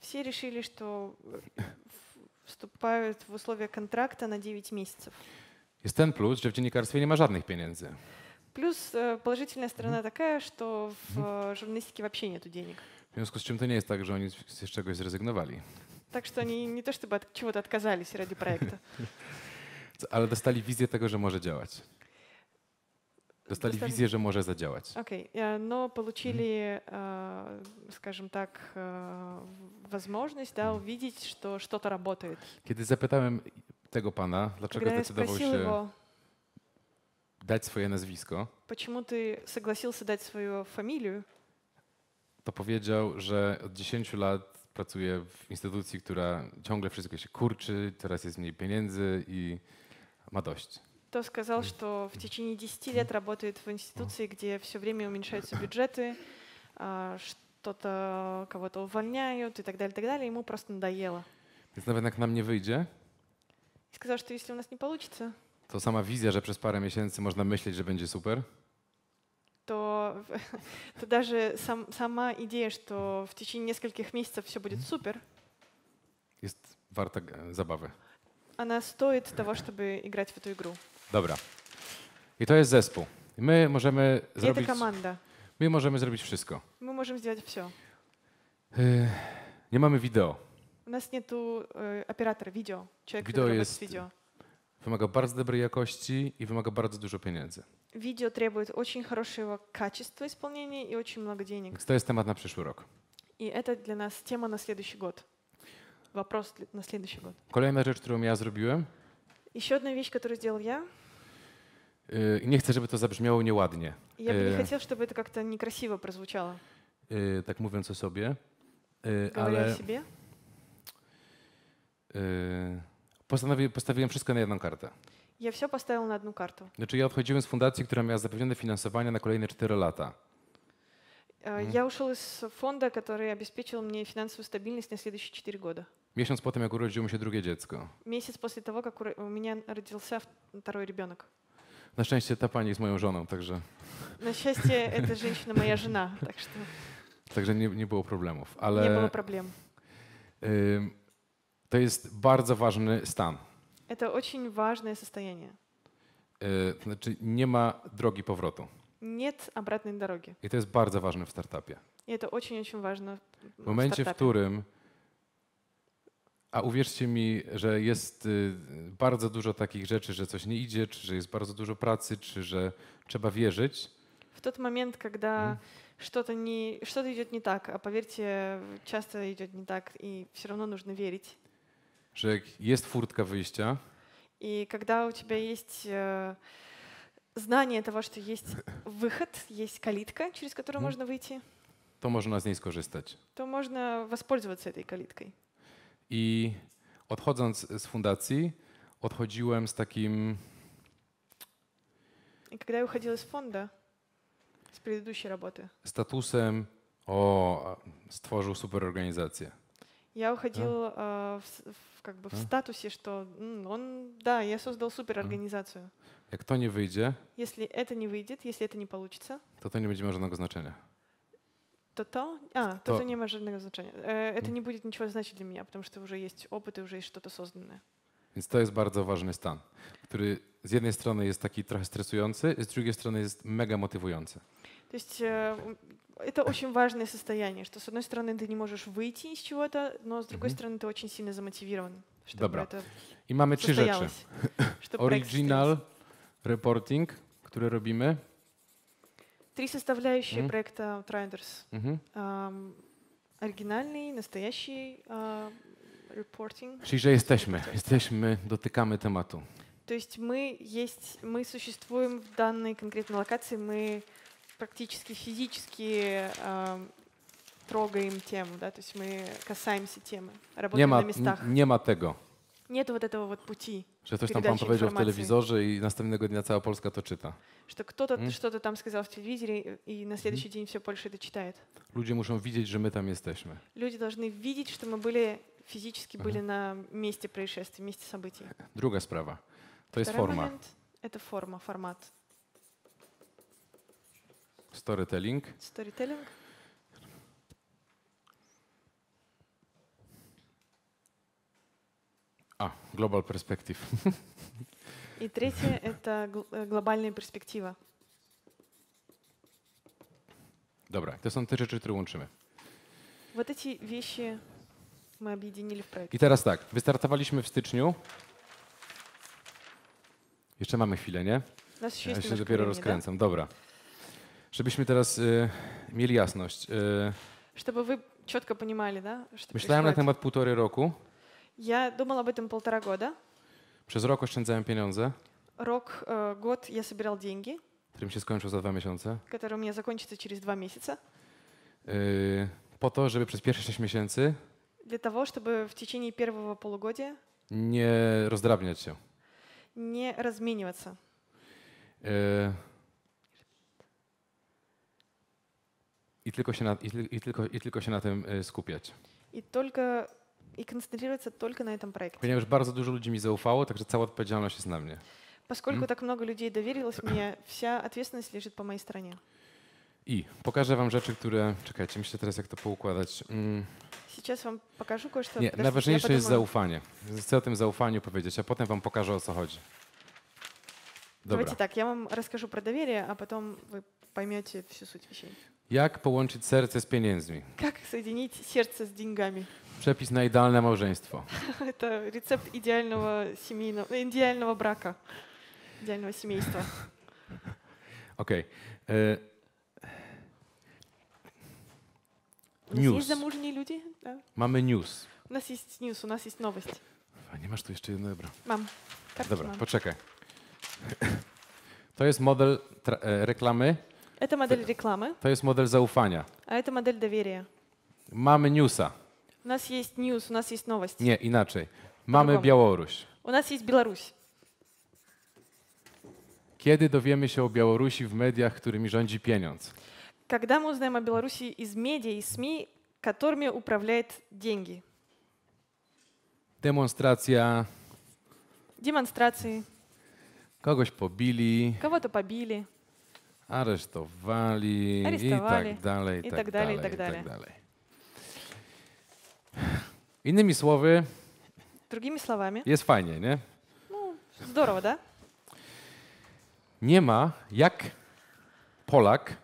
Все решили, что э, в- вступают в условия контракта на 9 месяцев. Jest ten plus, że w dziennikarstwie nie ma żadnych pieniędzy. Плюс э, положительная сторона такая, что в э, журналистике вообще нету денег. W związku z czym to nie jest tak, że oni z z czegoś zrezygnowali, Так что они не то чтобы от чего-то отказались ради проекта. Co- ale dostali wizję tego, że może działać. Dostali Dostali- wizję, że może zadziałać. Окей, э, но получили, э, скажем так, э, в- возможность да, увидеть, что что-то работает. Kiedy zapytałem tego pana, dlaczego Когда я zdecydował спросил się его, dać swoje nazwisko, почему ты согласился дать свою фамилию, to powiedział, że od 10 lat pracuje w instytucji, która ciągle wszystko się kurczy, teraz jest mniej pieniędzy i ma dość. то сказал, что в течение 10 лет работает в институции, где все время уменьшаются бюджеты, а, что-то кого-то увольняют и так далее, так далее. Ему просто надоело. Więc nawet jak nam nie wyjdzie, И сказал, что если у нас не получится, to sama wizja, że przez parę miesięcy można myśleć, że będzie super, то, то даже сам, сама идея, что в течение нескольких месяцев все будет супер, jest warta e, zabawy. она стоит того, чтобы играть в эту игру. Dobra. I to jest zespół. I My możemy И это zrobić, команда. my możemy zrobić wszystko. Мы можем сделать все. Yy, Nie mamy wideo. У нас нету э, оператора видео, человек, Видео который работает есть- с видео. Wymaga bardzo dobrej jakości i wymaga bardzo dużo pieniędzy. Видео требует очень хорошего качества исполнения и очень много денег. Więc to jest temat na przyszły rok. И это для нас тема на следующий год. вопрос для- на следующий год. Kolejna rzecz, którą ja zrobiłem, Еще одна вещь, которую сделал я, yy, i nie chcę, żeby to zabrzmiało nieładnie, и я бы не Э. хотел, чтобы это как-то некрасиво прозвучало, yy, tak mówiąc o sobie, yy, говоря ale о себе. yy, postanowi, postawiłem wszystko na jedną kartę. Я все поставил на одну карту. Znaczy ja odchodziłem z fundacji, która miała zapewnione finansowanie na kolejne 4 lata. Э, Мгм. Я ушел из фонда, который обеспечил мне финансовую стабильность на следующие 4 года. Miesiąc po tym, jak urodziło mi się drugie dziecko. Месяц после того, как уро- у меня родился вт- второй ребенок. Na szczęście ta pani jest moją żoną, także, На счастье, эта женщина моя жена, так что także nie, nie było problemów. не было Ale проблем. yy, to jest bardzo ważny stan. Это очень важное состояние. Yy, to znaczy nie ma drogi powrotu. Нет обратной дороги. I to jest bardzo ważne w startupie. И это очень-очень важно W momencie, w стартапе. którym, a uwierzcie mi, że jest y, bardzo dużo takich rzeczy, że coś nie idzie, czy że jest bardzo dużo pracy, czy że trzeba wierzyć, В тот момент, когда Мгм. что-то не что-то идет не так, а поверьте, часто идет не так, и все равно нужно верить. że jak jest furtka wyjścia, И когда у тебя есть э, знание того, что есть выход, есть калитка, через которую Мгм. можно выйти, to można z niej skorzystać. то можно воспользоваться этой калиткой. I odchodząc z fundacji, odchodziłem z takim, И когда я уходила из фонда, с предыдущей работы, statusem, o, stworzył super organizację. Я уходил э, в, в как бы в А? статусе, что он, да, я создал суперорганизацию. Jak to nie wyjdzie, Если это не выйдет, если это не получится, to to nie będzie miało żadnego znaczenia. то то, а, то, То- то не имеет жодного значения. Э, Это не будет ничего значить для меня, потому что уже есть опыт и уже есть что-то созданное. Więc to jest bardzo ważny stan, który z jednej strony jest taki trochę stresujący, z drugiej strony jest mega motywujący. То есть э, это очень важное состояние, что с одной стороны ты не можешь выйти из чего-то, но с другой Мгм. стороны ты очень сильно замотивирован, чтобы Dobra. это I mamy trzy rzeczy. состоялось. чтобы проект Original reporting, który robimy. Три составляющие Мгм. проекта Outriders. Mhm. Ам, оригинальный, настоящий а, reporting. Czyli, że jesteśmy, jesteśmy, dotykamy tematu. То есть мы есть, мы существуем в данной конкретной локации, мы практически физически ам, трогаем тему, да, то есть мы касаемся темы, Nie работаем ma, на местах. n- nie ma tego, Нет вот этого вот пути, że ktoś tam pan Передачи powiedział w informacji. telewizorze i następnego dnia cała Polska to czyta. что кто-то Мгм. что-то там сказал в телевизоре, и на следующий день все Польша это читает. Ludzie muszą widzieć, że my tam jesteśmy. Люди должны видеть, что мы были физически Ага. были на месте происшествия, месте событий. Druga sprawa, to jest Второй forma. момент — это форма, формат. Storytelling. Сторителлинг. A, global perspective. И третье — это гл- э, глобальная перспектива. Dobra, to są te rzeczy, które łączymy. Вот эти вещи мы объединили в проект. I teraz tak, wystartowaliśmy w styczniu. Jeszcze mamy chwilę, nie? У нас еще Ja есть się немножко dopiero времени, да? rozkręcam. Dobra. Żebyśmy teraz y, mieli jasność. Y, Чтобы вы четко понимали, да, что myślałem na происходит. temat półtorej roku. Я думал об этом полтора года. Przez rok oszczędzałem pieniądze, Рок, э, год я собирал деньги, którym się skończył za dwa miesiące. которые у меня закончатся через два месяца, Y, po to, żeby przez pierwsze 6 miesięcy для того, чтобы в течение первого полугодия nie rozdrabniać się. не размениваться. Y, I tylko się na, i, tyl- i tylko, i tylko się na tym y, skupiać. И только и концентрироваться только на этом проекте. Ponieważ bardzo dużo ludzi mi zaufało, także cała odpowiedzialność jest na mnie. Поскольку Мгм. так много людей доверилось мне, вся ответственность лежит по моей стороне. I pokażę wam rzeczy, które... Czekajcie, myślę teraz, jak to poukładać. Mm, Сейчас вам покажу кое-что. nie, Подождите, я najważniejsze jest подумаю. zaufanie. Chcę o tym zaufaniu powiedzieć, a potem wam pokażę, o co chodzi. Dobra. Давайте так, я вам расскажу про доверие, а потом вы поймете всю суть вещей. Jak połączyć serce z pieniędzmi? Как соединить сердце с деньгами? Przepis na idealne małżeństwo. Это рецепт идеального семейного, э, идеального брака, идеального семейства. Okej. E, У нас News. есть замужние люди? Да? Mamy news. У нас есть news, у нас есть новость. A nie masz tu jeszcze jednego, dobra. Мам, карточку Dobra, мам. poczekaj. To jest model tra- e, reklamy, Это модель рекламы, to jest model zaufania. а это модель доверия. Mamy newsa. У нас есть news, у нас есть новость. Nie, inaczej. Mamy Po-drugiemu. Białoruś. У нас есть Беларусь. Kiedy dowiemy się o Białorusi w mediach, którymi rządzi pieniądz? Когда мы узнаем о Беларуси из медиа и СМИ, которыми управляют деньги? Demonstracja, Демонстрации, kogoś pobili, кого-то побили. aresztowali i Aresztowali. tak dalej, I tak, tak dalej, i dalej, tak dalej. dalej. Innymi słowy, Другими словами, jest fajnie, nie? ну, здорово, да? Nie ma jak Polak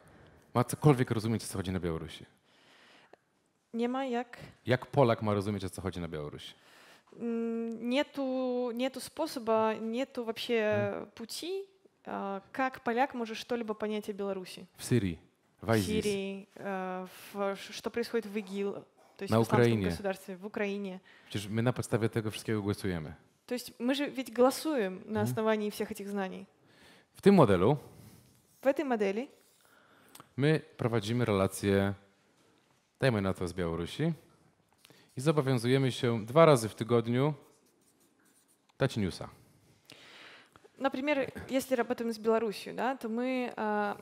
ma cokolwiek rozumieć, o co chodzi na Białorusi. Нема як. Jak Polak ma rozumieć, o co chodzi na Białorusi? М, Нету, нету способа, нету вообще пути, а, как поляк может что-либо понять о Беларуси. W Syrii, w В ISIS, Сирии, э, в- ш- что происходит в ИГИЛ, то есть На в исламском Украине. государстве, в Украине. Przecież my na podstawie tego wszystkiego głosujemy. То есть мы же ведь голосуем на основании всех этих знаний. W tym modelu В этой модели my prowadzimy relacje, dajmy na to z Białorusi i zobowiązujemy się dwa razy w tygodniu dać newsa. Например, если работаем с Беларусью, да, то мы а,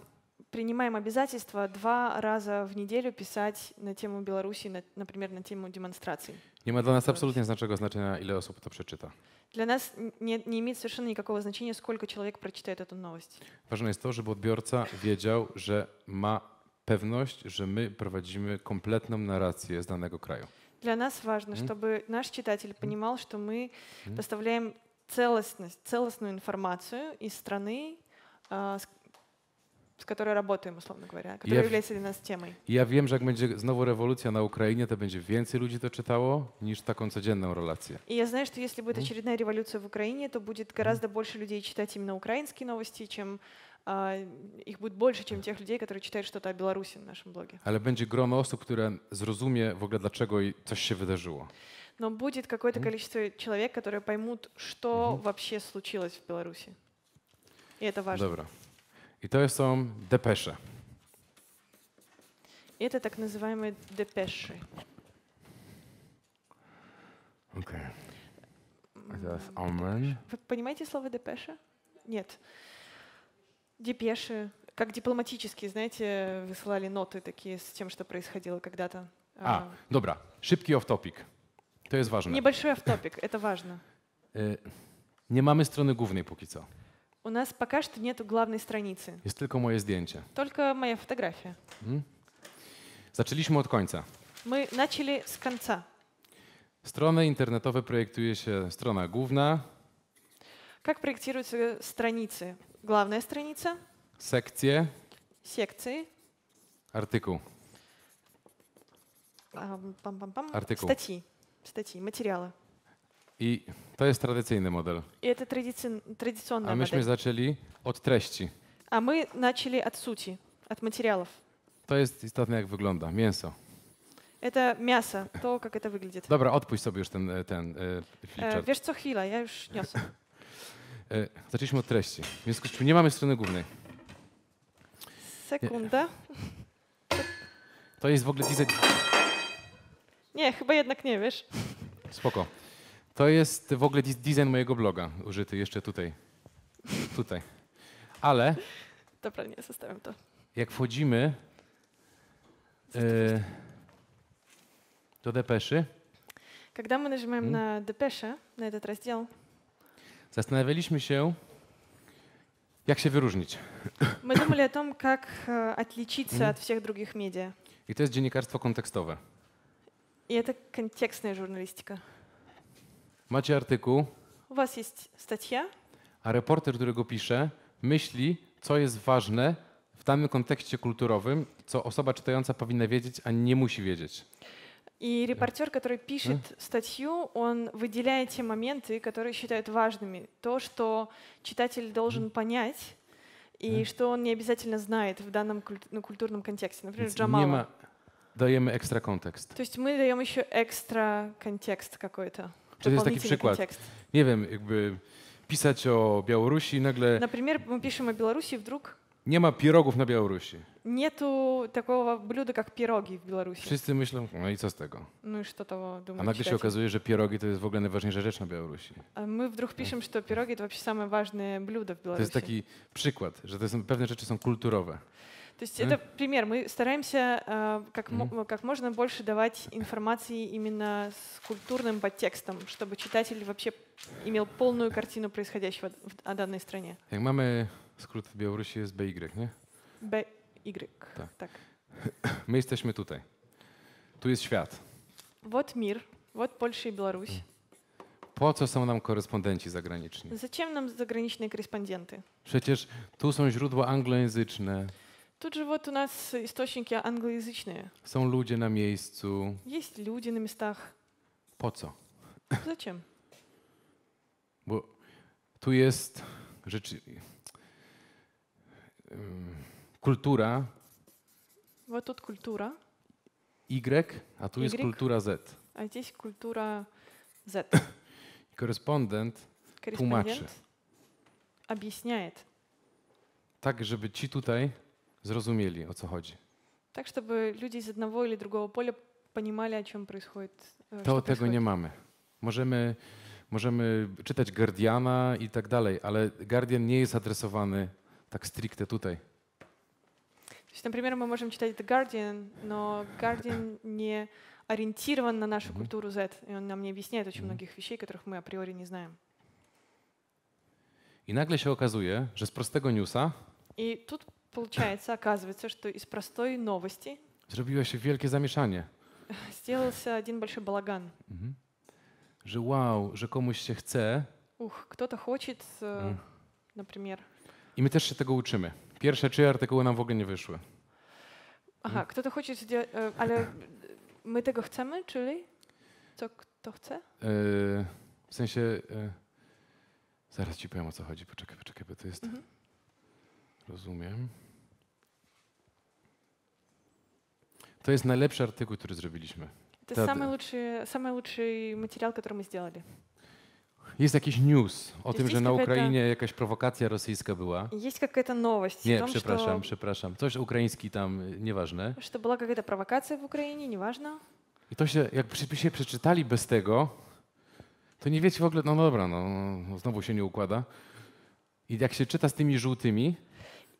принимаем обязательство два раза в неделю писать на тему Беларуси, на- например, на тему демонстраций. Nie ma dla nas absolutnie znaczego znaczenia, ile osób to przeczyta. Для нас не, не имеет совершенно никакого значения, сколько человек прочитает эту новость. Ważne jest to, żeby odbiorca wiedział, że ma pewność, że my prowadzimy kompletną narrację z danego kraju. Для нас важно, чтобы наш читатель понимал, что мы Мгм. поставляем целостность, целостную информацию из страны, а, с, с которой работаем, условно говоря, которая в- является для нас темой. I ja wiem, że jak będzie znowu rewolucja na Ukrainie, to będzie więcej ludzi to czytało niż taką codzienną relację. И я знаю, что если будет Мгм. очередная революция в Украине, то будет гораздо больше людей читать именно украинские новости, чем а, их будет больше, чем тех людей, которые читают что-то о Беларуси на нашем блоге. Ale będzie grono osób, które zrozumie w ogóle, dlaczego i coś się wydarzyło. Но будет какое-то количество человек, которые поймут, что Мгм. вообще случилось в Беларуси. И это важно. Dobra. I to są depesze. И это так называемые депеши. Okej. Teraz депеш. amen. Вы понимаете слово депеша? Нет. Депеши, как дипломатические, знаете, высылали ноты такие с тем, что происходило когда-то. A, dobra. Szybki off-topic. To jest ważne. Небольшой автопик, это важно. Y, Nie mamy strony głównej póki co. У нас пока что нету главной страницы, Jest tylko moje zdjęcie. только моя фотография. Mhm. Zaczęliśmy od końca. Мы начали с конца. Strony internetowe projektuje się strona główna, Как проектируются страницы? Главная страница, sekcje, секции, artykuł. ам, пам-пам-пам, Артикул. статьи, статьи, материалы. I to jest tradycyjny model. И это традици- традиционная A myśmy модель. zaczęli od treści. А мы начали от сути, от материалов. To jest istotne, jak wygląda. Mięso. Это мясо, то, как это выглядит. Dobra, odpuść sobie już ten, e, ten e, Э, flipchart. Wiesz co, chwila, ja już niosę. E, Zaczęliśmy od treści. W związku z czym nie mamy strony głównej. Секунда. To jest w ogóle design... Nie, chyba jednak nie, wiesz. Spoko. To jest w ogóle dis- design mojego bloga użyty jeszcze tutaj. Tutaj. Ale Dobra, nie, zostawiam to. jak wchodzimy e, do depeszy, Когда мы нажимаем М. на депеше, на этот раздел, zastanawialiśmy się, jak się wyróżnić. мы думали о том, как э, отличиться Мгм. от всех других медиа. I to jest dziennikarstwo kontekstowe. И это контекстная журналистика. Macie artykuł, У вас есть статья, a reporter, który go pisze, myśli, co jest ważne w danym kontekście kulturowym, co osoba czytająca powinna wiedzieć, a nie musi wiedzieć. и репортер, который пишет статью, он выделяет те моменты, которые считает важными. То, что читатель должен понять, и Мгм. что он не обязательно знает в данном культ- ну, культурном контексте. Например, Więc nie Джамала. ma, dajemy ekstra kontekst. То есть мы даем еще экстра контекст какой-то. Czy to jest taki дополнительный przykład? контекст. Nie wiem, jakby pisać o Białorusi i nagle Например, мы пишем о Беларуси, вдруг nie ma pierogów na Białorusi. нету такого блюда, как пироги в Беларуси. Wszyscy myślą, no i co z tego? Ну и что того A думают nagle się читатели? okazuje, że pierogi to jest w ogóle najważniejsza rzecz na Białorusi. А мы вдруг пишем, что пироги это вообще самое важное блюдо в To Беларуси. jest taki przykład, że to są, pewne rzeczy są kulturowe. То есть Мгм. это пример. Мы стараемся э, как, Мгм. как можно больше давать информации именно с культурным подтекстом, чтобы читатель вообще имел полную картину происходящего в, о данной стране. Jak mamy skrót w Białorusi jest BY, nie? Б, Y. Так. Так. My jesteśmy tutaj. Tu jest świat. Вот мир, вот Польша и Беларусь. Po co są nam korespondenci zagraniczni? Зачем нам заграничные корреспонденты? Przecież tu są źródła anglojęzyczne, Тут же вот у нас источники англоязычные. są ludzie na miejscu. Есть люди на местах. Po co? Зачем? Bo tu jest rzeczy... ym, kultura Вот тут культура, Y, a tu jest Y. kultura Z. а здесь культура Z. I korespondent Tłumaczy. Корреспондент объясняет, tak, żeby ci tutaj zrozumieli, o co chodzi. так чтобы люди из одного или другого поля понимали, о чем происходит. э, To что tego nie происходит. mamy. Możemy, możemy czytać Guardiana i tak dalej, ale Guardian nie jest adresowany tak stricte tutaj. То есть, например, мы можем читать The Guardian, но Guardian не ориентирован на нашу Мгм. культуру Z, и он нам не объясняет очень Мгм. многих вещей, которых мы априори не знаем. I nagle się okazuje, że z prostego newsa И тут получается, оказывается, что из простой новости zrobiło się wielkie zamieszanie. сделался один большой балаган. Mhm. Że wow, że komuś się chce Ух, кто-то хочет, э, Mm. например, i my też się tego uczymy. Pierwsze trzy artykuły nam w ogóle nie wyszły. Ага, кто-то хочет сделать, э, ale my tego chcemy, czyli co kto chce? Yy, w sensie, yy, zaraz ci powiem o co chodzi, poczekaj, poczekaj, bo to jest, Mhm. rozumiem. To jest najlepszy artykuł, który zrobiliśmy. Это Да, самый да. лучший, самый лучший материал, который мы сделали. Jest jakiś news o Jest tym, że gdzieś na jakaś- Ukrainie jakaś prowokacja rosyjska była. Есть какая-то новость Nie, о том, przepraszam, что, przepraszam. Coś ukraiński tam, y, nieważne. что была какая-то провокация в Украине, неважно. I to się, jak przy- się przeczytali bez tego, to nie wiecie w ogóle, no dobra, no, no znowu się nie układa. I jak się czyta z tymi żółtymi,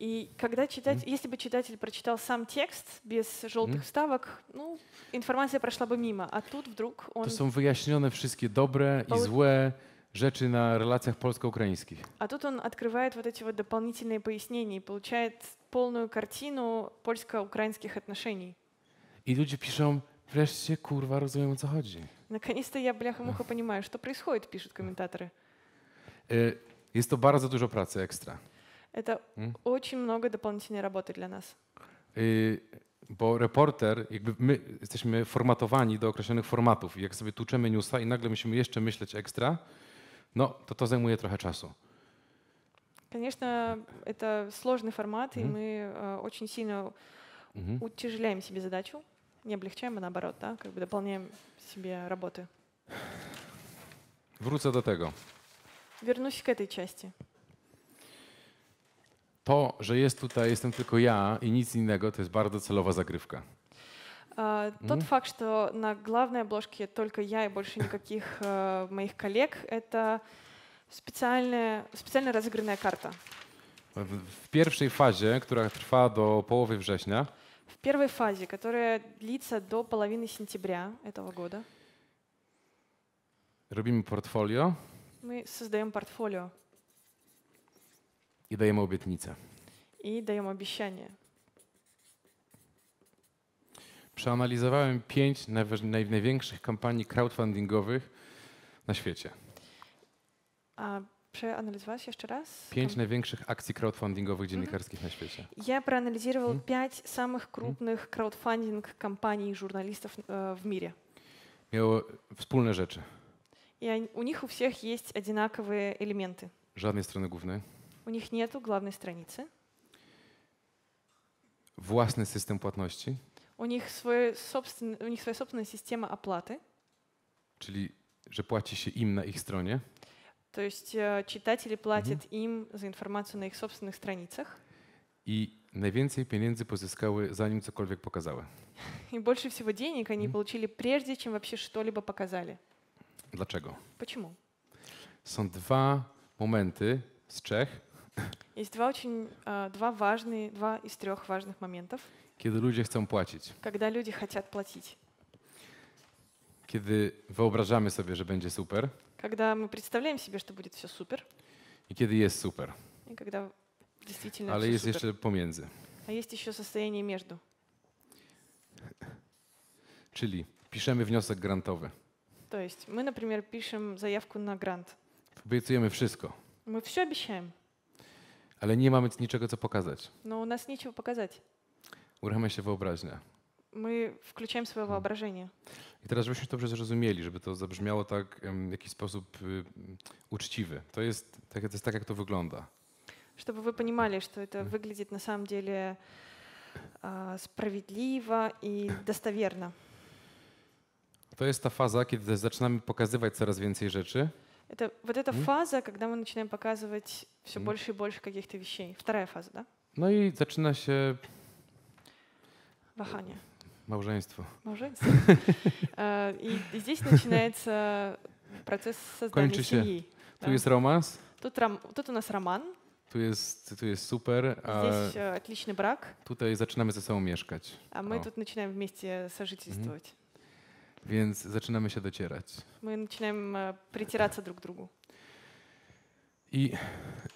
И когда читать, если бы читатель прочитал сам текст без желтых Мгм. вставок, ну, информация прошла бы мимо. А тут вдруг он, to są wyjaśnione wszystkie dobre i złe rzeczy na relacjach polsko-ukraińskich. а тут он открывает вот эти вот дополнительные пояснения и получает полную картину польско-украинских отношений. I ludzie piszą, wreszcie kurwa rozumiem o co chodzi. Наконец-то я, бляха-муха, понимаю, что происходит, пишут комментаторы. Jest to bardzo dużo pracy ekstra. Это М. очень много дополнительной работы для нас. Y, Bo reporter, jakby my jesteśmy formatowani do określonych formatów. I jak sobie tłuczemy newsa i nagle musimy jeszcze myśleć ekstra, no to to zajmuje trochę czasu. Конечно, это сложный формат, и Мгм. мы э, очень сильно Mhm. утяжеляем себе задачу, не облегчаем, а наоборот, да, как бы дополняем себе работы. Wrócę do tego. Вернусь к этой части. To, że jest tutaj, jestem tylko ja i nic innego, to jest bardzo celowa zagrywka. А, Тот Мгм. факт, что на главной обложке только я и больше никаких э, моих коллег, это специальная, специально разыгранная карта. W, w pierwszej fazie, która trwa do połowy września, В первой фазе, которая длится до половины сентября этого года, robimy portfolio мы создаем портфолио i dajemy obietnicę. и даем обещания. Przeanalizowałem pięć najważ- naj, największych kampanii crowdfundingowych na świecie. А, проанализовать еще раз. Pięć Ком- największych akcji crowdfundingowych dziennikarskich na świecie. Я проанализировал Мгм. пять самых крупных краудфандинг-компаний журналистов э, в мире. Miało wspólne rzeczy. И они- у них у всех есть одинаковые элементы. Żadnej strony głównej, У них нету главной страницы, własny system płatności, У них, свой собствен... у них своя собственная система оплаты. czyli że płaci się im na ich stronie. То есть э, читатели платят им за информацию на их собственных страницах. I najwięcej pieniędzy pozyskały, zanim cokolwiek pokazały. И больше всего денег они получили прежде, чем вообще что-либо показали. Dlaczego? Почему? Są dwa momenty z Czech, Есть два очень, э, два важные, два из трех важных моментов, kiedy ludzie chcą płacić. когда люди хотят платить. Kiedy wyobrażamy sobie, że będzie super Когда мы представляем себе, что будет все супер, i kiedy jest super, и когда действительно ale всё jest супер. jeszcze pomiędzy. А есть еще состояние между. Czyli piszemy wniosek grantowy. То есть мы, например, пишем заявку на грант. Obiecujemy wszystko, Мы все обещаем, ale nie mamy niczego, co pokazać. но у нас nечего показать. Uruchamia się wyobraźnia. Мы включаем свое воображение. I teraz, żebyśmy to dobrze zrozumieli, żeby to zabrzmiało tak em, w jakiś sposób y, uczciwy. To jest, tak, to jest tak, jak to wygląda. Чтобы вы понимали, что это выглядит на самом деле а, справедливо и достоверно. To jest ta faza, kiedy zaczynamy pokazywać coraz więcej rzeczy Это вот эта Мгм. фаза, когда мы начинаем показывать все Мгм. больше и больше каких-то вещей. Вторая фаза, да? No i zaczyna się Вахание. małżeństwo. Małżeństwo. А, И и здесь начинается процесс создания Kończy się. семьи. Tu да. jest romans, Тут, ром- тут у нас роман, tu jest, tu jest super, a здесь э, отличный брак, tutaj zaczynamy ze sobą mieszkać. а мы О. тут начинаем вместе сожительствовать. Więc zaczynamy się docierać. Мы начинаем э, притираться друг к другу. I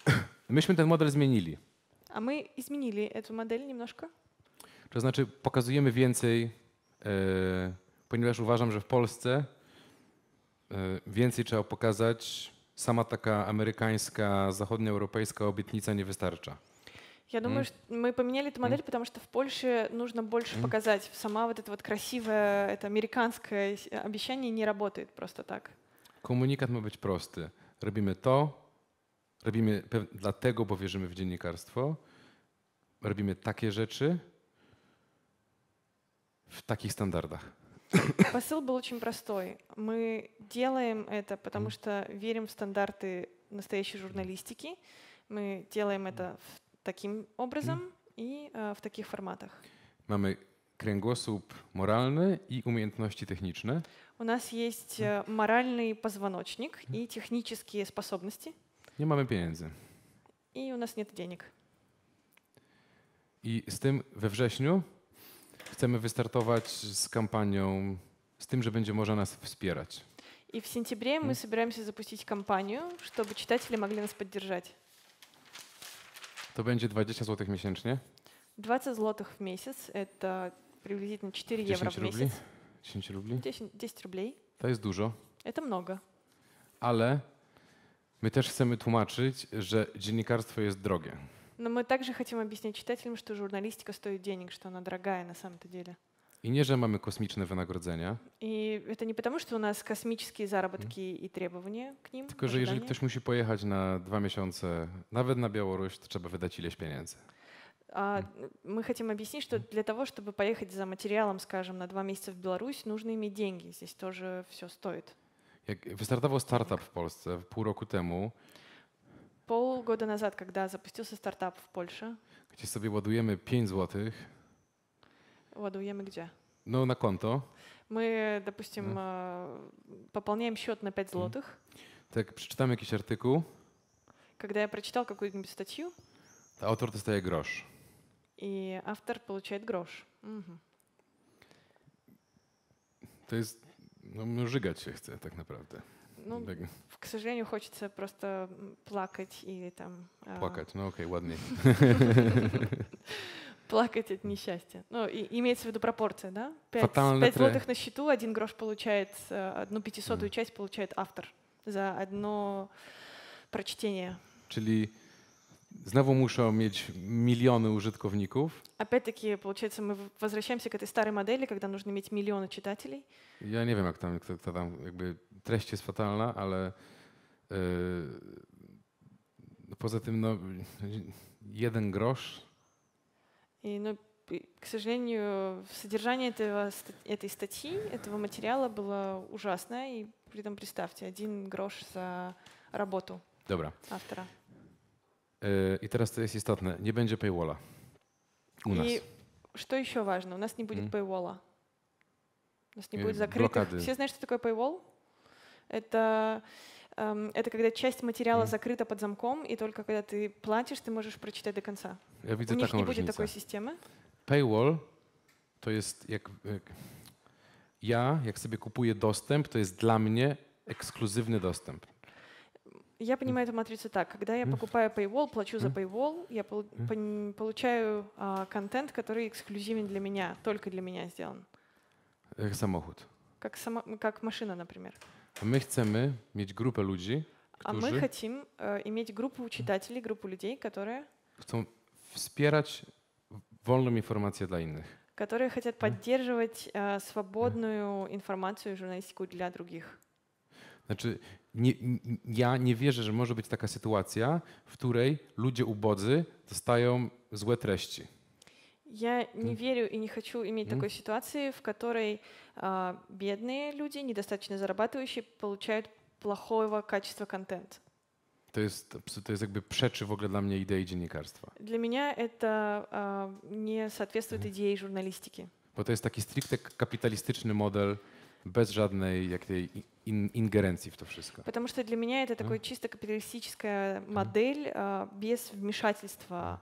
myśmy ten model zmienili. А мы изменили эту модель немножко. To znaczy pokazujemy więcej, e, ponieważ uważam, że w Polsce e, więcej trzeba pokazać. Sama taka amerykańska, zachodnioeuropejska obietnica nie wystarcza. Я думаю, Мгм. что мы поменяли эту модель, Мгм. потому что в Польше нужно больше Мгм. показать. Сама вот это вот красивое, это американское обещание не работает просто так. Komunikat ma być prosty. Robimy to, robimy dlatego, bo wierzymy w dziennikarstwo, robimy takie rzeczy w takich standardach. Посыл был очень простой. Мы делаем это, потому что верим в стандарты настоящей журналистики. Мы делаем это в- таким образом и э, в таких форматах. Mamy kręgosłup moralny i umiejętności techniczne. У нас есть э, моральный позвоночник и технические способности, Nie mamy pieniędzy. и у нас нет денег. I z tym we wrześniu chcemy wystartować z kampanią, z tym, że będzie można nas wspierać. И в сентябре мы Мгм. собираемся запустить кампанию, чтобы читатели могли нас поддержать. To będzie 20 zł miesięcznie, 20 злотых в месяц — это приблизительно 4 евро 10 в rubli. месяц. 10 rubli. 10, 10 рублей. To jest dużo, Это много. ale my też chcemy tłumaczyć, że dziennikarstwo jest drogie. Но мы также хотим объяснять читателям, что журналистика стоит денег, что она дорогая на самом-то деле. I nie, że mamy kosmiczne wynagrodzenia, И это не потому, что у нас космические заработки и требования к ним. tylko że jeżeli ожидания. ktoś musi pojechać na dwa miesiące, nawet na Białoruś, to trzeba wydać ileś pieniędzy. А, мы хотим объяснить, что для того, чтобы поехать за материалом, скажем, на два месяца в Беларусь, нужно иметь деньги. Здесь тоже все стоит. Jak wystartował startup w Polsce pół roku temu, Полгода назад, когда запустился стартап в Польше, gdzie sobie ładujemy 5 zł, ładujemy где? no na konto, Мы, допустим, э, пополняем счет на 5 злотых. to jak przeczytamy jakiś artykuł, Когда я прочитал какую-нибудь статью, to autor dostaje grosz. и автор получает грош. Мгм. To jest, no, no żygać się chce tak naprawdę. Ну, Tak, к сожалению, хочется просто м, плакать или там... э, płakać, no okej, ładniej. Плакать от несчастья. Ну, и, имеется в виду пропорция, да? Пять, Фатальный пять тре- злотых на счету, один грош получает, э, одну пятисотую часть получает автор за одно прочтение. Czyli znowu muszą mieć miliony użytkowników. Опять-таки, получается, мы возвращаемся к этой старой модели, когда нужно иметь миллионы читателей. Ja nie wiem, jak tam, kto, kto tam jakby treść jest fatalna, ale yy, no poza tym no, jeden grosz И, ну, к сожалению, содержание этого, этой статьи, этого материала было ужасное. И при этом, представьте, один грош за работу Dobra. автора. I teraz to jest istotne. Nie będzie paywalla u nas. И что еще важно? У нас не будет М. paywall. У нас не Э, будет закрытых. блокады. Все знают, что такое paywall? Это, это когда часть материала М. закрыта под замком, и только когда ты платишь, ты можешь прочитать до конца. Ja widzę У них не будет такой системы. Paywall to jest jak, jak ja, jak sobie kupuję dostęp, to jest dla mnie ekskluzywny dostęp. Я понимаю эту матрицу так. Когда я покупаю paywall, плачу за paywall, я пол- М. пон- получаю а, контент, который эксклюзивен для меня, только для меня сделан. Jak samochód. Как, сама, как машина, например. My chcemy mieć grupę ludzi, А мы którzy хотим э, иметь группу читателей, группу людей, которые chcą wspierać wolną informację dla innych. которые хотят поддерживать э, свободную информацию и журналистику для других. Znaczy, nie, n- ja nie wierzę, że może być taka sytuacja, w której ludzie ubodzy dostają złe treści. Я не верю и не хочу иметь М. такой ситуации, в которой а, бедные люди, недостаточно зарабатывающие, получают плохого качества контент. To jest, to jest jakby przeczy w ogóle dla mnie idei dziennikarstwa. Для меня это а, не соответствует идее журналистики. Bo to jest taki stricte kapitalistyczny model bez żadnej jakiej in, ingerencji w to wszystko. Потому что для меня это такой чисто капиталистическая модель а, без вмешательства а,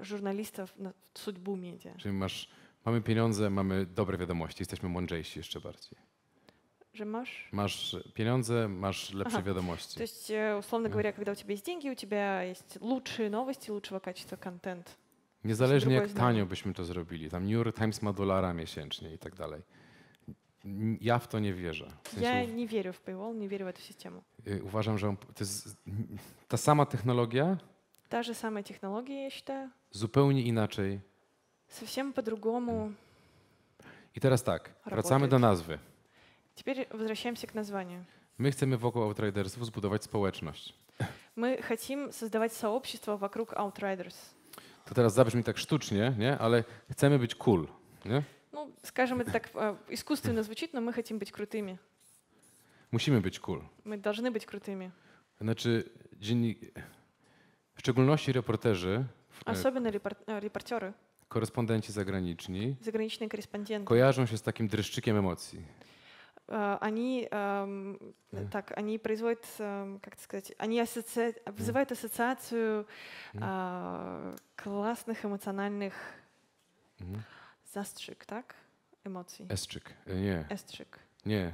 журналистов на судьбу медиа. Czyli masz, mamy pieniądze, mamy dobre wiadomości, jesteśmy mądrzejsi jeszcze bardziej. Же Маш? Masz pieniądze, masz lepsze Aha. wiadomości. То есть, э, условно Мгм. говоря, когда у тебя есть деньги, у тебя есть лучшие новости, лучшего качества контент. Niezależnie jak drugie zdanie. tanio byśmy to zrobili. Tam New York Times ma dolara miesięcznie i tak dalej. N- Ja w to nie wierzę. W sensie Я u- не верю в paywall, не верю в эту систему. y, uważam, że on- to jest ta sama technologia Та же самая технология, я считаю, zupełnie inaczej. совсем по-другому. I teraz tak, wracamy Работает. do nazwy. Теперь возвращаемся к названию. My chcemy wokół Outridersów zbudować społeczność. Мы хотим создавать сообщество вокруг Outriders. To teraz zabrzmi tak sztucznie, nie? ale chcemy być cool. Nie? Ну, скажем, это так э, искусственно звучит, но мы хотим быть крутыми. Musimy być cool. Мы должны быть крутыми. Znaczy, dziennik... w szczególności reporterzy, e, Особенно репор- э, репортеры, korespondenci zagraniczni, заграничные корреспонденты. kojarzą się z takim dreszczykiem emocji. Э, Они, эм, Мгм. так, они производят, эм, как это сказать, они асоци- вызывают ассоциацию Мгм. а, классных эмоциональных Mhm. zastrzyk, tak? Emocji. Estrzyk. E, Nie, Estrzyk. nie.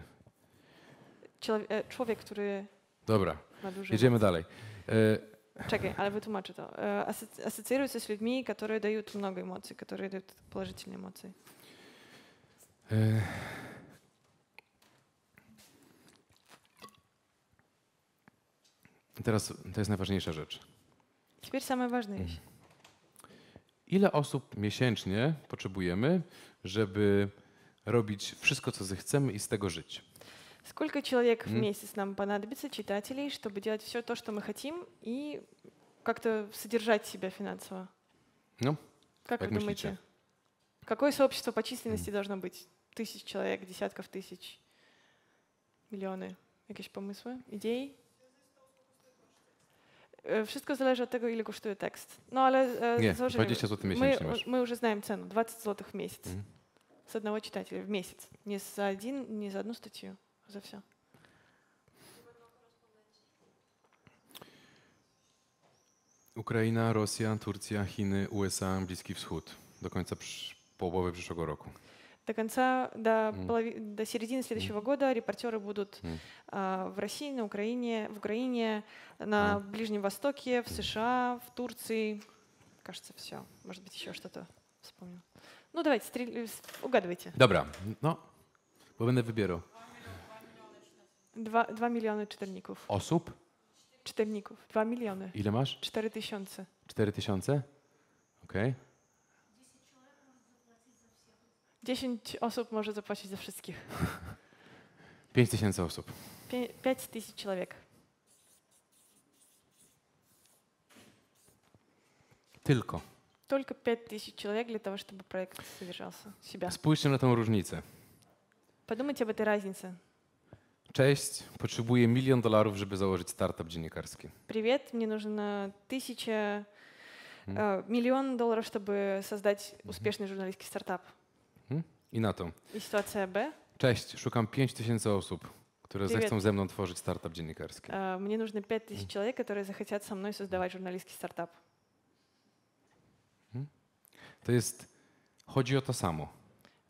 Człowiek, e, człowiek, który Dobra, ma dużo jedziemy emocji. dalej. E, Czekaj, ale wytłumaczę to. E, asoc- Asocjują się z ludźmi, которые дают много эмоций, которые дают положительные эмоции. e, Teraz to jest najważniejsza rzecz. Теперь самая важная вещь. Ile osób miesięcznie potrzebujemy, żeby robić wszystko, co zechcemy i z tego żyć? Сколько человек в месяц нам понадобится, читателей, чтобы делать все то, что мы хотим, и как-то содержать себя финансово? Ну, как, как вы думаете? Какое сообщество по численности должно быть? Тысяч человек, десятков тысяч. Jakieś pomysły, idei? E, Wszystko zależy od tego, ile kosztuje tekst. No ale Nie, założymy- 20 zł мы, miesięcznie masz. мы уже знаем цену. 20 злотых в месяц. Мгм. С одного читателя в месяц. Не за один, не за одну статью, а за все. Ukraina, Rosja, Turcja, Chiny, USA, Bliski Wschód. Do końca przysz- połowy przyszłego roku. До конца, до, Мгм. полови- до середины следующего года репортеры будут Мгм. а, в России, на Украине, в Украине, на Мгм. Ближнем Востоке, в США, в Турции. Кажется, все. Может быть, еще что-то вспомнил. Ну, давайте, стрель- с- угадывайте. Dobra, no, bo będę wybierał. Два, два миллиона czytelników. Osób? Czytelników. Dwa miliony. Ile masz? Cztery tysiące. 4 tysiące? Okej. Dziesięć osób może zapłacić za wszystkich. 5 tysięcy osób. Пе- Пять тысяч человек. Tylko. Только 5000 человек для того, чтобы проект содержался себя. Spójrzcie na tę różnicę. Подумайте об этой разнице. Cześć, potrzebuję milion dolarów, żeby założyć startup dziennikarski. Привет, мне нужно тысяча, э, миллион долларов, чтобы создать успешный журналистский стартап. I na to. И ситуация Б. Cześć, szukam 5 tysięcy osób, które Привет. zechcą ze mną tworzyć startup dziennikarski. Э, Мне нужно 5000 человек, которые захотят со мной создавать журналистский стартап. To jest, chodzi o to samo,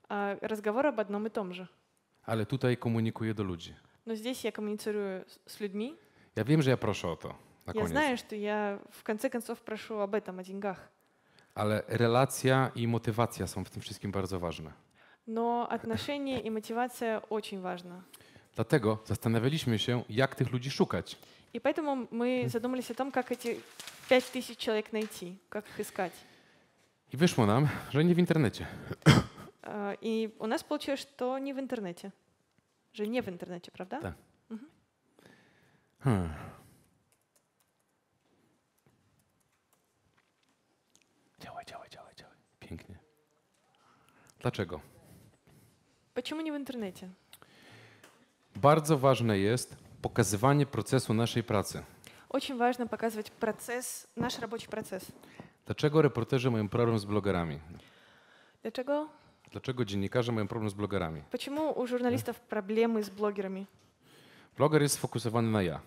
А Разговор об одном и том же. ale tutaj komunikuję do ludzi. Но здесь я коммуницирую с- с людьми. Ja wiem, że ja proszę o to na Я koniec, знаю, что я в конце концов прошу об этом, о деньгах. ale relacja i motywacja są w tym wszystkim bardzo ważne. Но отношения и мотивация очень важна. Dlatego zastanawialiśmy się, jak tych ludzi szukać. И поэтому мы задумались о том, как эти 5000 человек найти, как их искать. I wyszło nam, że nie w internecie. А, И у нас получилось, что не в интернете. Же не в интернете, правда? Да. Hmm. Działaj, działaj, działaj, działaj. Pięknie. Dlaczego? Почему не в интернете? Bardzo ważne jest pokazywanie procesu naszej pracy. Очень важно показывать процесс, наш рабочий процесс. Dlaczego reporterzy mają problem z blogerami? Dlaczego? Dlaczego dziennikarze mają problem z blogerami? Почему у журналистов проблемы с блогерами? Bloger jest sfokusowany na ja.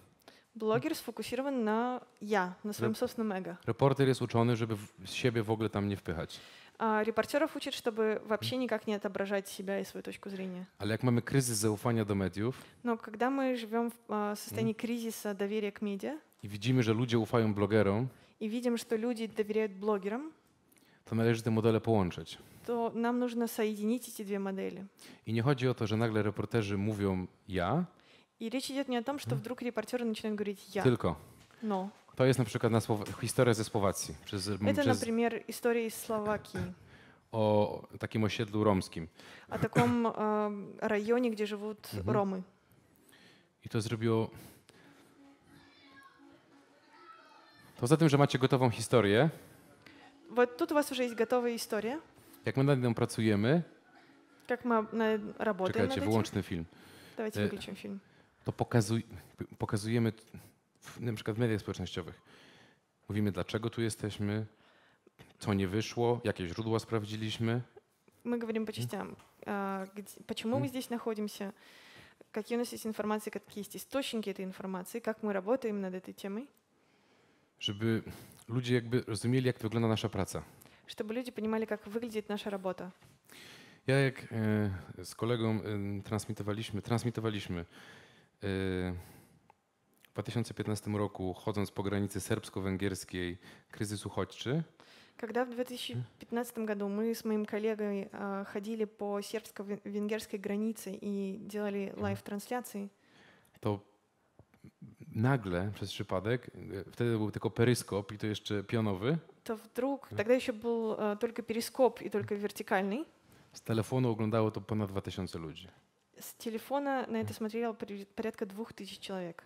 Блогер сфокусирован на я, на своем Реп- собственном эго. Reporter jest uczony, żeby w- siebie w ogóle tam nie wpychać. А репортеров учат, чтобы вообще никак не отображать себя и свою точку зрения. Ale jak mamy kryzys zaufania do mediów Но когда мы живем в а, состоянии кризиса доверия к медиа i widzimy, że ludzie ufają blogerom, и видим, что люди доверяют блогерам, to należy te modele połączyć. то нам нужно соединить эти две модели. I nie chodzi o to, że nagle reporterzy mówią ja, И речь идет не о том, что вдруг репортеры начинают говорить «я», tylko «но». to jest na przykład na Słow- historia ze Słowacji przez, Это, przez, например, история из Словакии, o takim osiedlu romskim. о таком а, районе, где живут ромы. I to zrobiło. Poza tym, że macie gotową historię, Вот тут у вас уже есть готовая история, jak my nad nią pracujemy, как мы на- работаем czekajcie, над этим. wyłączny film, Давайте Э, выключим фильм. to pokazuj, pokazujemy w, na przykład w mediach społecznościowych. Mówimy, dlaczego tu jesteśmy, co nie wyszło, jakie źródła sprawdziliśmy. Мы говорим по частям. А, где- почему мы здесь находимся, какие у нас есть информации, какие есть источники этой информации, как мы работаем над этой темой, żeby ludzie jakby rozumieli, jak wygląda nasza praca. Чтобы люди понимали, как выглядит наша работа. Ja jak e, z kolegą e, transmitowaliśmy, transmitowaliśmy e, w 2015 roku, chodząc po granicy serbsko-węgierskiej, kryzys uchodźczy, Когда в 2015 году мы с моим коллегой а, ходили по сербско-венгерской границе и делали лайв-трансляции, to nagle przez przypadek, e, wtedy był tylko peryskop i to jeszcze pionowy, то вдруг, тогда еще был а, только перископ и только вертикальный, z telefonu oglądało to ponad 2000 ludzi. с телефона на это смотрело при- порядка двух тысяч человек.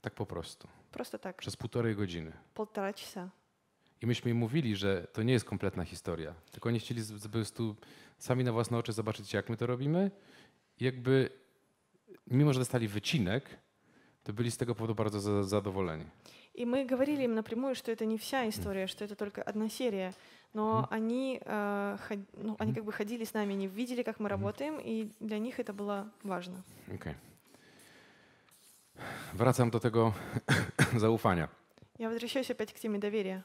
Tak po prostu. Просто так, Przez półtorej godziny. полтора часа. I myśmy im mówili, że to nie jest kompletna historia, tylko oni chcieli z- z- po prostu sami na własne oczy zobaczyć, jak my to robimy. I jakby, mimo że dostali wycinek, to byli z tego powodu bardzo za- zadowoleni. И мы говорили им напрямую, что это не вся история, что это только одна серия. Но они, э, ход- ну, они как бы ходили с нами, они видели, как мы работаем, и для них это было важно. Okej. Wracam do tego zaufania. Я возвращаюсь опять к теме доверия.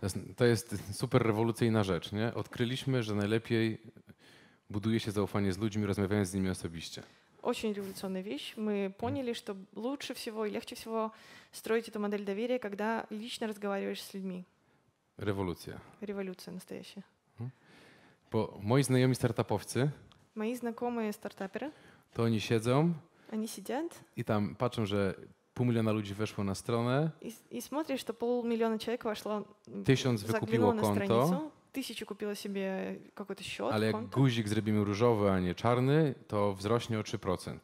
To jest, to jest super rewolucyjna rzecz. Nie? Odkryliśmy, że najlepiej buduje się zaufanie z ludźmi, rozmawiając z nimi osobiście. Очень революционная вещь. Мы поняли, что лучше всего и легче всего строить эту модель доверия, когда лично разговариваешь с людьми. Rewolucja. Rewolucja настоящая. Bo moi znajomi startupowcy, Мои знакомые стартаперы, to oni siedzą они сидят. I tam patrzą, że pół miliona ludzi weszło na stronę, и, и смотришь, что полмиллиона человек вошло, м, tysiąc wykupiło konto, страницу, тысячу купила себе какой-то счет, ale jak конто, guzik zrobimy różowy, a nie czarny, to wzrośnie o 3%.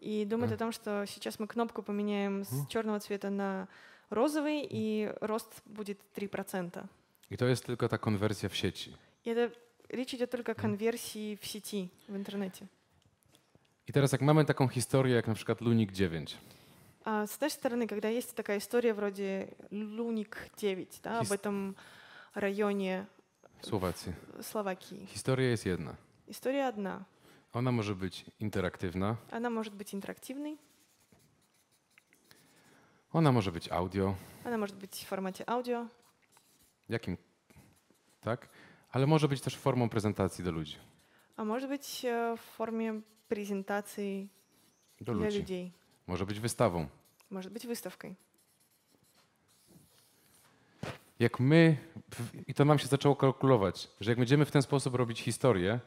и думает о том, что сейчас мы кнопку поменяем с черного цвета на розовый, и рост будет 3%. I to jest tylko ta konwersja w sieci. И это речь идет только о конверсии в сети, в интернете. I teraz jak mamy taką historię jak na przykład Lunik 9, А с нашей стороны, когда есть такая история вроде Луник 9, да, об Хис- этом районе w Słowacji, Словакии, historia jest jedna. история одна. Ona może być interaktywna, Она может быть интерактивной, ona może być audio, она может быть в формате аудио, jakim, tak? Ale może być też formą prezentacji do ludzi. а может быть э, в форме презентации Do для ludzi. людей, Może być wystawą. может быть выставкой. Jak my, w- i to nam się zaczęło kalkulować, że jak będziemy w ten sposób robić historię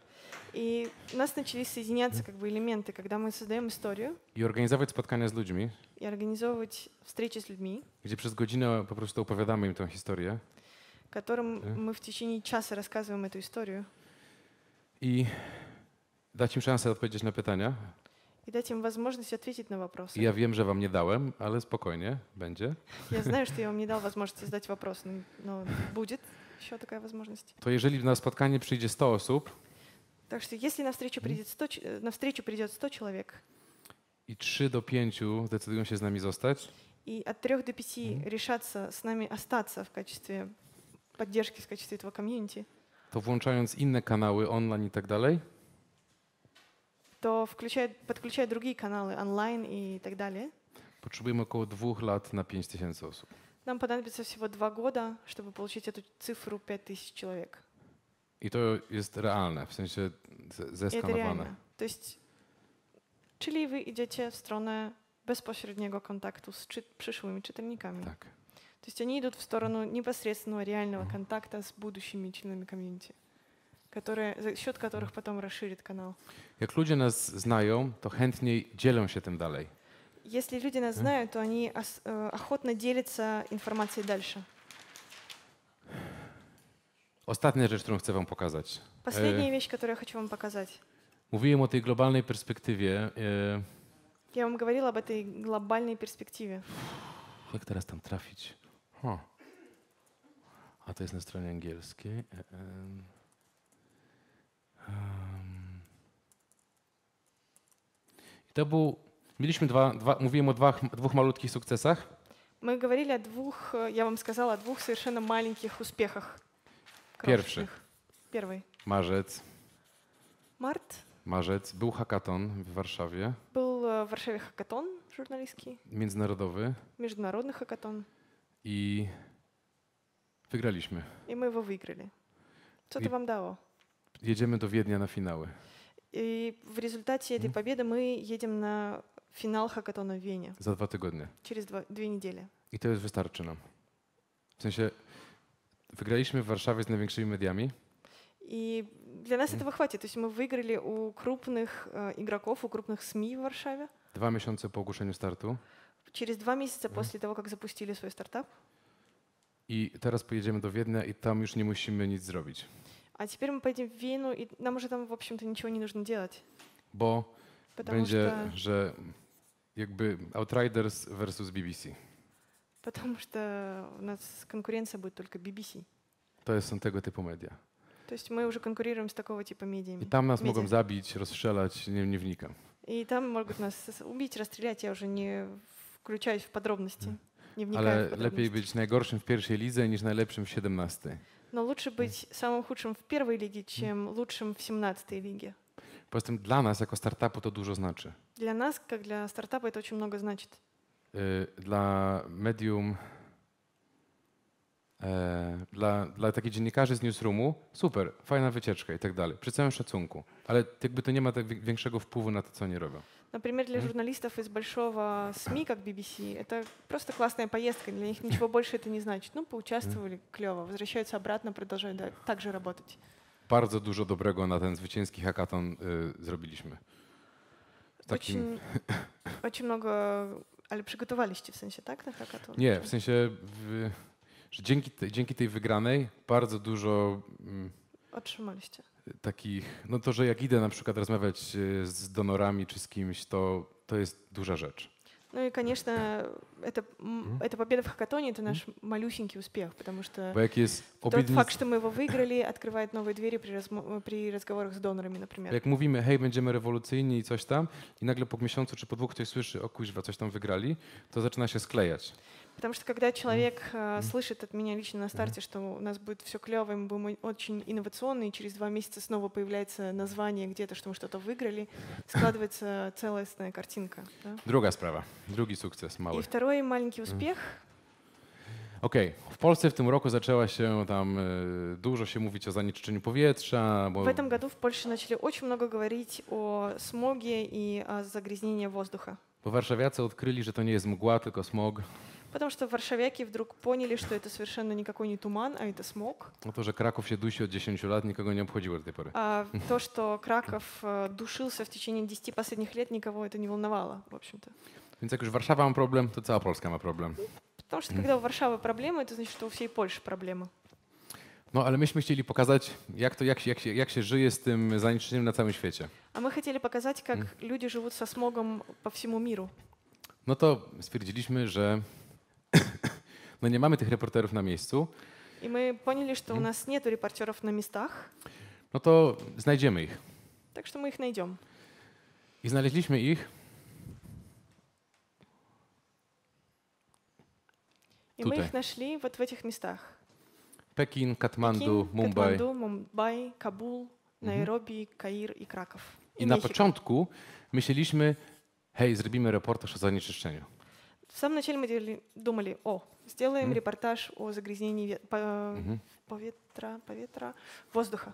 И у нас начались соединяться как бы элементы, когда мы создаем историю i organizować spotkania z ludźmi, и организовывать встречи с людьми, gdzie przez godzinę po prostu opowiadamy im tę historię которым Да. мы в течение часа рассказываем эту историю, i dać im szansę odpowiedzieć na pytania. и дать им возможность ответить на вопросы. I ja wiem, że wam nie dałem, ale spokojnie, będzie. Я знаю, что я вам не дал возможности задать вопрос, но, но будет еще такая возможность. To jeżeli na spotkanie przyjdzie 100 osób Так что если на встречу придет 100, ч- э, на встречу придет 100 человек, i 3 do 5 decydują się z nami zostać, и от 3 до 5 решатся с нами остаться в качестве поддержки, в качестве этого комьюнити, to włączając inne kanały online i tak dalej, то включая, подключая другие каналы онлайн и так далее, potrzebujemy około 2 lat na 5 tysięcy osób. нам понадобится всего два года, чтобы получить эту цифру 5000 человек. I to jest realne, w sensie ze- И это zeskanowane. реально. То есть, czyli wy idziecie w stronę bezpośredniego kontaktu z czy, przyszłymi czytelnikami. Tak. То есть они идут в сторону непосредственного реального контакта с будущими членами комьюнити, которые, за счет которых потом расширит канал. Jak ludzie nas znają, to chętniej dzielą się tym dalej. Если люди нас знают, то они ос- э, охотно делятся информацией дальше. Ostatnia rzecz, którą chcę wam pokazać. Последняя вещь, которую я хочу вам показать. Mówiłem o tej globalnej perspektywie. e, Я вам говорила об этой глобальной перспективе. Jak teraz tam trafić? Huh. A to jest na stronie angielskiej. E, em. Em. I to był. Mieliśmy dwa, dwa mówiłem o dwa, dwóch malutkich sukcesach. Мы говорили о двух, э, я вам сказала, о двух совершенно маленьких успехах. Pierwszy. крошечных. Первый. Marzec. Март. Marzec. Był hackathon w Warszawie, Был э, в Варшаве хакатон журналистский, międzynarodowy международный хакатон, i wygraliśmy. и мы его выиграли. Что И- это вам дало? Jedziemy do Wiednia na finały. И в результате этой победы мы едем на финал хакатона в Вене Za dwa tygodnie. через два- две недели. I to jest wystarczy nam. W sensie wygraliśmy w Warszawie z największymi mediami. И для нас этого хватит. То есть мы выиграли у крупных э, игроков, у крупных СМИ в Варшаве Dwa miesiące po ogłoszeniu startu. через два месяца после того, как запустили свой стартап. I teraz pojedziemy do Wiednia i tam już nie musimy nic zrobić. А теперь мы поедем в Вену, и нам уже там, в общем-то, ничего не нужно делать. Bo Потому będzie, что, że jakby Outriders versus BBC. потому что у нас конкуренция будет только BBC. To jest- są tego typu media. То есть мы уже конкурируем с такого типа медиами. I tam nas mogą Media. zabić, rozstrzelać, nie, nie wnikam. И там могут нас с- убить, расстрелять. Я уже не включаюсь в подробности, не вникаю Ale в lepiej подробности. być najgorszym w pierwszej lidze niż najlepszym w 17. Но лучше быть самым худшим в первой лиге, чем лучшим в 17 лиге. Poza tym dla nas jako startupu to dużo znaczy. Для нас, как для стартапа, это очень много значит. Y, Dla medium, e, dla, dla takich dziennikarzy z newsroomu, super, fajna wycieczka i tak dalej, przy całym szacunku. Ale jakby to nie ma tak wi- większego wpływu na to, co oni robią. Например, для журналистов из большого СМИ, как BBC, это просто классная поездка. Для них ничего больше это не значит. Ну, поучаствовали, клево, возвращаются обратно, продолжают да, так же работать. Bardzo dużo dobrego na ten zwycięski hackathon y, zrobiliśmy. Z takim, Очень, очень много... Але przygotowaliście w sensie, tak? Na hackathon? nie, Czy- w sensie, w, że dzięki, tej- dzięki tej wygranej bardzo dużo mm, Otrzymaliście. takich, no to, że jak idę na przykład rozmawiać y, z donorami czy z kimś, to, to jest duża rzecz. Ну и, конечно, это, м, эта победа в хакатоне — это наш малюсенький успех, потому что Bo jak jest тот obietnic... факт, что мы его выиграли, открывает новые двери при, размо- при разговорах с донорами, например. Jak mówimy, hej, będziemy rewolucyjni i coś tam, i nagle po miesiącu czy po dwóch ktoś słyszy, o kuźwa, coś tam wygrali, to zaczyna się sklejać. Потому что когда человек э, слышит от меня лично на старте, что у нас будет все клево, мы будем очень инновационны, и через два месяца снова появляется название где-то, что мы что-то выиграли, складывается целостная картинка. да. Druga sprawa, drugi sukces И mały. второй маленький успех. Okej, w Polsce w tym roku zaczęła się tam e, dużo się mówić o zanieczyszczeniu powietrza, bo В этом году в Польше начали очень много говорить о смоге и о загрязнении воздуха. bo warszawiacy odkryli, że to nie jest mgła, tylko smog. Потому что варшавяки вдруг поняли, что это совершенно никакой не туман, а это смог. No to, że Kraków się dusi od 10 lat, nikogo nie obchodziło do tej pory. А то, что Краков э, душился в течение 10 последних лет, никого это не волновало, в общем-то. Więc jak już Warszawa ma problem, to cała Polska ma problem. Потому что когда у Варшавы проблемы, это значит, что у всей Польши проблемы. No ale myśmy chcieli pokazać, jak, to, jak, się, jak, się, jak się żyje z tym zanieczyszczeniem na całym świecie. А мы хотели показать, как люди живут со смогом по всему миру. No to stwierdziliśmy, że no nie mamy tych reporterów na miejscu, И мы поняли, что у нас нет репортеров на местах, no to znajdziemy ich. так что мы их найдем. I znaleźliśmy ich И мы Tutaj. их нашли вот в этих местах. Pekin, Katmandu, Пекин, Mumbai. Катманду, Мумбай, Кабул, Найроби, Каир и Краков. I И na Мехико. początku myśleliśmy, hej, zrobimy reportaż o zanieczyszczeniu. В самом начале мы делали- думали, о, сделаем Мгм. репортаж о загрязнении ве- по- Mhm. поветра, поветра, воздуха.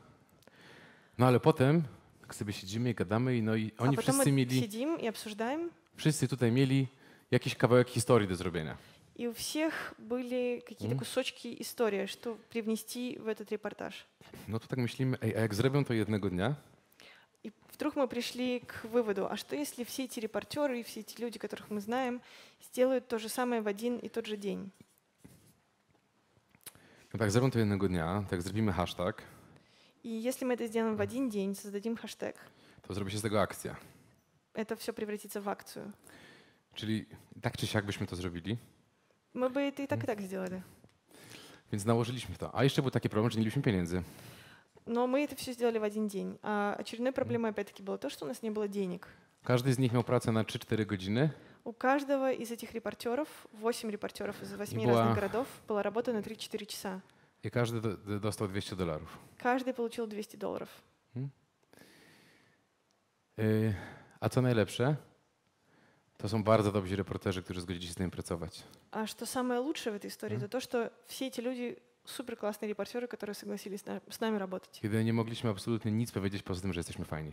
No ale potem tak sobie siedzimy i gadamy i no i а oni потом wszyscy mieli, сидим и обсуждаем, wszyscy tutaj mieli jakiś kawałek historii do zrobienia. и у всех были какие-то Мгм. кусочки истории, что привнести в этот репортаж. No to tak myślimy, ej, a jak zrobią to jednego dnia, И вдруг мы пришли к выводу, а что если все эти репортеры и все эти люди, которых мы знаем, сделают то же самое в один и тот же день? no tak zrobią to jednego dnia, tak zrobimy hashtag, И если мы это сделаем в один день, создадим хэштег, to zrobi się z tego akcja. это все превратится в акцию. Czyli tak czy siak byśmy to zrobili, Мы бы это и так, и так сделали. więc nałożyliśmy to. A jeszcze był taki problem, że nie mieliśmy pieniędzy. Но мы это все сделали в один день. А очередной проблемой, опять-таки, было то, что у нас не было денег. Każdy z nich miał pracę na 3-4 godziny, У каждого из этих репортеров, 8 репортеров из 8 была- разных городов, была работа на 3-4 часа. do, do, dostał 200 dolarów. Каждый получил 200 долларов. A co najlepsze, to są bardzo dobrzy reporterzy, którzy zgodzili się z nami pracować. А что самое лучшее в этой истории, это то, что все эти люди супер классные репортеры, которые согласились с нами работать. Kiedy nie mogliśmy absolutnie nic powiedzieć poza tym, że jesteśmy fajni.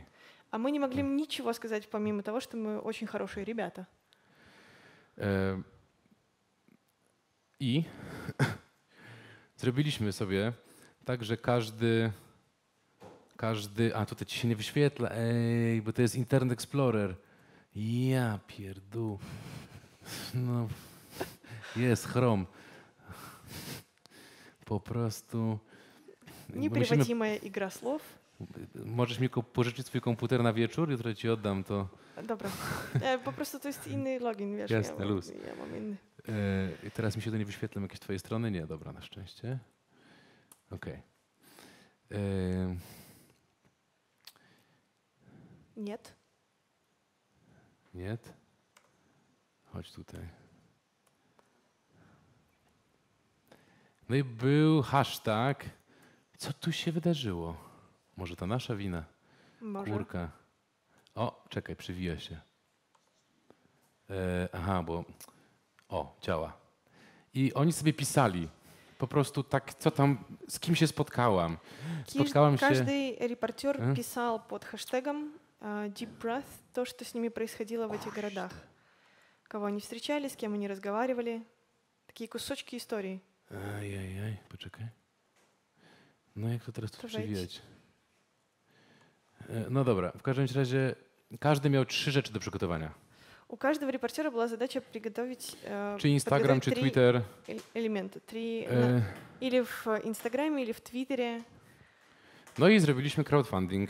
А мы не могли ничего сказать, помимо того, что мы очень хорошие ребята. E, I zrobiliśmy sobie tak, że każdy, każdy, a tutaj ci się nie wyświetla, ej, bo to jest Internet Explorer. Ja pierdół. No, jest Chrome. Po prostu. bo musimy, Непереводимая игра слов. Możesz mi pożyczyć swój komputer na wieczór, jutro ci oddam to. Dobra. E, po prostu to jest inny login, wiesz. Jasne, ja luz. Ja mam inny. E, teraz mi się do nie wyświetlą jakieś twoje strony? Nie, dobra, na szczęście. Okej. Okay. Nie. Nie. Chodź tutaj. No i był hashtag. Co tu się wydarzyło? Może to nasza wina? Może. Kurka. O, czekaj, przywija się. E, aha, bo. O, działa. I oni sobie pisali. Po prostu tak, co там, z kim się spotkałam. Киш- Spotkałam się. Каждый репортер А? писал под хэштегом а, Deep Breath то, что с ними происходило в этих городах. Кого они встречали, с кем они разговаривали. Такие кусочки истории. Ajajaj, poczekaj. No jak to teraz tu To wejdź. przewijać? No dobra, w każdym razie każdy miał trzy rzeczy do przygotowania. У каждого репортера была задача приготовить, э, czy три Twitter. эль- элемента. Три, на- или в Инстаграме, или в Твиттере. No i zrobiliśmy crowdfunding.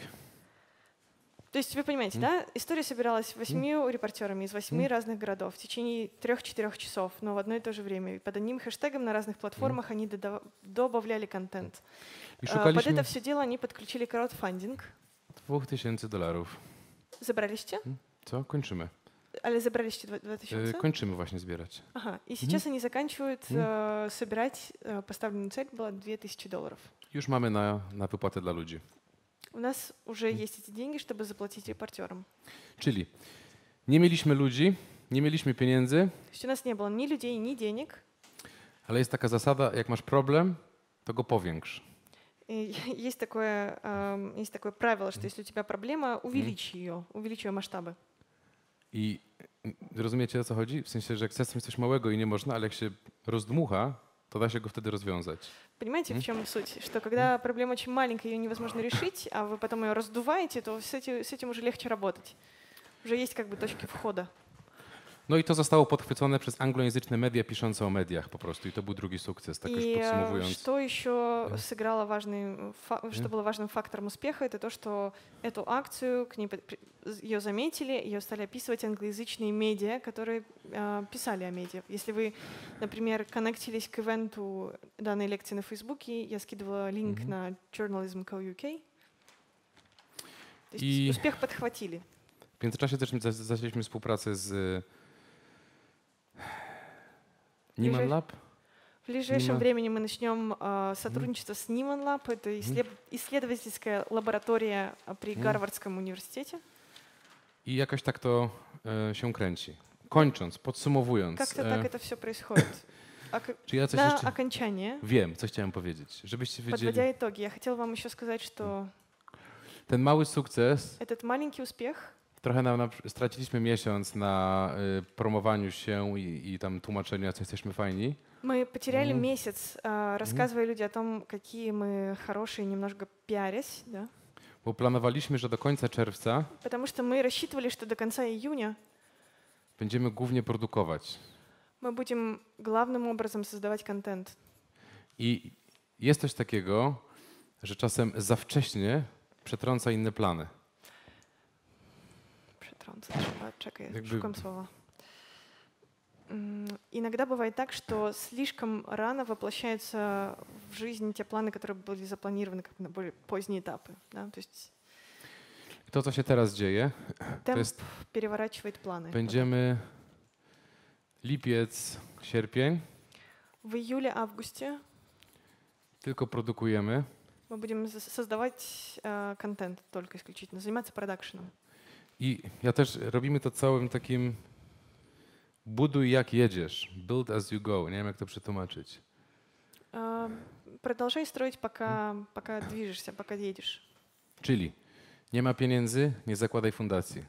То есть вы понимаете, да, история собиралась восьмью репортерами из восьми разных городов в течение трех-четырех часов, но в одно и то же время. И под одним хэштегом на разных платформах они додав- добавляли контент. I А, Под szukaliśmy это все дело они подключили краудфандинг. 2000 dolarów. Забралиście? Co? Kończymy. Але забралиście два, два E, тысячи? Kończymy właśnie zbierać. Ага. И сейчас они заканчивают э, собирать, э, поставленную цель была 2000 долларов. Już mamy na, na wypłatę dla ludzi. У нас уже есть эти деньги, чтобы заплатить репортерам. Czyli nie mieliśmy ludzi, nie mieliśmy pieniędzy, То есть у нас не было ни людей, ни денег. ale jest taka zasada, jak masz problem, to go powiększ. И есть такое, эм, есть такое правило, что если у тебя проблема, увеличь ее, увеличь ее масштабы. I mm, rozumiecie o co chodzi? W sensie, że jak chcesz coś małego i nie można, ale jak się rozdmucha, da się go wtedy rozwiązać. Понимаете, в чем суть? Что когда проблема очень маленькая, ее невозможно решить, а вы потом ее раздуваете, то с этим, с этим уже легче работать. Уже есть как бы точки входа. No i to zostało podchwycone przez anglojęzyczne media piszące o mediach po prostu. I to był drugi sukces, tak już И podsumowując. что еще сыграло важный, что было важным фактором успеха, это то, что эту акцию, к ней ее заметили, ее стали описывать англоязычные медиа, которые э, писали о медиа. Если вы, например, коннектились к ивенту данной лекции на Фейсбуке, я скидывала линк Мгм. на journalism.co.uk. То есть И- успех подхватили. W międzyczasie też za- zaczęliśmy współpracę z Nieman Ближай- Lab. В ближайшем Нима. времени мы начнем э, сотрудничество с Ниман Lab. Это исслед- исследовательская лаборатория э, при Мгм. Гарвардском университете. I jakoś tak to e, się kręci. Kończąc, podsumowując. Как-то e, так это все происходит. Ок- Czy ja coś На jeszcze окончание, wiem, co chciałem powiedzieć. Żebyście wiedzieli. подводя итоги, я хотела вам еще сказать, что Ten mały sukces, этот маленький успех, trochę nam, na, straciliśmy miesiąc na y, promowaniu się i, i tam tłumaczeniu, co jesteśmy fajni. мы потеряли Мгм. месяц, э, рассказывая людям о том, какие мы хорошие, немножко пиарясь, да? Bo planowaliśmy, że do końca czerwca потому что мы рассчитывали, что до конца июня będziemy głównie produkować. мы будем главным образом создавать контент. I jest coś takiego, że czasem za wcześnie przetrąca inne plany. Przetrącę, trzeba, czekaj, Jakby- szukam słowa. Иногда бывает так, что слишком рано воплощаются в жизнь те планы, которые были запланированы как на более поздние этапы. Да? То есть to, co się teraz dzieje, темп jest- переворачивает планы. będziemy lipiec, sierpień, В июле-августе tylko produkujemy. мы будем создавать э, контент только исключительно, заниматься продакшеном. I ja też robimy to całym takim buduj jak jedziesz, build as you go. Nie wiem, jak to przetłumaczyć. Э, Продолжай строить, пока, пока движешься, пока едешь. Czyli nie ma pieniędzy, nie zakładaj fundacji.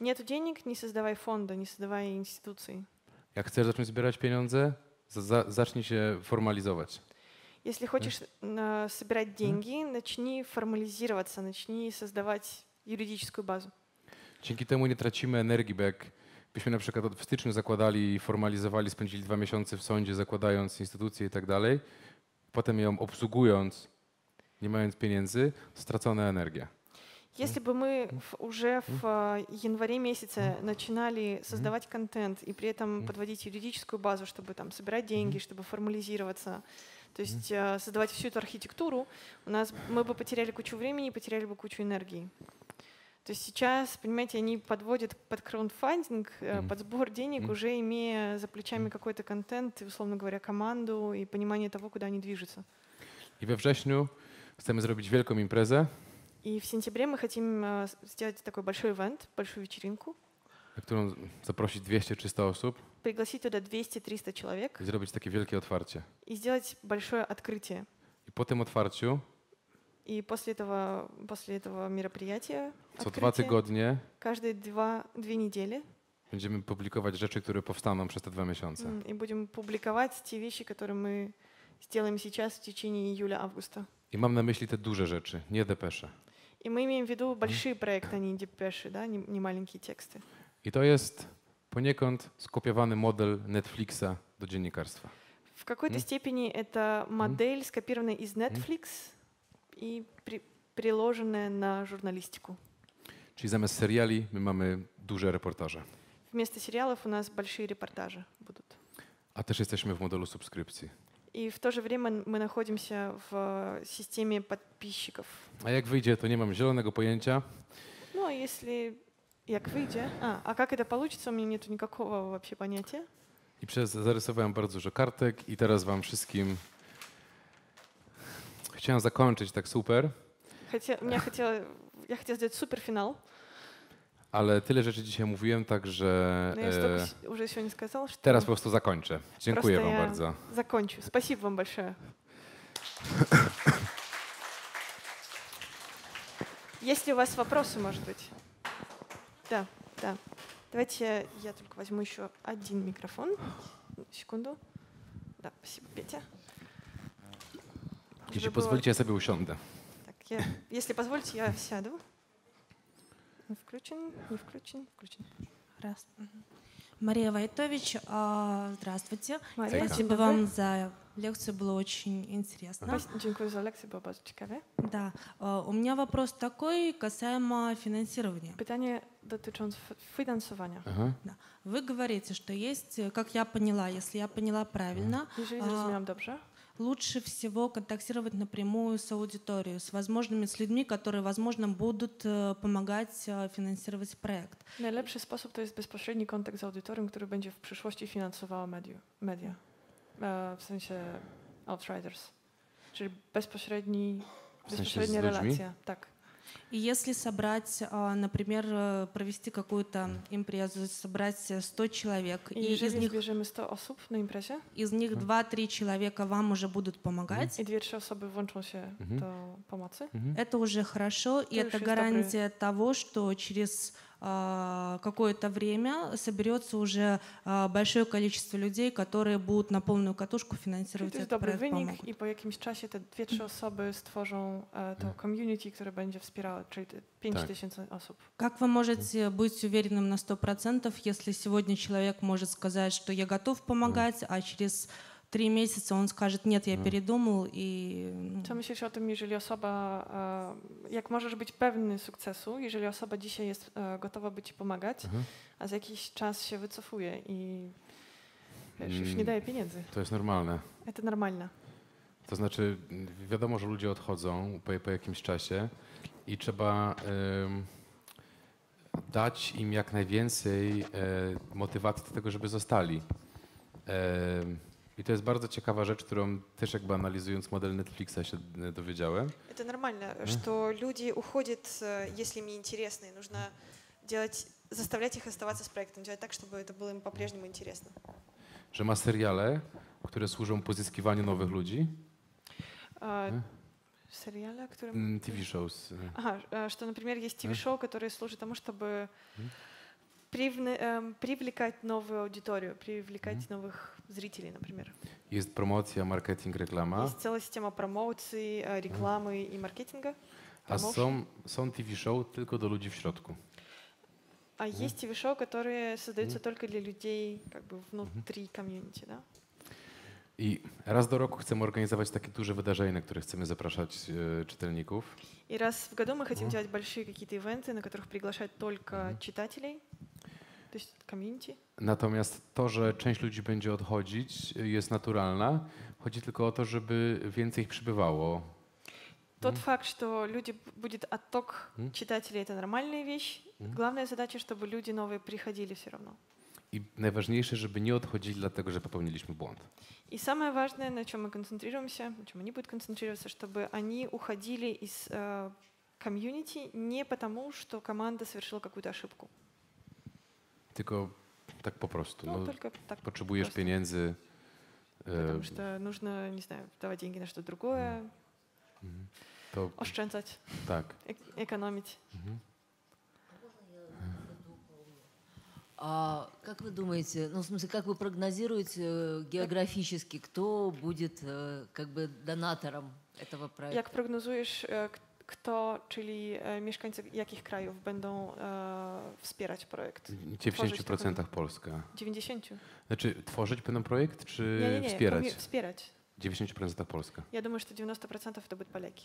Нету денег, не создавай фонда, не создавай институции. Jak chcesz zacząć zbierać pieniądze, za, za, zacznij się formalizować. Если хочешь э, собирать деньги, начни формализироваться, начни создавать юридическую базу. Dzięki temu nie tracimy energii, bo jak byśmy na przykład od- w styczniu zakładali, formalizowali, spędzili dwa miesiące w sądzie, zakładając instytucje i tak dalej, potem ją obsługując, nie mając pieniędzy, stracona energia. Если бы мы в- уже в э, январе месяце начинали создавать контент и при этом подводить юридическую базу, чтобы там собирать деньги, чтобы формализироваться, то есть э, создавать всю эту архитектуру, у нас мы бы потеряли кучу времени и потеряли бы кучу энергии. То есть сейчас, понимаете, они подводят под краундфандинг, э, Мгм. под сбор денег, Мгм. уже имея за плечами какой-то контент, и, условно говоря, команду и понимание того, куда они движутся. I we wrześniu chcemy zrobić wielką imprezę, И в сентябре мы хотим э, сделать такой большой ивент, большую вечеринку, na którą zaprosić 200-300 osób пригласить туда 200-300 человек i zrobić takie wielkie otwarcie. и сделать большое открытие. Po tym otwarciu И после этого, после этого мероприятия, co dwa tygodnie каждые два, две недели, będziemy publikować rzeczy, które powstaną przez te dwa miesiące. и будем публиковать те вещи, которые мы сделаем сейчас в течение июля-августа. I mam na myśli te duże rzeczy, nie depesze. И мы имеем в виду большие проекты, а не депеши, да, не, не маленькие тексты. I to jest poniekąd skopiowany model Netflixa do dziennikarstwa. В какой-то М. степени это модель, скопированная из Netflix и при- приложенная на журналистику. Czyli zamiast seriali my mamy duże reportaże. Вместо сериалов у нас большие репортажи будут. A też jesteśmy w modelu subskrypcji. И в то же время мы находимся в системе подписчиков. A jak wyjdzie, to nie mam zielonego pojęcia. Ну, а если як выйдет... А, а как это получится, у меня нету никакого вообще понятия. I przez, zarysowałem bardzo dużo kartek i teraz wam wszystkim chciałem zakończyć tak super, Хотя, меня хотела, я хотела сделать суперфинал, ale tyle rzeczy dzisiaj mówiłem, także но я e, столько с- уже сегодня сказала, что teraz po prostu zakończę. Dziękuję Просто wam я- bardzo. закончу. Спасибо вам большое. Есть ли у вас вопросы, может быть? Да, да. Давайте я только возьму еще один микрофон. Секунду. Да, спасибо, Петя. Если було... позволите, я собі усьомда. Так, я, якщо позволите, я сяду. Включен, не включен, включен. Раз. Мария Вайтович, а, здравствуйте. Мария, спасибо вам за лекцию, было очень интересно. Спасибо за лекцию, было очень интересно. Да. А, у меня вопрос такой, касаемо финансирования. Питание дотычет финансирования. Ага. Да. Вы говорите, что есть, как я поняла, если я поняла правильно, mm. а, лучше всего контактировать напрямую с аудиторией, с возможными, с людьми, которые, возможно, будут э, помогать э, финансировать проект. najlepszy sposób to jest bezpośredni kontakt z audytorem, który będzie w przyszłości finansowało mediu, media. E, w sensie outriders. Czyli bezpośredni, W sensie z bezpośrednia ludźmi? relacja. Tak. И если собрать, а, например, э, провести какую-то импрезу, собрать 100 человек. И, и из них бежим 100 особ на импрезе? Из них 2-3 человека вам уже будут помогать. И 2 особы вłączą до помощи. Это уже хорошо, и это гарантия того, что через какое-то время соберется уже а, большое количество людей, которые будут на полную катушку финансировать этот проект, wynik помогут. i po jakimś czasie te dwie, trzy osoby stworzą to community, które będzie wspierało, czyli te 5 Tak. tysięcy osób. Как вы можете быть уверенным на 100%, если сегодня человек может сказать, что я готов помогать, а через три месяца он скажет, нет, я Мгм. передумал, и м, Co myślisz o tym, jeżeli osoba, e, jak możesz być pewny sukcesu, jeżeli osoba dzisiaj jest e, gotowa by ci pomagać, Aha. a za jakiś czas się wycofuje i wiesz, już Mm. nie daje pieniędzy. To jest normalne. To normalne. To znaczy, m, wiadomo, że ludzie odchodzą po, po jakimś czasie i trzeba em, dać im jak najwięcej e, motywacji do tego, żeby zostali. Em, I to jest bardzo ciekawa rzecz, którą też jakby analizując model Netflixa się e, dowiedziałem. Это нормально, что люди уходят, э, если им неинтересно, и нужно делать, заставлять их оставаться с проектом, делать так, чтобы это было им по-прежнему интересно. że ma seriale, które służą pozyskiwaniu nowych ludzi, E, seriale, które... mm, TV shows. e, Ага, э, что, например, есть Мгм. ТВ-шоу, которые служат тому, чтобы привне- эм, привлекать новую аудиторию, привлекать новых зрителей, например. Jest promocja, marketing, reklama, Есть целая система промоуции, э, рекламы и маркетинга. a promotion. są, są TV show tylko do ludzi w środku. А есть ТВ-шоу, которые создаются только для людей как бы внутри комьюнити, да? I raz do roku chcemy organizować takie duże wydarzenie, na które chcemy zapraszać e, czytelników. И раз в году мы хотим Мгм. делать большие какие-то ивенты, на которых приглашать только читателей, то есть комьюнити. Natomiast to, że część ludzi będzie odchodzić, jest naturalna. Chodzi tylko o to, żeby więcej ich przybywało. Тот факт, что люди будет отток Мгм. читателей, это нормальная вещь. Главная задача, чтобы люди новые приходили все равно. I najważniejsze, żeby nie odchodzili dlatego, że popełniliśmy błąd. И самое важное, на чем мы концентрируемся, на чем они будут концентрироваться, чтобы они уходили из э, комьюнити не потому, что команда совершила какую-то ошибку. Tylko tak po prostu. Ну, No, только так. potrzebujesz просто. pieniędzy. Потому что нужно, не знаю, давать деньги на что-то другое, oszczędzać, tak. эк- экономить. А как вы думаете, ну, в смысле, как вы прогнозируете э, географически, кто будет э, как бы донатором этого проекта? Jak prognozujesz, e, kto, czyli e, mieszkańcy jakich krajów będą e, wspierać projekt? Nie w 90% Polska. 90? Znaczy, tworzyć będą projekt, czy Nie, nie, nie. wspierać? komie- Wspierać. 90% Polska. Я думаю, что 90% это будут поляки.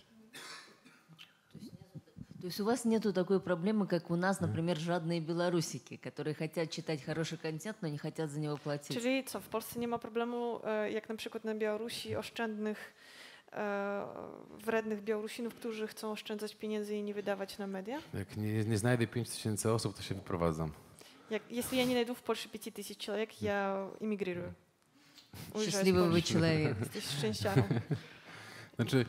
То есть у вас нету такой проблемы, как у нас, например, жадные белорусики, которые хотят читать хороший контент, но не хотят за него платить. Czyli co, w Polsce nie ma problemu, e, jak na przykład na Białorusi, oszczędnych, e, wrednych Białorusinów, którzy chcą oszczędzać pieniędzy i nie wydawać na media? Jak nie, nie znajdę 5 tysięcy osób, to się wyprowadzam. Jak, если я не найду в Польше пяти тысяч человек, я эмигрирую. Уезжаю из Счастливый вы Польши. человек. Jesteś szczęściarą. Znaczy,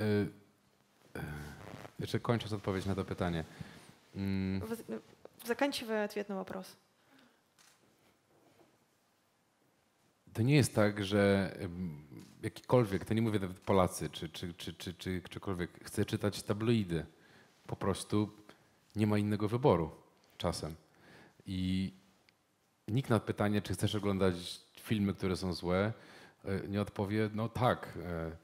y, y, jeszcze kończąc odpowiedź na to pytanie. Mm, Воз- Заканчивая ответ на вопрос. To nie jest tak, że ym, jakikolwiek, to nie mówię nawet Polacy czy, czy, czy, czy, czy ktokolwiek, chce czytać tabloidy. Po prostu nie ma innego wyboru czasem. I nikt na pytanie, czy chcesz oglądać filmy, które są złe, y, nie odpowie, no tak. y,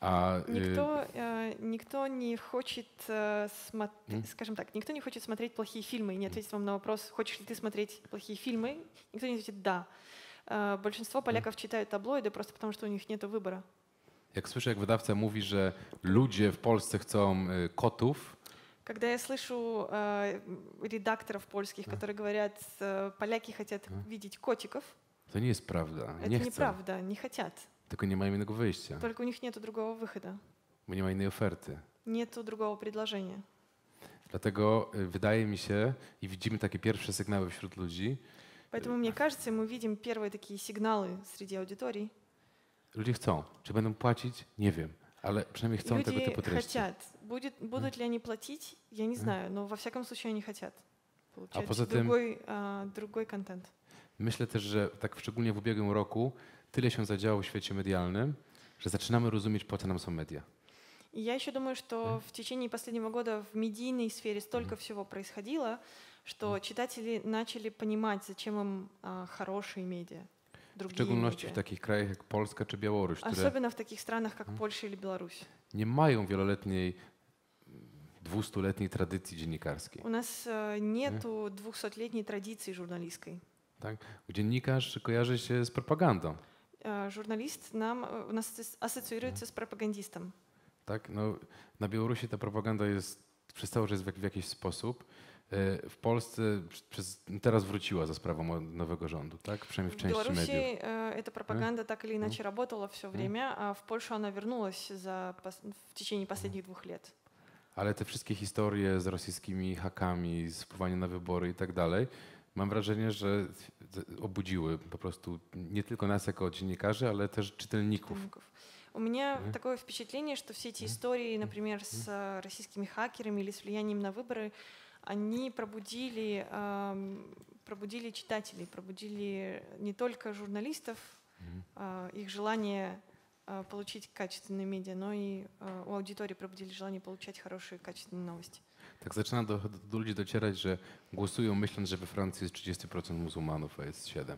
A y, Никто, э, никто не хочет, э, смо- М? скажем так, никто не хочет смотреть плохие фильмы и не ответить вам на вопрос, хочешь ли ты смотреть плохие фильмы, никто не ответит «да». Э, Большинство поляков читают таблоиды просто потому, что у них нет выбора. jak słyszę, jak wydawca mówi, że ludzie w Polsce chcą y, kotów, Когда я слышу э, редакторов польских, которые говорят, э, поляки хотят видеть котиков, to nie jest prawda. это Nie chcą, неправда, не хотят. tylko nie mają innego wyjścia, Только у них нет другого выхода, bo nie ma innej oferty. нет другого предложения. Dlatego y, wydaje mi się i widzimy takie pierwsze sygnały wśród ludzi, Поэтому, мне кажется, мы видим первые такие сигналы среди аудиторий. ludzie chcą. Czy będą płacić? Nie wiem, ale przynajmniej chcą tego Люди typu treści. хотят. Будет, будут ли они платить, я не знаю, но во всяком случае они хотят получать поза тем- другой, а, другой контент. Myślę też, że tak szczególnie w ubiegłym roku tyle się zadziało w świecie medialnym, że zaczynamy rozumieć, po co nam są media. И я еще думаю, что в течение последнего года в медийной сфере столько всего происходило, что читатели начали понимать, зачем им а, хорошие медиа, W другие szczególności w медиа. takich krajach jak Polska czy Białoruś, które Особенно в таких странах, как Польша или Беларусь. nie mają wieloletniej, dwustuletniej tradycji dziennikarskiej. У нас э, нету двухсотлетней традиции журналистской. Tak? Dziennikarz kojarzy się z propagandą. Э, Журналист нам, э, у нас ас- ассоциируется с пропагандистом. Tak? No, na Białorusi ta propaganda jest, przestała, że jest w, jak- w jakiś sposób. E, W Polsce przy- przez, teraz wróciła za sprawą mo- nowego rządu, tak? Przynajmniej w В części mediów. Беларуси э, эта пропаганда так или иначе работала все время, а в Польшу она вернулась за, пос- в течение последних двух лет. Ale te wszystkie historie z rosyjskimi hakami, z wpływaniem na wybory i tak dalej, mam wrażenie, że z- obudziły po prostu nie tylko nas jako dziennikarzy, ale też czytelników. Читальников. У меня Мгм. такое впечатление, что все эти истории, например, с э, российскими хакерами или с влиянием на выборы, они пробудили, ам, пробудили читателей, пробудили не только журналистов, а, их желание а, получить качественные медиа, но и а, у аудитории пробудили желание получать хорошие качественные новости. Tak zaczyna do, do ludzi docierać, że głosują myśląc, że we Francji jest 30% muzułmanów, a jest 7%.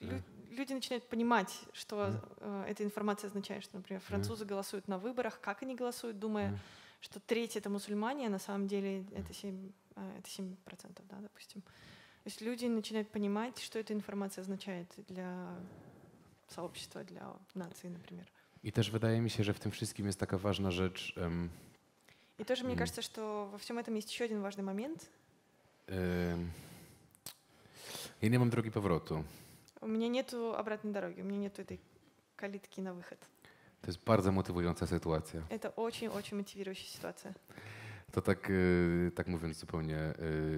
Лю- Люди начинают понимать, что э, эта информация означает, что, например, французы голосуют на выборах, как они голосуют, думая, Мгм. Что треть это мусульмане, а на самом деле это 7%, э, это 7% да, допустим. То есть люди начинают понимать, что эта информация означает для сообщества, для нации, например. I też wydaje mi się, że w tym wszystkim jest taka ważna rzecz. em, И тоже мне Мгм. кажется, что во всем этом есть еще один важный момент. em, ja nie mam drogi powrotu. У меня нету обратной дороги, у меня нету этой калитки на выход. To jest bardzo motywująca sytuacja. Это очень-очень мотивирующая ситуация. To tak, tak mówiąc zupełnie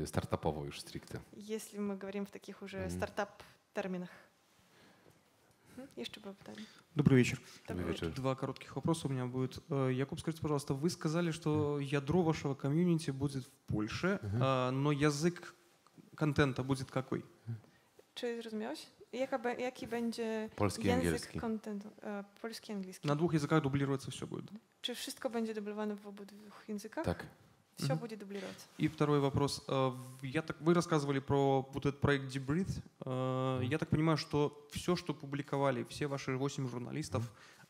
startupowo już stricte. Если мы говорим уже Мгм. стартап-терминах. Мгм, Есть что попытание? Добрый вечер. Dobry wieczór. Два коротких вопроса у меня будет. Э, Якуб, скажите, пожалуйста, вы сказали, что ядро вашего комьюнити будет в Польше, а, но язык контента будет какой? Czy zrozumiałeś? Jaka, jaki będzie Polski i język angielski. kontentu? E, polski, angielski. На двух языках дублироваться все будет. Czy wszystko będzie dublowane w obu dwóch językach? Tak. Все Мгм. будет дублироваться. И второй вопрос. Я так, вы рассказывали про вот этот проект Debrief. Я так понимаю, что все, что публиковали, все ваши восемь журналистов,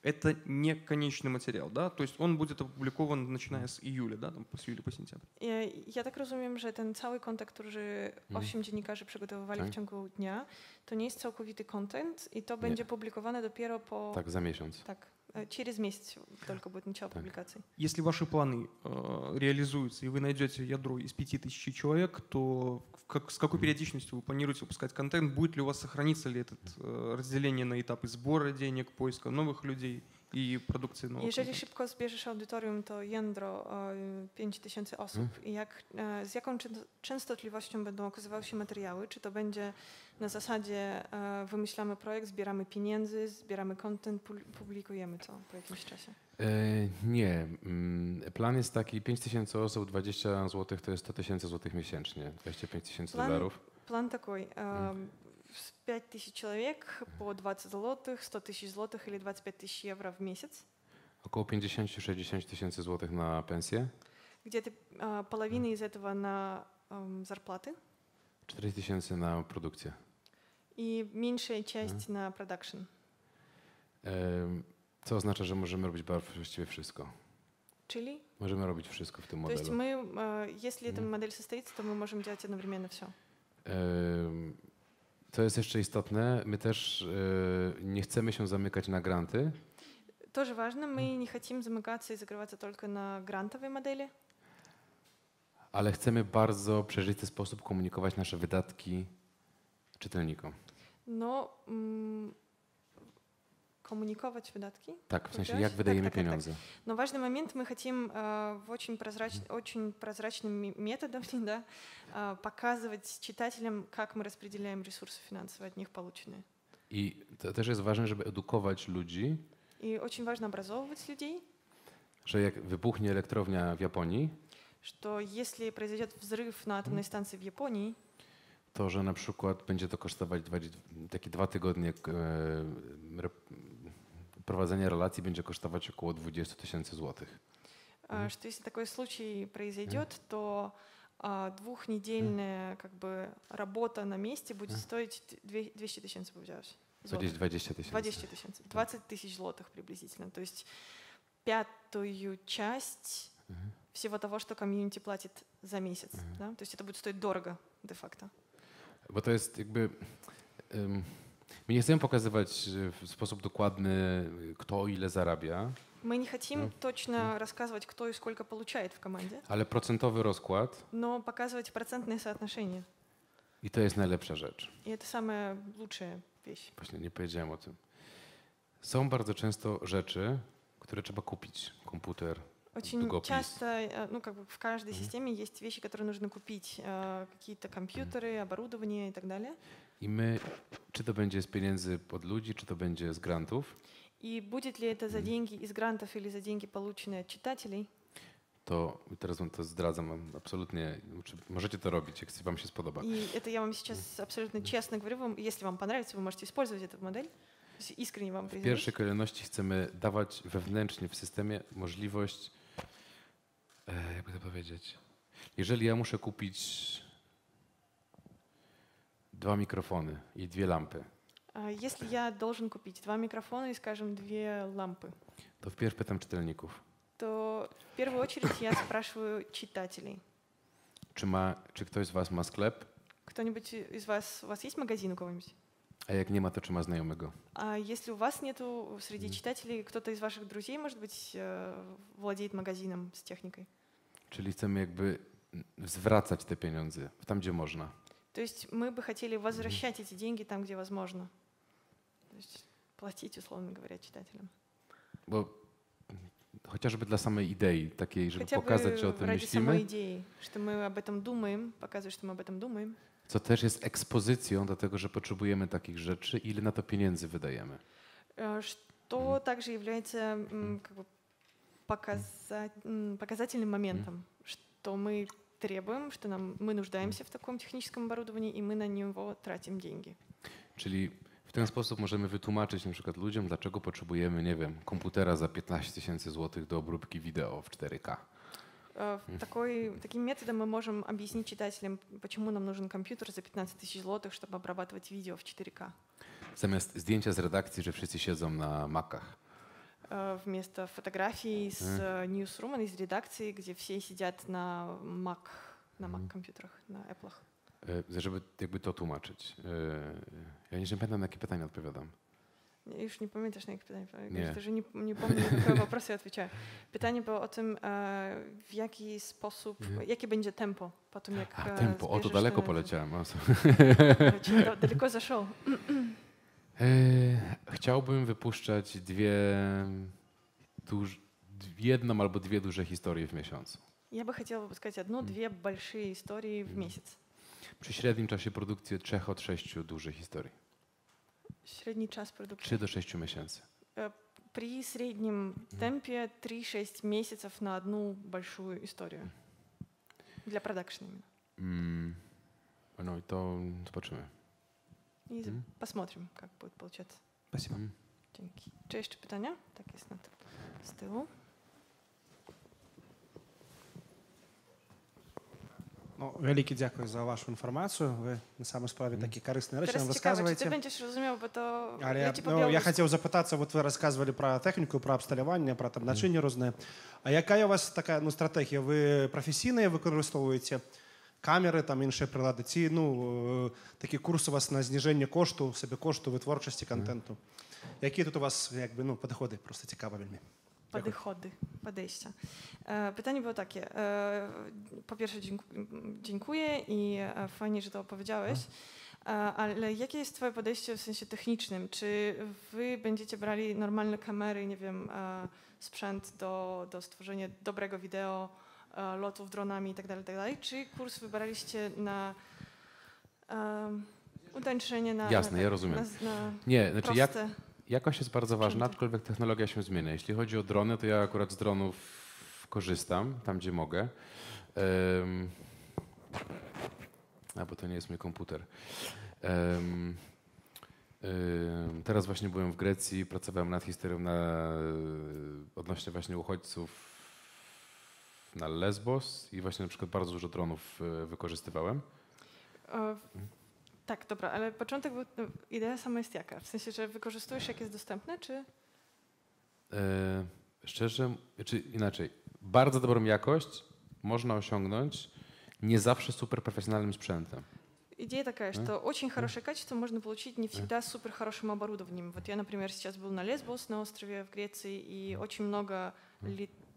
это не конечный материал, да? То есть он будет опубликован начиная с июля, да, там, с июля по сентябрь. Ja, ja tak rozumiem, że ten cały kontent, który Mhm. osiem dziennikarzy przygotowywali Tak. w ciągu dnia, to nie jest całkowity content i to będzie publikowane dopiero po... Tak, za miesiąc. Tak, Э, Через месяц только будет начало Так. публикаций. Если ваши планы э, реализуются, и вы найдете ядро из 5000 человек, то как- с какой периодичностью вы планируете выпускать контент? Будет ли у вас сохранится ли это разделение на этапы сбора денег, поиска новых людей i produkcji нового Jeżeli контента? szybko zbierzesz audytorium, to jędro e, 5000 osób i jak, z jaką czę- częstotliwością będą okazywały się materiały? Czy to będzie na zasadzie e, wymyślamy projekt, zbieramy pieniędzy, zbieramy content, pu- publikujemy to po jakimś czasie? E, nie. Mm, Plan jest taki, 5 tysięcy osób, 20 zł to jest 100 tysięcy złotych miesięcznie, 25 tysięcy Plan- dolarów. План такой. э, с 5000 человек по 20 злотых, 100 тысяч злотых или 25 тысяч евро в месяц. Około 50-60 tysięcy złotych na pensję, Где-то э, половина из этого на эм, зарплаты 4 tysięcy na produkcję. и меньшая часть на продакшн. Em, Co oznacza, że możemy robić bardzo właściwie wszystko. Чили. Możemy robić wszystko w tym То есть modelu. мы, э, если эта Мгм. модель состоится, то мы можем делать одновременно все. Em, Co jest jeszcze istotne, my też e, nie chcemy się zamykać na granty, Тоже важно, мы не хотим замыкаться и закрываться только на грантовой модели, ale chcemy bardzo przejrzysty sposób komunikować nasze wydatki czytelnikom. но м, коммуниковать выдатки. Tak, w sensie Powiedziałeś? jak Tak, wydajemy tak, tak, tak. pieniądze. Но важный момент мы хотим э, в очень, прозрач- очень прозрачным ми- методом да, э, показывать читателям, как мы распределяем ресурсы финансовые от них полученные. I to też jest ważne, żeby edukować ludzi, И очень важно образовывать людей, że jak wybuchnie elektrownia w Japonii, что если произойдет взрыв на атомной станции в Японии, To że na przykład będzie to kosztować dwa, takie dwa tygodnie e, prowadzenia relacji będzie kosztować około 20 tysięcy złotych. э, что если такой случай произойдет, то а, двухнедельная как бы работа на месте будет стоить две- 200 тысяч, złotych. gdzieś 20 tysięcy. 20 тысяч. 20 тысяч злотых приблизительно. То есть пятую часть всего того, что комьюнити платит за месяц. Да? То есть это будет стоить дорого де-факто. Bo to jest jakby. em, My nie chcemy pokazywać e, w sposób dokładny, kto ile zarabia, Мы не хотим точно рассказывать, кто и сколько получает в команде, ale procentowy rozkład но показывать процентные соотношения. i to jest najlepsza rzecz. И это самая лучшая вещь. Właśnie nie powiedziałem o tym. Są bardzo często rzeczy, które trzeba kupić. Komputer. Очень Дugopис. часто, э, ну как бы в каждой системе есть вещи, которые нужно купить, э, какие-то компьютеры, оборудование и так далее. I my, czy to będzie z pieniędzy od ludzi, czy to będzie z grantów, И будет ли это за деньги из грантов или за деньги, полученные от читателей, to teraz wam to zdradzam absolutnie. Czy możecie to robić, jak wam się spodoba. И это я вам сейчас абсолютно честно говорю вам. Если вам понравится, вы можете использовать эту модель. То есть искренне вам W признаюсь. pierwszej kolejności chcemy dawać wewnętrznie w systemie możliwość, e, jakby to powiedzieć, jeżeli ja muszę kupić dwa mikrofony i dwie lampy, А Если я должен купить два микрофона и, скажем, две лампы, to wpierw pytam czytelników, то в первую очередь я спрашиваю читателей. czy, ma, czy ktoś z was ma sklep, Кто-нибудь из вас, у вас есть магазин у кого-нибудь? a jak nie ma, to czy ma znajomego. А если у вас нету среди читателей, кто-то из ваших друзей, может быть, э, владеет магазином с техникой? Czyli chcemy jakby zwracać te pieniądze tam, gdzie można. То есть мы бы хотели возвращать эти деньги там, где возможно. То есть платить, условно говоря, читателям. Bo chociażby dla samej idei takiej, żeby Хотя pokazać, że o бы tym ради самой myślimy, идеи, что мы об этом думаем, показывать, что мы об этом думаем. co też jest ekspozycją do tego, że potrzebujemy takich rzeczy, ile na to pieniędzy wydajemy. Э, Что также является м, как бы показа- м, показательным моментом, что мы требуем, что нам, мы нуждаемся в таком техническом оборудовании, и мы на него тратим деньги. Czyli w ten sposób możemy wytłumaczyć na przykład ludziom, dlaczego potrzebujemy, nie wiem, komputera za 15 tysięcy złotych do obróbki wideo w 4K. Э, в Такой, таким методом мы можем объяснить читателям, почему нам нужен компьютер за 15 тысяч злотых, чтобы обрабатывать видео в 4К. Zamiast zdjęcia z redakcji, że wszyscy siedzą na makach. Э, Вместо фотографий с э, ньюсрума, из редакции, где все сидят на Mac, на Mac-компьютерах, на Apple. E, Żeby jakby to tłumaczyć. E, Ja nie pamiętam, na jakie pytania odpowiadam. Я już nie pamiętasz na jakie pytanie. Nie. Nie. Że nie, nie pomnę, na jakie wопросы ja отвечаю. Pytanie było o tym, e, w jaki sposób, Mhm. jakie będzie tempo po tym, jak A, e, tempo. O, to zbierzesz daleko te- poleciałem. O, co- Leci- da- Daleko zaszел. E, Chciałbym wypuszczać dwie, duż, jedną albo dwie duże historie w miesiącu. Я бы хотела выпускать одну-две большие истории в месяц. Przy średnim czasie produkcji od trzech od sześciu dużych historii. Средний час продукции. 3 do 6 miesięcy. При среднем темпе 3-6 месяцев на одну большую историю. Для продакшена именно. Mm. No i to zobaczymy. И Мгм. посмотрим, как будет получаться. Спасибо. Mm. Dzięki. Czy jeszcze pytania? Tak jest na to. Z tyłu. Ну, велике дякую за вашу інформацію. Ви на самій справі такі корисні речі нам Teraz ciekawe, czy ty розказуєте. będziesz rozumiał, bo to Але ja я, ci ну, po я białorusku. хотів запитатися, от ви розказували про техніку, про обсталювання, про там начиння різне. А яка є у вас така ну, стратегія? Ви професійно використовуєте камери, там інші прилади? Ці ну, е, такі курси у вас на зниження кошту, собі кошту, витворчості контенту? Які тут у вас якби, ну, підходи? Просто цікаво вельми. Дякую. Podchody, podejścia. E, Pytanie było takie. e, Po pierwsze, dzięku- dziękuję i e, fajnie, że to opowiedziałeś. E, Ale jakie jest Twoje podejście w sensie technicznym? Czy Wy będziecie brali normalne kamery, nie wiem, e, sprzęt do, do stworzenia dobrego wideo, e, Lotów dronami itd., itd., czy kurs wybraliście na e, utańczenie, na, Jasne, ja rozumiem. na, na Nie, znaczy jak, jakość jest bardzo ważna, aczkolwiek technologia się zmienia. Jeśli chodzi o drony, to ja akurat z dronów korzystam tam, gdzie mogę. Em, a bo to nie jest mój komputer. Em, teraz właśnie byłem w Grecji, pracowałem nad historią na, odnośnie właśnie uchodźców na Lesbos i właśnie na przykład bardzo dużo dronów e, wykorzystywałem. E, Tak, dobra, ale początek był, no, idea sama jest jaka? W sensie, że wykorzystujesz jak jest dostępne, czy E, szczerze, czy inaczej, bardzo dobrą jakość można osiągnąć nie zawsze super profesjonalnym sprzętem. идея такая, что очень хорошее качество можно получить не всегда с супер хорошим оборудованием. Вот я, например, сейчас был на Лесбос, на острове в Греции, и очень много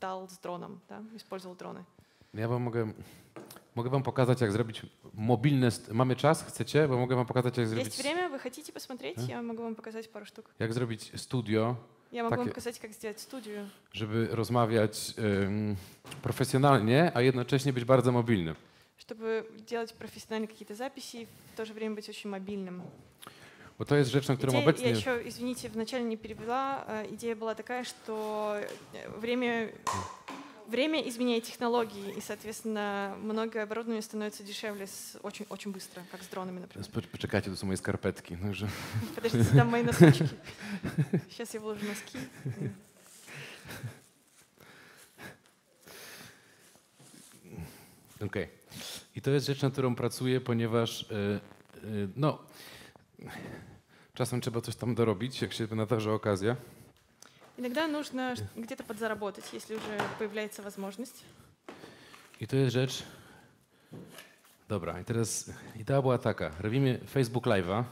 летал с дроном, да, использовал дроны. Ja wam mogę, mogę wam pokazać, jak zrobić mobilne... st- Mamy czas? Chcecie? Bo mogę wam pokazać, jak Есть zrobić, время, вы хотите посмотреть? Я могу вам показать пару штук. jak zrobić studio, Я могу вам Так, показать, как сделать студию, żeby rozmawiać ym, profesjonalnie, a jednocześnie być bardzo mobilnym. чтобы делать профессионально какие-то записи, и в то же время быть очень мобильным. Bo to jest rzecz, na którą obecnie... Я еще, извините, вначале не перевела. Э, Идея была такая, что э, время, время изменяет технологии, и, соответственно, многое оборудование становится дешевле с, очень, очень быстро, как с дронами, например. To są moje skarpetki. No, że... Подождите, там мои носочки. Сейчас я вложу носки. Okej. I to jest rzecz, nad którą pracuję, ponieważ no, czasem trzeba coś tam dorobić, jak się nadarza okazja. Иногда нужно ш- где-то подзаработать, если уже появляется возможность. I to jest rzecz. Dobra, i teraz idea była taka. Robimy Facebook Live'a.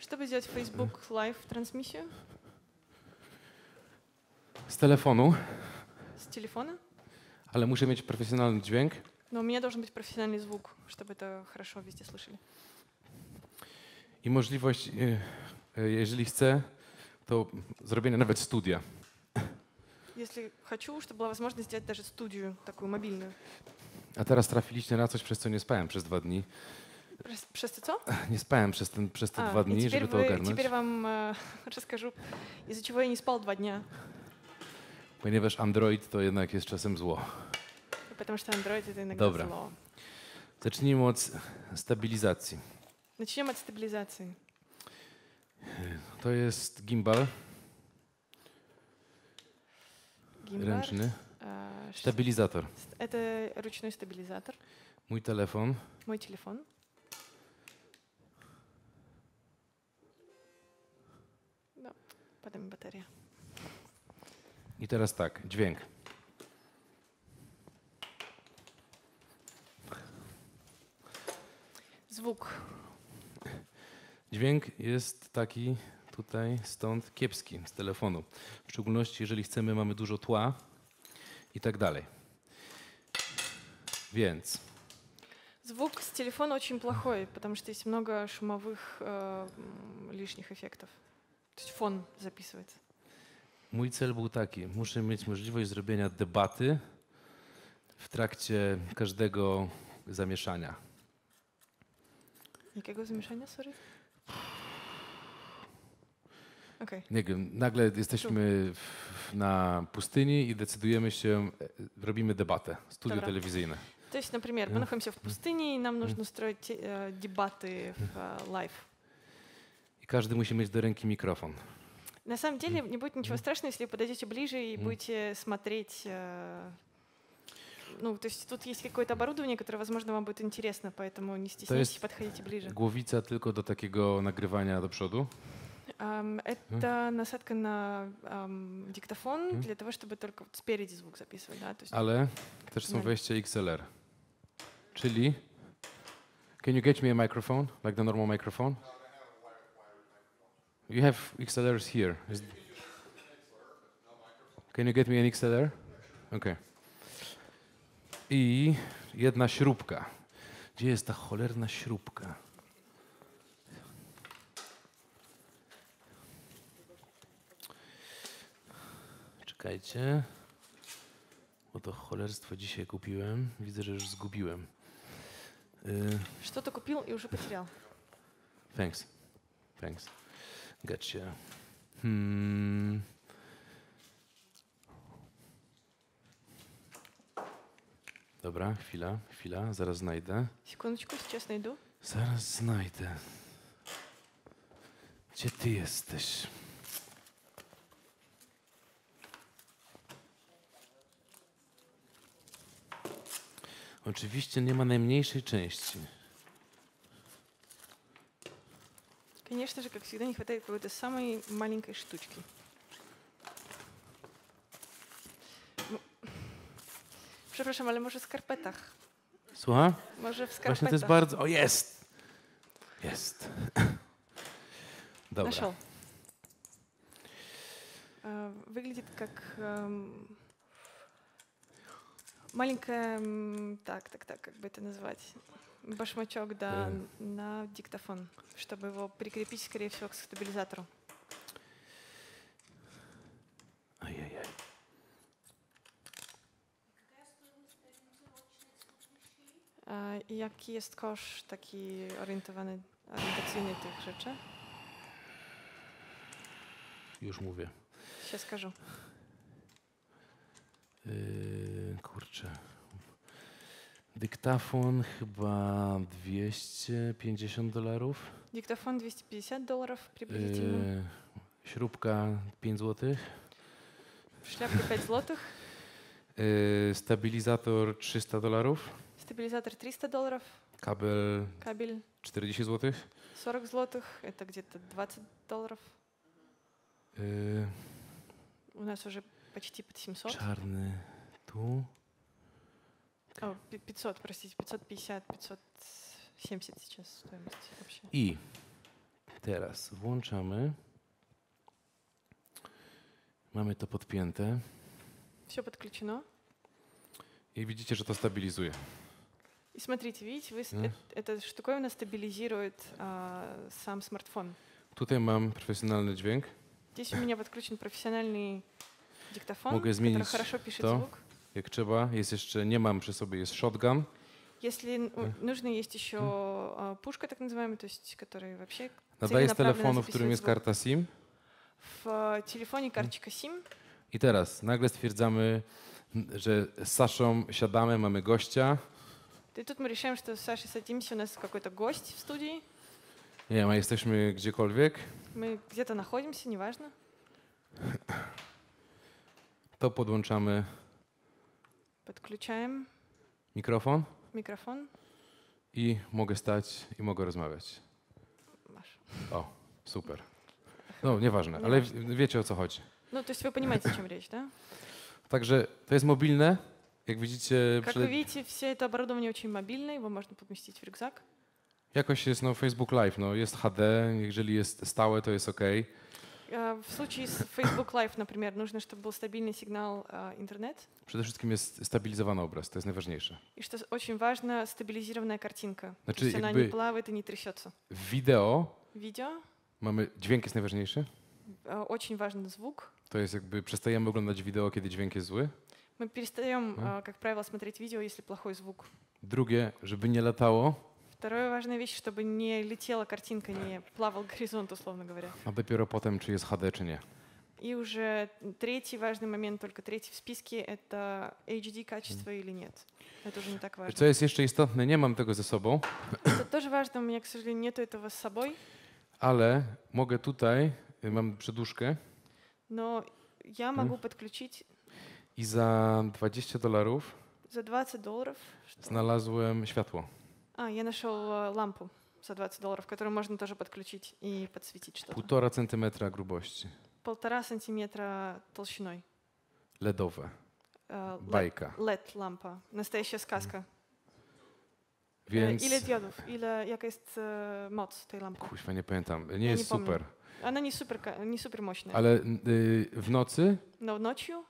Чтобы сделать Facebook Live трансмиссию z telefonu, с телефона, ale muszę mieć profesjonalny dźwięk. но у меня должен быть профессиональный звук, чтобы это хорошо везде слышали. I możliwość, e, e, jeżeli chcę, to zrobienia nawet studia. Если хочу, чтобы была возможность сделать даже студию такую мобильную. A teraz trafiliście na coś, przez co nie spałem przez dwa dni. Przez, przez to co? Nie spałem przez, ten, przez te А, dwa и dni, теперь, żeby to вы- ogarnąć. теперь вам э, расскажу, из-за чего я не спал два дня. Ponieważ Android to jednak jest czasem zło. Потому что Android это иногда Dobra. зло. Zacznijmy od stabilizacji. Начнем от стабилизации. To jest gimbal Гимбар. ręczny, э, ш- stabilizator. ст- Это ручной стабилизатор. Mój telefon, Мой телефон. Да, потом батарея. I teraz tak, dźwięk. Звук. Dźwięk jest taki tutaj, stąd kiepski z telefonu. W szczególności, jeżeli chcemy, mamy dużo tła i tak dalej. Więc Звук с телефона очень плохой, потому что есть много шумовых э, м, лишних эффектов. То есть фон записывается. mój cel był taki: muszę mieć możliwość zrobienia debaty w trakcie każdego zamieszania. Jakiego zamieszania, sorry? Okej. Nie wiem, nagle jesteśmy w, na pustyni i decydujemy się, e, robimy debatę, studio Dobra. telewizyjne. То есть, например, мы находимся в пустыне, и нам нужно устроить э, дебаты в э, лайв. I każdy musi mieć do ręki mikrofon. На самом деле не будет ничего страшного, если вы подойдете ближе и будете смотреть. э, Ну, то есть тут есть какое-то оборудование, которое, возможно, вам будет интересно, поэтому не стесняйтесь, есть подходите ближе. Głowica tylko do takiego nagrywania do przodu. Ам, это насадка на ам, диктофон для того, чтобы только вот спереди звук записывать, да, то есть Ale też są Normalnie. wejścia XLR. Czyli. Can you get me a microphone? Like the normal microphone? You have XLRs here. Is- Can you get me an XLR? Okay. I jedna śrubka. Gdzie jest ta cholerna śrubka? Czekajcie. Bo to cholerstwo dzisiaj kupiłem. Widzę, że już zgubiłem. Y, что-то купил и уже потерял. thanks. Thanks. Gotcha. Hmm. Dobra, chwila, chwila, zaraz znajdę. Секундочку, сейчас найду. Zaraz znajdę. Gdzie ty jesteś? Oczywiście nie ma najmniejszej części. Конечно же, как всегда, не хватает какой-то самой маленькой штучки. Przepraszam, ale może w skarpetach. Słucham? Może w Właśnie to jest skarpetach. bardzo. O, jest! Jest. Dobra. Нашел. Выглядит как маленькая, так, так, так, как бы это назвать, башмачок, да, на диктофон, чтобы его прикрепить, скорее всего, к стабилизатору. jaki jest kosz taki orientowany, orientacyjny tych rzeczy? Już mówię. Сейчас скажу. Yy, kurczę. Dyktafon chyba 250 dolarów. Диктофон 250 долларов приблизительно. Yy, śrubka 5 zł. Шляпка 5 злотых. Yy, stabilizator 300 dolarów. Стабилизатор 300 долларов. Kabel Кабель 40 zł. 40 злотых. Это где-то 20 долларов. Yy, У нас уже почти под 700. czarny tu. О, пи- 500, простите, 550, 570 сейчас стоимость вообще. I teraz włączamy. Mamy to podpięte. Все подключено. I widzicie, że to stabilizuje. И смотрите, видите, вы, с- Мгм. э- эта штуковина стабилизирует а, сам смартфон. Tutaj mam profesjonalny dźwięk. Здесь у меня подключен профессиональный диктофон, Mogę который zmienić хорошо пишет to. звук. Jak trzeba, jest jeszcze, nie mam przy sobie, jest shotgun. Если н- у- нужно, есть еще а, пушка, так называемая, то есть, которая вообще Nadaję z Целенаправленно telefonu, w zapisuje którym jest звук. karta SIM. в а, телефоне карточка SIM. I teraz nagle stwierdzamy, m, że z Saszą siadamy, mamy gościa. И тут мы решаем, что с Сашей садимся, у нас какой-то гость в студии. Nie wiem, a jesteśmy gdziekolwiek. Мы где-то находимся, неважно. To podłączamy Подключаем mikrofon микрофон. i mogę stać i mogę rozmawiać. Маша. O, super. No, nieważne, ale Nieważne. w- wiecie o co chodzi. Ну, то есть вы понимаете, о чем речь, да? Także to jest mobilne. Jak widzicie, Как przele- вы видите, все это оборудование очень мобильное, его можно поместить в рюкзак. jakoś jest no, Facebook Live. No, jest HD, jeżeli jest stałe, to jest OK. Э, В случае с Facebook Live, например, нужно, чтобы был стабильный сигнал э, интернет. Przede wszystkim jest stabilizowany obraz, to jest najważniejsze. И что с- очень важно, стабилизированная картинка. То Znaczy, есть она jakby- не плавает и не трясется. W wideo Видео mamy, dźwięk jest najważniejszy. э, очень важен звук. To jest jakby, przestajemy oglądać wideo, kiedy dźwięk jest zły. Мы перестаем, Мгм. э, как правило, смотреть видео, если плохой звук. Drugie, żeby nie latało, Вторая важная вещь, чтобы не летела картинка, не плавал горизонт, условно говоря. a dopiero potem, czy jest HD, czy nie. И уже третий важный момент, только третий в списке, это HD качество или нет. Это уже не так важно. Co jest jeszcze istotne, nie mam tego ze sobą, Это тоже важно, у меня, к сожалению, нету этого с собой, ale mogę tutaj, y, mam przedłużkę но я могу подключить i za 20 dolarów за 20 долларов. что- znalazłem światło. А, я нашел э, лампу за 20 долларов, которую можно тоже подключить и подсветить что-то. Półtora centymetra grubości, Полтора сантиметра толщиной. LEDowe, Э, LED, bajka. LED лампа. Настоящая сказка. Э, Więc, Ile diodów? Ile, jaka jest e, moc tej lampy? kuźwa, nie pamiętam, nie Ja jest nie pomnę. super, Она не супер, ка- не супер мощная. ale y, w nocy Но ночью mm,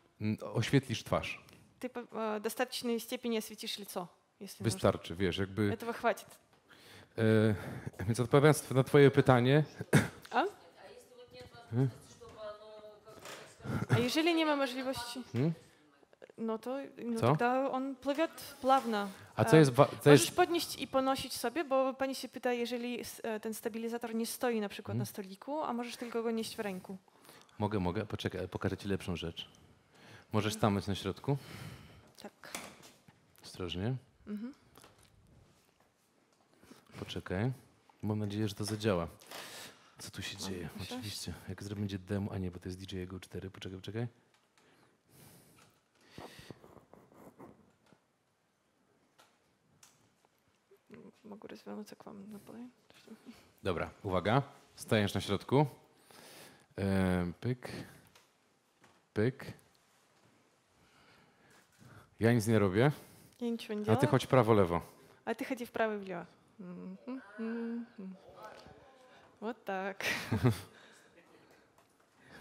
oświetlisz twarz. ты по э, достаточной степени осветишь лицо, если нужно. Wystarczy, wiesz, jakby... Этого хватит. E, więc odpowiadając na twoje pytanie, А? А jeżeli nie ma możliwości, Hmm? no to no Co? тогда on pływie плавно. a co E, jest... wa- To Możesz jest podnieść i ponosić sobie, bo pani się pyta, jeżeli s- e, ten stabilizator nie stoi na przykład Mhm. na stoliku, a możesz tylko go nieść w ręku. mogę, mogę, poczekaj, pokażę ci lepszą rzecz. Możesz stanąć na środku, Tak. ostrożnie. Mhm. Poczekaj. Mam nadzieję, że to zadziała. Co tu się dzieje? Oczywiście. Jak zrobię będzie demo, a nie, bo to jest DJ Go 4. Poczekaj, poczekaj. Mogę rozwiązać k wam na. Dobra, uwaga. Stajesz na środku. E, pyk. Pyk. Ja nic nie robię, Я ничего не a делаю. ty chodź prawo, lewo. А ты ходи вправо и влево. Мгм, мгм. Вот так.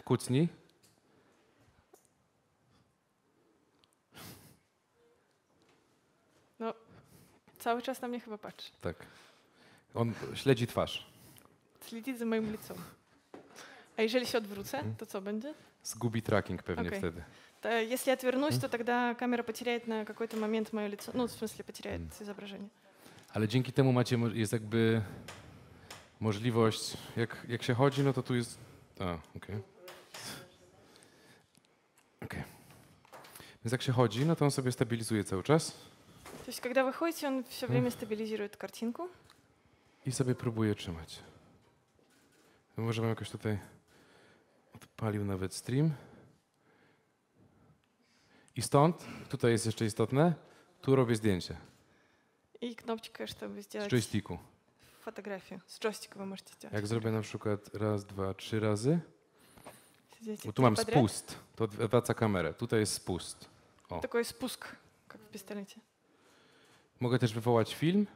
Kucnij. No, cały czas na mnie chyba patrzy. Tak. On śledzi twarz. Следит за моим лицом. А jeżeli się odwrócę, to co będzie? Zgubi tracking pewnie Okej. wtedy. То если я отвернусь, то тогда камера потеряет на какой-то момент мое лицо. Ну, в смысле, потеряет изображение. Ale dzięki temu macie, mo- jest jakby możliwość, jak, jak się chodzi, no to tu jest... A, okej. Okej. Więc jak się chodzi, no to on sobie stabilizuje cały czas То есть, когда вы ходите, он все время стабилизирует картинку. i sobie próbuje trzymać. No Może bym jakoś tutaj odpalił nawet stream. I stąd, tutaj jest jeszcze istotne, tu robię zdjęcie И кнопочка, чтобы z сделать joysticku. фотографию. С джойстика вы можете сделать. Jak zrobię na przykład raz, dwa, trzy razy, Сидите Bo tu mam подряд. spust, to odwraca kamerę. Tutaj jest spust. O. Такой спуск, как в пистолете. Mogę też wywołać film.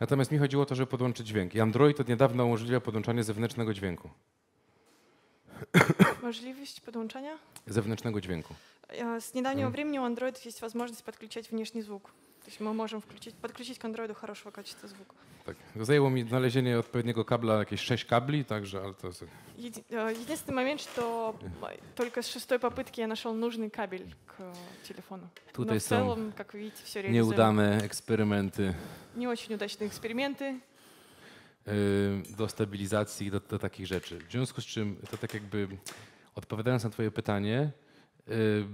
Natomiast mi chodziło o to, żeby podłączyć dźwięk. I Android od niedawna umożliwia podłączanie zewnętrznego dźwięku. Możliwość podłączania? Zewnętrznego dźwięku. Э, С недавнего Мгм. времени у Android есть возможность подключать внешний звук. То есть мы можем включить, подключить к Androidu хорошего качества звука. Tak. Zajęło mi znalezienie odpowiedniego kabla, jakieś sześć kabli, także, ale to jest... Еди- э, Единственный момент, что э, только с шестой попытки я нашел нужный кабель к э, телефону. Но Tutaj в są целом, как вы видите, все реализуемо. nieudane eksperymenty Не очень удачные эксперименты. y, do stabilizacji, do, do takich rzeczy. W związku z czym, to tak jakby odpowiadając na twoje pytanie, y,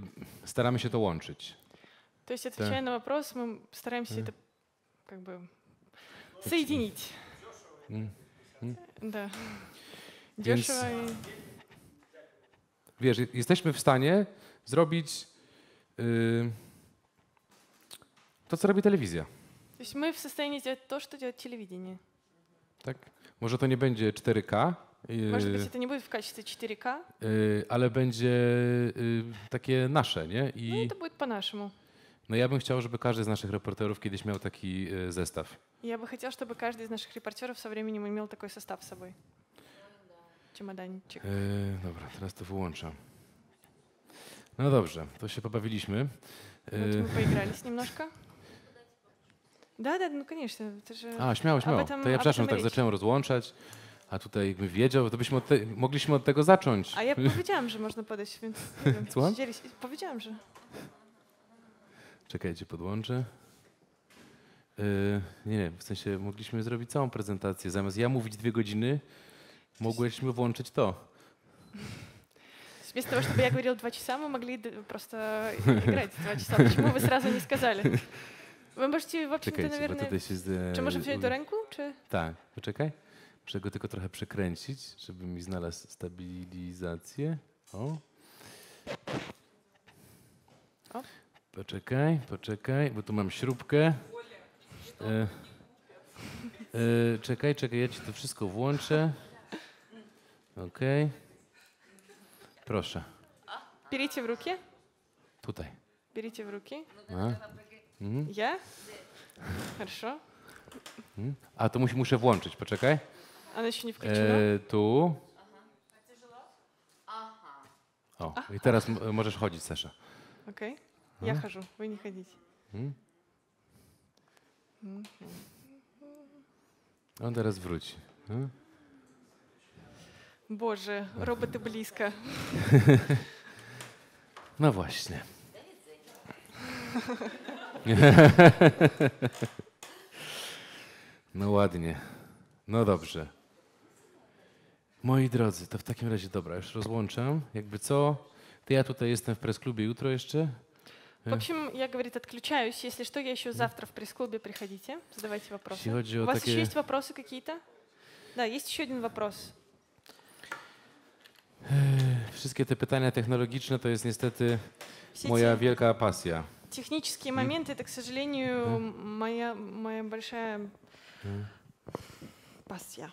staramy się to łączyć. То есть, отвечая на вопрос, мы стараемся Мгм. это как бы соединить. Mm. Да. Więc- Дешево и wiesz, jesteśmy w stanie zrobić y, to, co robi telewizja. То есть мы в состоянии сделать то, что делает телевидение. Tak? Może to nie będzie 4K, Может быть, y, это не будет в качестве 4К, y, ale będzie y, takie nasze, nie? но I это будет по-нашему. no ja bym chciał, żeby każdy z naszych reporterów kiedyś miał taki y, zestaw. Я бы хотел, чтобы каждый из наших репортеров со временем имел такой состав с собой. чемоданчик. E, dobra, teraz to wyłączam. No dobrze, to się pobawiliśmy. Вот E, мы поигрались немножко. Да, да, ну конечно. Это же... a, śmiało, śmiało. этом- to ja об przepraszam, этом и tak речь. zacząłem rozłączać, a tutaj jakby wiedział, to byśmy od te, mogliśmy od tego zacząć. А я powiedziałam, że można podejść, więc nie wiem, Słucham? siedzieliś- powiedziałam, że... Czekajcie, podłączę. E, nie, nie, w sensie mogliśmy zrobić całą prezentację. Zamiast ja mówić dwie godziny, mogłyśmy włączyć to. Вместо того, чтобы я говорил два часа, мы могли д- просто играть два часа. Почему вы сразу не сказали? No mam właściwie w oczy Czekajcie, to, nawierne... się. E, czy może wziąć do ręku, czy? Tak, poczekaj. Muszę go tylko trochę przekręcić, żeby mi znalazł stabilizację. O. o. Poczekaj, poczekaj, bo tu mam śrubkę. E, e, czekaj, czekaj, ja ci to wszystko włączę. Okej. Okay. Proszę. Bierzcie w rukie? Tutaj. Bierzcie w ruki? A? mhm, Я? Хорошо. mhm. A to musi, muszę włączyć, poczekaj. Она еще не включена. E, tu. O, i teraz m- możesz chodzić, Sasza. Окей. Я хожу, вы не ходите. Mhm. On teraz wróci. Hmm? Боже, роботы близко. No właśnie. No ładnie. No dobrze. Moi drodzy, to w takim razie dobra, już rozłączam. Jakby co, to ja tutaj jestem w press-klubie jutro jeszcze. В общем, я, говорит, отключаюсь. Если что, я еще завтра в пресс-клубе приходите. Задавайте вопросы. Jeśli chodzi У o вас еще takie... есть вопросы какие-то? Да, есть еще один вопрос. Wszystkie te pytania technologiczne to jest niestety Все moja эти wielka pasja. Технические моменты, это, к сожалению, моя, моя большая пассия.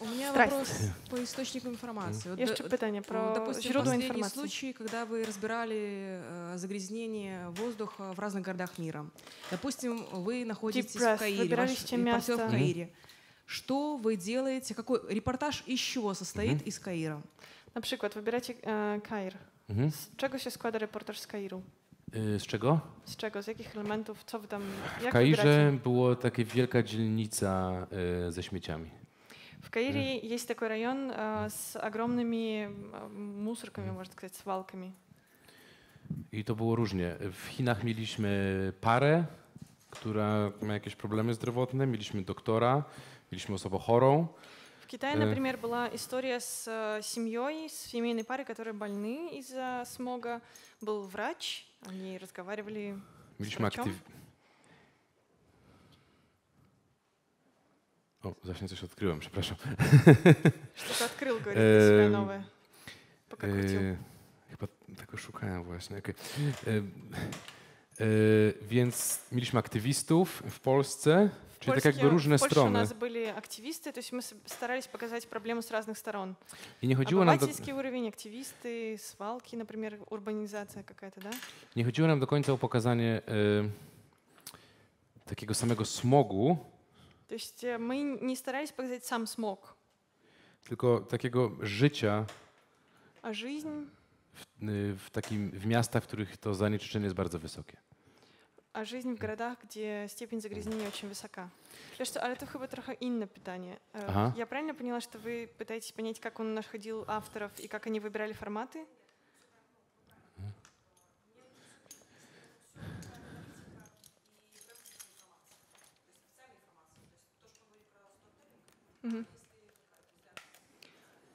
У меня Страсть. вопрос по источнику информации. Вот pytanie д- про Допустим, źródło последний информации. случай, когда вы разбирали э, загрязнение воздуха в разных городах мира. Допустим, вы находитесь breath. в Каире, ваш репортер в Каире. Что вы делаете? Какой репортаж из чего состоит из Каира? Przykład wybieracie e, Kair. Mhm. Z czego się składa reportaż z Kairu? Y, Z czego? Z czego? Z jakich elementów? Co wy tam... W Jak Kairze wybieracie? było taka wielka dzielnica y, ze śmieciami. В Каире есть такой район э, с огромными э, мусорками, можно сказать, свалками. I to było różnie. W Chinach mieliśmy parę, która ma jakieś problemy zdrowotne, mieliśmy doktora, mieliśmy osobę chorą. В Китае, Э. например, была история с э, семьей, с семейной парой, которые больны из-за смога. Был врач, они разговаривали. Mieliśmy wrocią? aktyw... O, właśnie coś odkryłem, przepraszam. Что-то открыл, говорит, для себя Эм, новое. Пока крутил. E, chyba tego szukałem właśnie. okej. E, e, więc mieliśmy aktywistów w Polsce, czyli tak Польске- jakby różne в Польше у strony. нас были активисты, то есть мы с- старались показать проблему с разных сторон. I nie chodziło nam do, Обывательский уровень, активисты, свалки, например, урбанизация какая-то, да? nie chodziło nam do końca o pokazanie e, takiego samego smogu, То есть э, мы не старались показать сам смог, tylko takiego życia а жизнь, w, y, w, takim, w miastach, w których to zanieczyszczenie jest bardzo wysokie. а жизнь в городах, где степень загрязнения очень высока. Так что, але это chyba trochę inne pytanie. Э, Ага. Я правильно поняла, что вы пытаетесь понять, как он находил авторов и как они выбирали форматы? Mhm.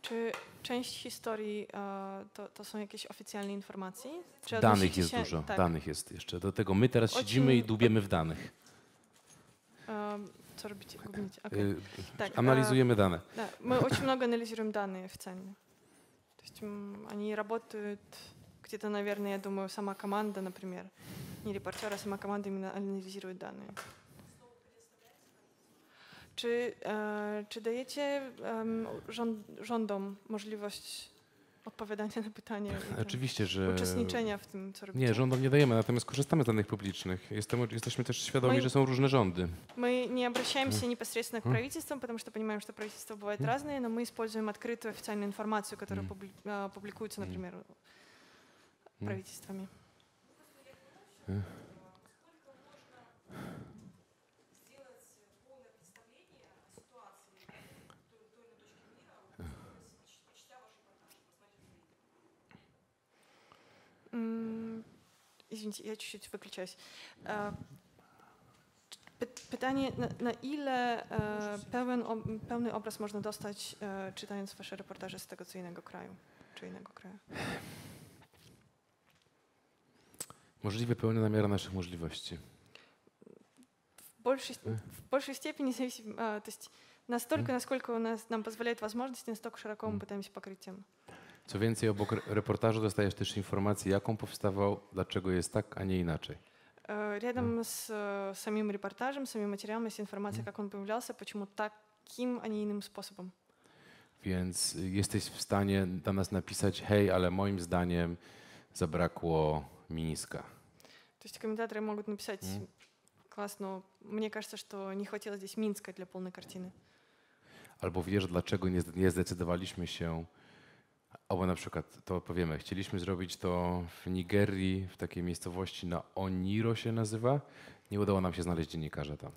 Czy część historii e, to, to są jakieś oficjalne informacje? Czy Danych odnosicie jest się- dużo, Tak. danych jest jeszcze. Do tego my teraz siedzimy i Очень- dłubiemy w danych. Em, co robicie? Gubnicie. Okej. Y, Tak, Analizujemy dane. Да, мы очень много анализируем данные официальные. То есть м, они работают где-то, наверное, я думаю, сама команда, например, не репортер, а сама команда именно анализирует данные. Czy, e, czy dajecie em, rząd, rządom możliwość odpowiadania na pytania. i tam Oczywiście, że... Uczestniczenia w tym, co robicie. Nie, rządom nie dajemy, natomiast korzystamy z danych publicznych. Jestem, jesteśmy też świadomi, Moi- że są różne rządy. Мы не обращаемся непосредственно к Мгм. правительствам, потому что понимаем, что правительства бывают разные, но мы используем открытую официальную информацию, которая Мгм. публи- а, публикуется, Мгм. например, Мгм. правительствами. Извините, я чуть-чуть выключаюсь. Е, пи- Pytanie, na, na ile e, pełen, ob, pełny obraz można dostać, e, czytając wasze reportaże z tego co innego kraju, czy innego kraju? Możliwie pełna namiara naszych możliwości. В большей, ст- в большей степени зависим, а, то есть настолько, насколько у нас нам позволяет возможности, настолько широко мы Мгм. пытаемся покрыть тему. Co więcej, obok re- reportażu dostajesz też informację, jaką powstawał, dlaczego jest tak, a nie inaczej. Э, Рядом с э, самим репортажем, самим материалом есть информация, как он появлялся, почему таким, а не иным способом. Więc y, jesteś w stanie do nas napisać, hej, ale moim zdaniem zabrakło miniska. То есть комментаторы могут написать, Мгм. класс, но мне кажется, что не хватило здесь Минска для полной картины. Albo wiesz, dlaczego nie, nie zdecydowaliśmy się, albo na przykład to powiemy, chcieliśmy zrobić to w Nigerii, w takiej miejscowości na Oniro się nazywa. Nie udało nam się znaleźć dziennikarza tam.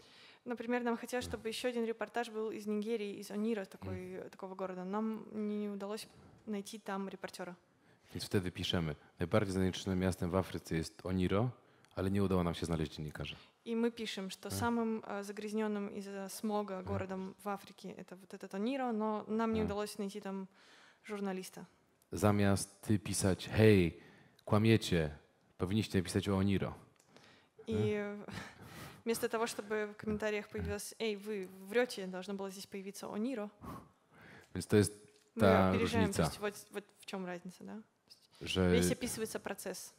Например, нам хотелось, чтобы еще один репортаж был из Нигерии, из Онира, такой, такого города. Нам не удалось найти там репортера. Więc wtedy piszemy, najbardziej zanieczyszczonym miastem w Afryce jest Oniro, ale nie udało nam się znaleźć dziennikarza. И мы пишем, что самым э, загрязненным из-за смога городом в Африке это вот этот Ониро, но нам не А. удалось найти там журналиста. Zamiast ty pisać, hej, kłamiecie, powinniście napisać o Oniro. И э, вместо того, чтобы в комментариях появилось «Эй, вы врете, должно было здесь появиться Ониро», Więc to jest мы ta опережаем. То różnica, есть вот, вот в чем разница, да? że Весь описывается процесс.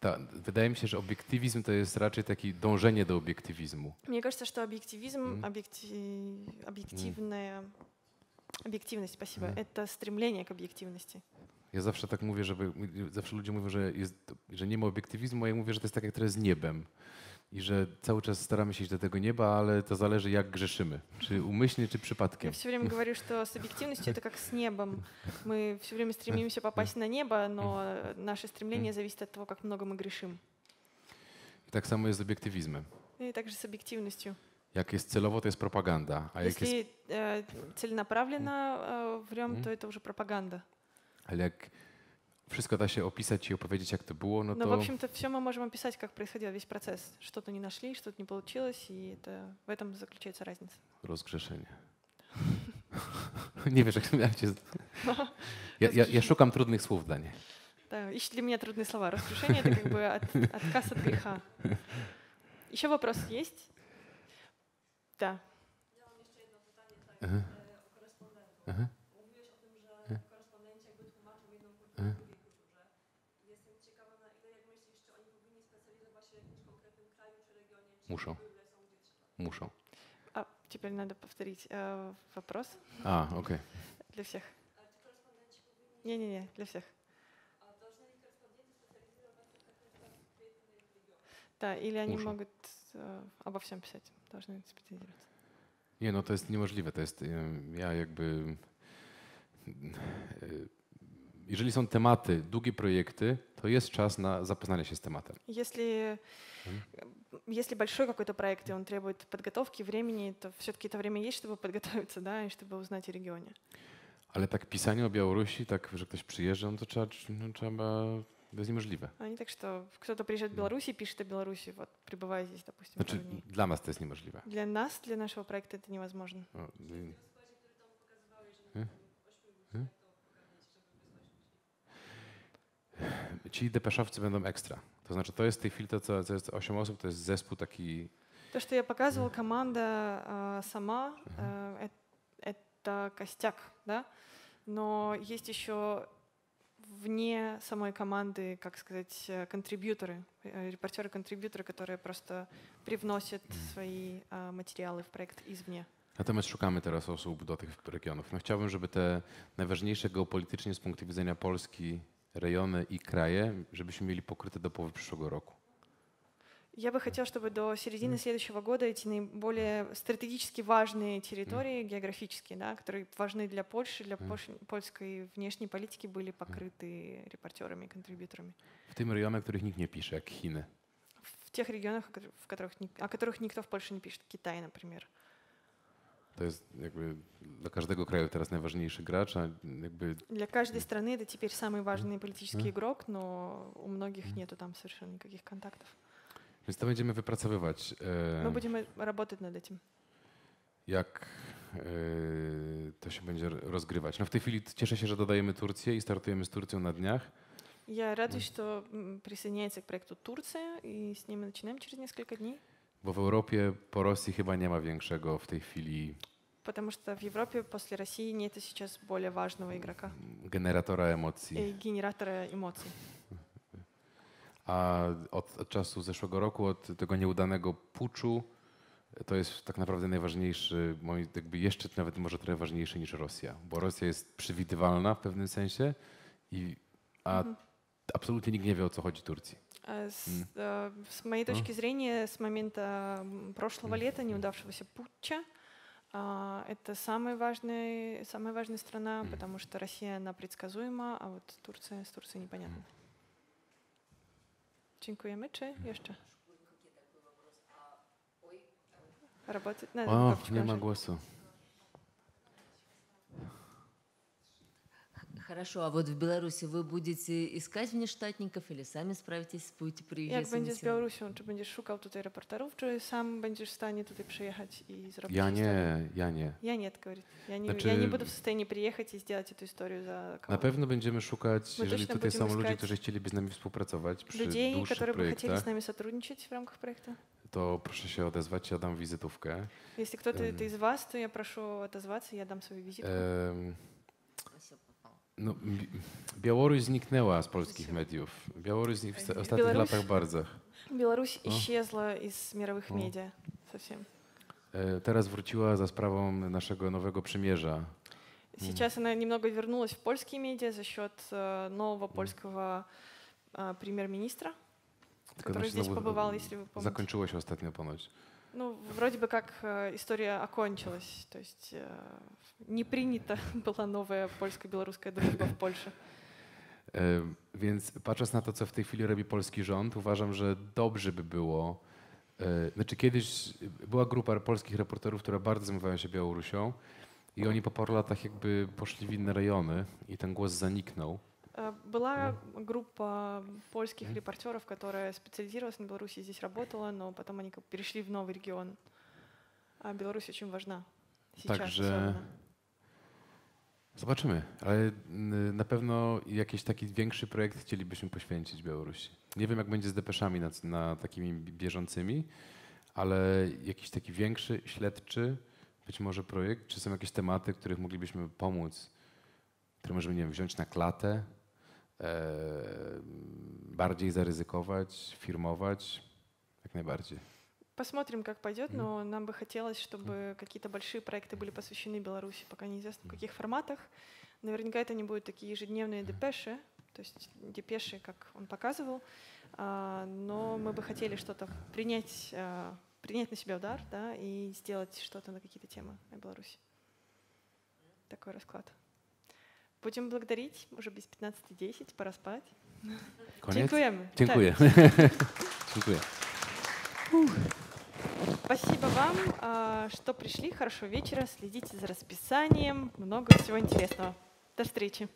ta, wydaje mi się, że obiektywizm to jest raczej takie dążenie do obiektywizmu. Мне кажется, что объективизм, Мгм. объекти- объективная, объективность, спасибо, Мгм. это стремление к объективности. Ja zawsze tak mówię, żeby, zawsze ludzie mówią, że, jest, że nie ma obiektywizmu, a ja mówię, że to jest tak jak teraz z niebem. I że cały czas staramy się iść do tego nieba, ale to zależy jak grzeszymy. Czy umyślnie, czy Я przypadkiem. все время говорю, что с объективностью это как с небом. Мы все время стремимся попасть на небо, но э, наше стремление зависит от того, как много мы грешим. I tak samo jest z obiektywizmem. И также с объективностью. Jak jest celowo, to jest propaganda, a jak jest, Если э, целенаправленно э, врем, Мгм. то это уже пропаганда. ale jak wszystko da się opisać i opowiedzieć, jak to było, no Но, в to общем-то, все мы можем описать, как происходил весь процесс. Что-то не нашли, что-то не получилось, и это, в этом заключается разница. rozgrzeszenie. Nie wiesz, jak miałem cię... Ja, ja, ja szukam trudnych słów dla niej. Да, ищут для меня трудные слова. Разрушение — это как бы от- отказ от греха. Еще вопрос есть? Да. Aha. Aha. Aha. Muszą. Muszą. А, теперь надо повторить э, вопрос A, okej. для всех. Не-не-не, для всех. Да, или они Muszą. могут э, обо всем писать, должны специализироваться. Nie, no to jest niemożliwe. To jest, em, ja jakby... e, Jeżeli są tematy, długie projekty, to jest czas na zapoznanie się z tematem. Если, если большой какой-то проект, и он требует подготовки, времени, то все-таки это время есть, чтобы подготовиться, да, и чтобы узнать о регионе. Ale tak pisanie o Białorusi, tak, że ktoś przyjeżdża, no to trzeba, no, trzeba to jest Niemożliwe. A nie tak, że to kto-to przyjeżdża z Białorusi, pisze do Białorusi, вот, прибывая здесь, допустим. Znaczy, dla nas to jest niemożliwe. Dla nas, dla naszego projektu to niemożliwe. O, nie. Hmm? Hmm? Ci depeszowcy będą ekstra. To znaczy, to jest w tej chwili to, co, co jest 8 osób, to jest zespół taki... To, co ja pokazywał, komanda sama, mhm. это костяк, да? Но есть еще вне самой команды, как сказать, э, контрибьюторы, э, репортеры-контрибьюторы, которые просто привносят свои э, материалы в проект извне. Natomiast szukamy teraz osób do tych regionów. No chciałbym, żeby te najważniejsze geopolitycznie z punktu widzenia Polski rejony i kraje, żebyśmy mieli pokryte do połowy przyszłego roku. Я бы хотела, чтобы до середины следующего года эти наиболее стратегически важные территории географические, да, которые важны для Польши, для пош- польской внешней политики, были покрыты репортерами, контрибьюторами. W tym rejonach, których nikt nie pisze, jak Chiny. В тех регионах, в которых, о которых никто в Польше не пишет, Китай, например. To jest jakby dla każdego kraju teraz najważniejszy gracz, a jakby Для каждой страны это теперь самый важный политический игрок, но у многих нету там совершенно никаких контактов. Więc to będziemy wypracowywać, e, Мы будем э, работать над этим. jak e, to się będzie rozgrywać. No w tej chwili cieszę się, że dodajemy Turcję i startujemy z Turcją na dniach. Я радуюсь, что м, присоединяется к проекту Турция, и с ним мы начинаем через несколько дней, Bo w Europie po Rosji chyba nie ma większego w tej chwili потому что в Европе после России нет сейчас более важного игрока generatora emocji. и генератора эмоций. A od, od czasu zeszłego roku, od tego nieudanego puczu, to jest tak naprawdę najważniejszy, moi- jakby jeszcze nawet może trochę ważniejszy niż Rosja, bo Rosja jest przewidywalna w pewnym sensie, i, a absolutnie nikt nie wie o co chodzi Turcji. А С, э, с моей точки зрения, с момента м, прошлого лета, неудавшегося путча, а, это самая важная, самая важная страна, потому что Россия, она предсказуема, а вот Турция, с Турцией непонятно. Dziękujemy. Czy jeszcze? No, o, nie ma głosu. Хорошо, а вот в Беларуси вы будете искать внештатников или сами справитесь, будете Jak приезжать с będzie z? Białorusią? Czy będziesz szukał tutaj reporterów, czy sam będziesz w stanie tutaj przyjechać i zrobić историю? nie, ja nie. Я нет, говорит. Я не, Znaczy- я не буду в состоянии приехать и сделать эту историю за Na кого pewno będziemy szukać, My jeżeli точно tutaj są będziemy ludzie, szukać którzy chcieliby z nami współpracować przy людей, dłuższych которые бы хотели projektach, с нами сотрудничать в рамках проекта. to proszę się odezwać, ja dam wizytówkę. Если кто-то Эм. это из вас, то я прошу отозваться, я дам свою визитку. Em. No, Bi- Białoruś zniknęła z polskich mediów. Białoruś znik- w ostatnich Białoruś? latach bardzo. Беларусь О. исчезла из мировых О. медиа совсем. E, Teraz wróciła za sprawą naszego nowego przymierza. Сейчас она немного вернулась в польские медиа за счет э, нового польского э, премьер-министра, Tylko который ona się здесь znowu побывал, если вы помните. Zakończyło się ostatnio ponoć. Ну, вроде бы как э, история окончилась, то есть э, не принята была новая польско-белорусская дружба в Польше. E, Więc patrząc na to, co w tej chwili robi polski rząd, uważam, że dobrze by było. e, Znaczy, kiedyś była grupa polskich reporterów, która bardzo zajmowała się Białorusią, i oni po paru latach jakby poszli w inne rejony, i ten głos zaniknął. Э, Была группа польских репортеров, которая специализировалась на Беларуси, здесь работала, но потом они как бы перешли в новый регион. А Беларусь очень важна сейчас Także особенно. zobaczymy, ale n- na pewno jakiś taki większy projekt chcielibyśmy poświęcić Białorusi. Nie wiem, jak będzie z depeszami na, na takimi bieżącymi, ale jakiś taki większy, śledczy, być może projekt, czy są jakieś tematy, których moglibyśmy pomóc, które możemy, nie wiem, wziąć na klatę, e, bardziej zaryzykować, firmować, jak najbardziej. Посмотрим, как пойдет, но нам бы хотелось, чтобы какие-то большие проекты были посвящены Беларуси, пока неизвестно в каких форматах. Наверняка это не будут такие ежедневные депеши, то есть депеши, как он показывал, а, но мы бы хотели что-то принять, а, принять на себя удар, да, и сделать что-то на какие-то темы о Беларуси. Такой расклад. Будем благодарить, уже без 15.10, пора спать. Koniec? Dziękujemy. Dziękuję. Dziękuję. Спасибо вам, а, что пришли. Хорошего вечера. Следите за расписанием. Много всего интересного. До встречи.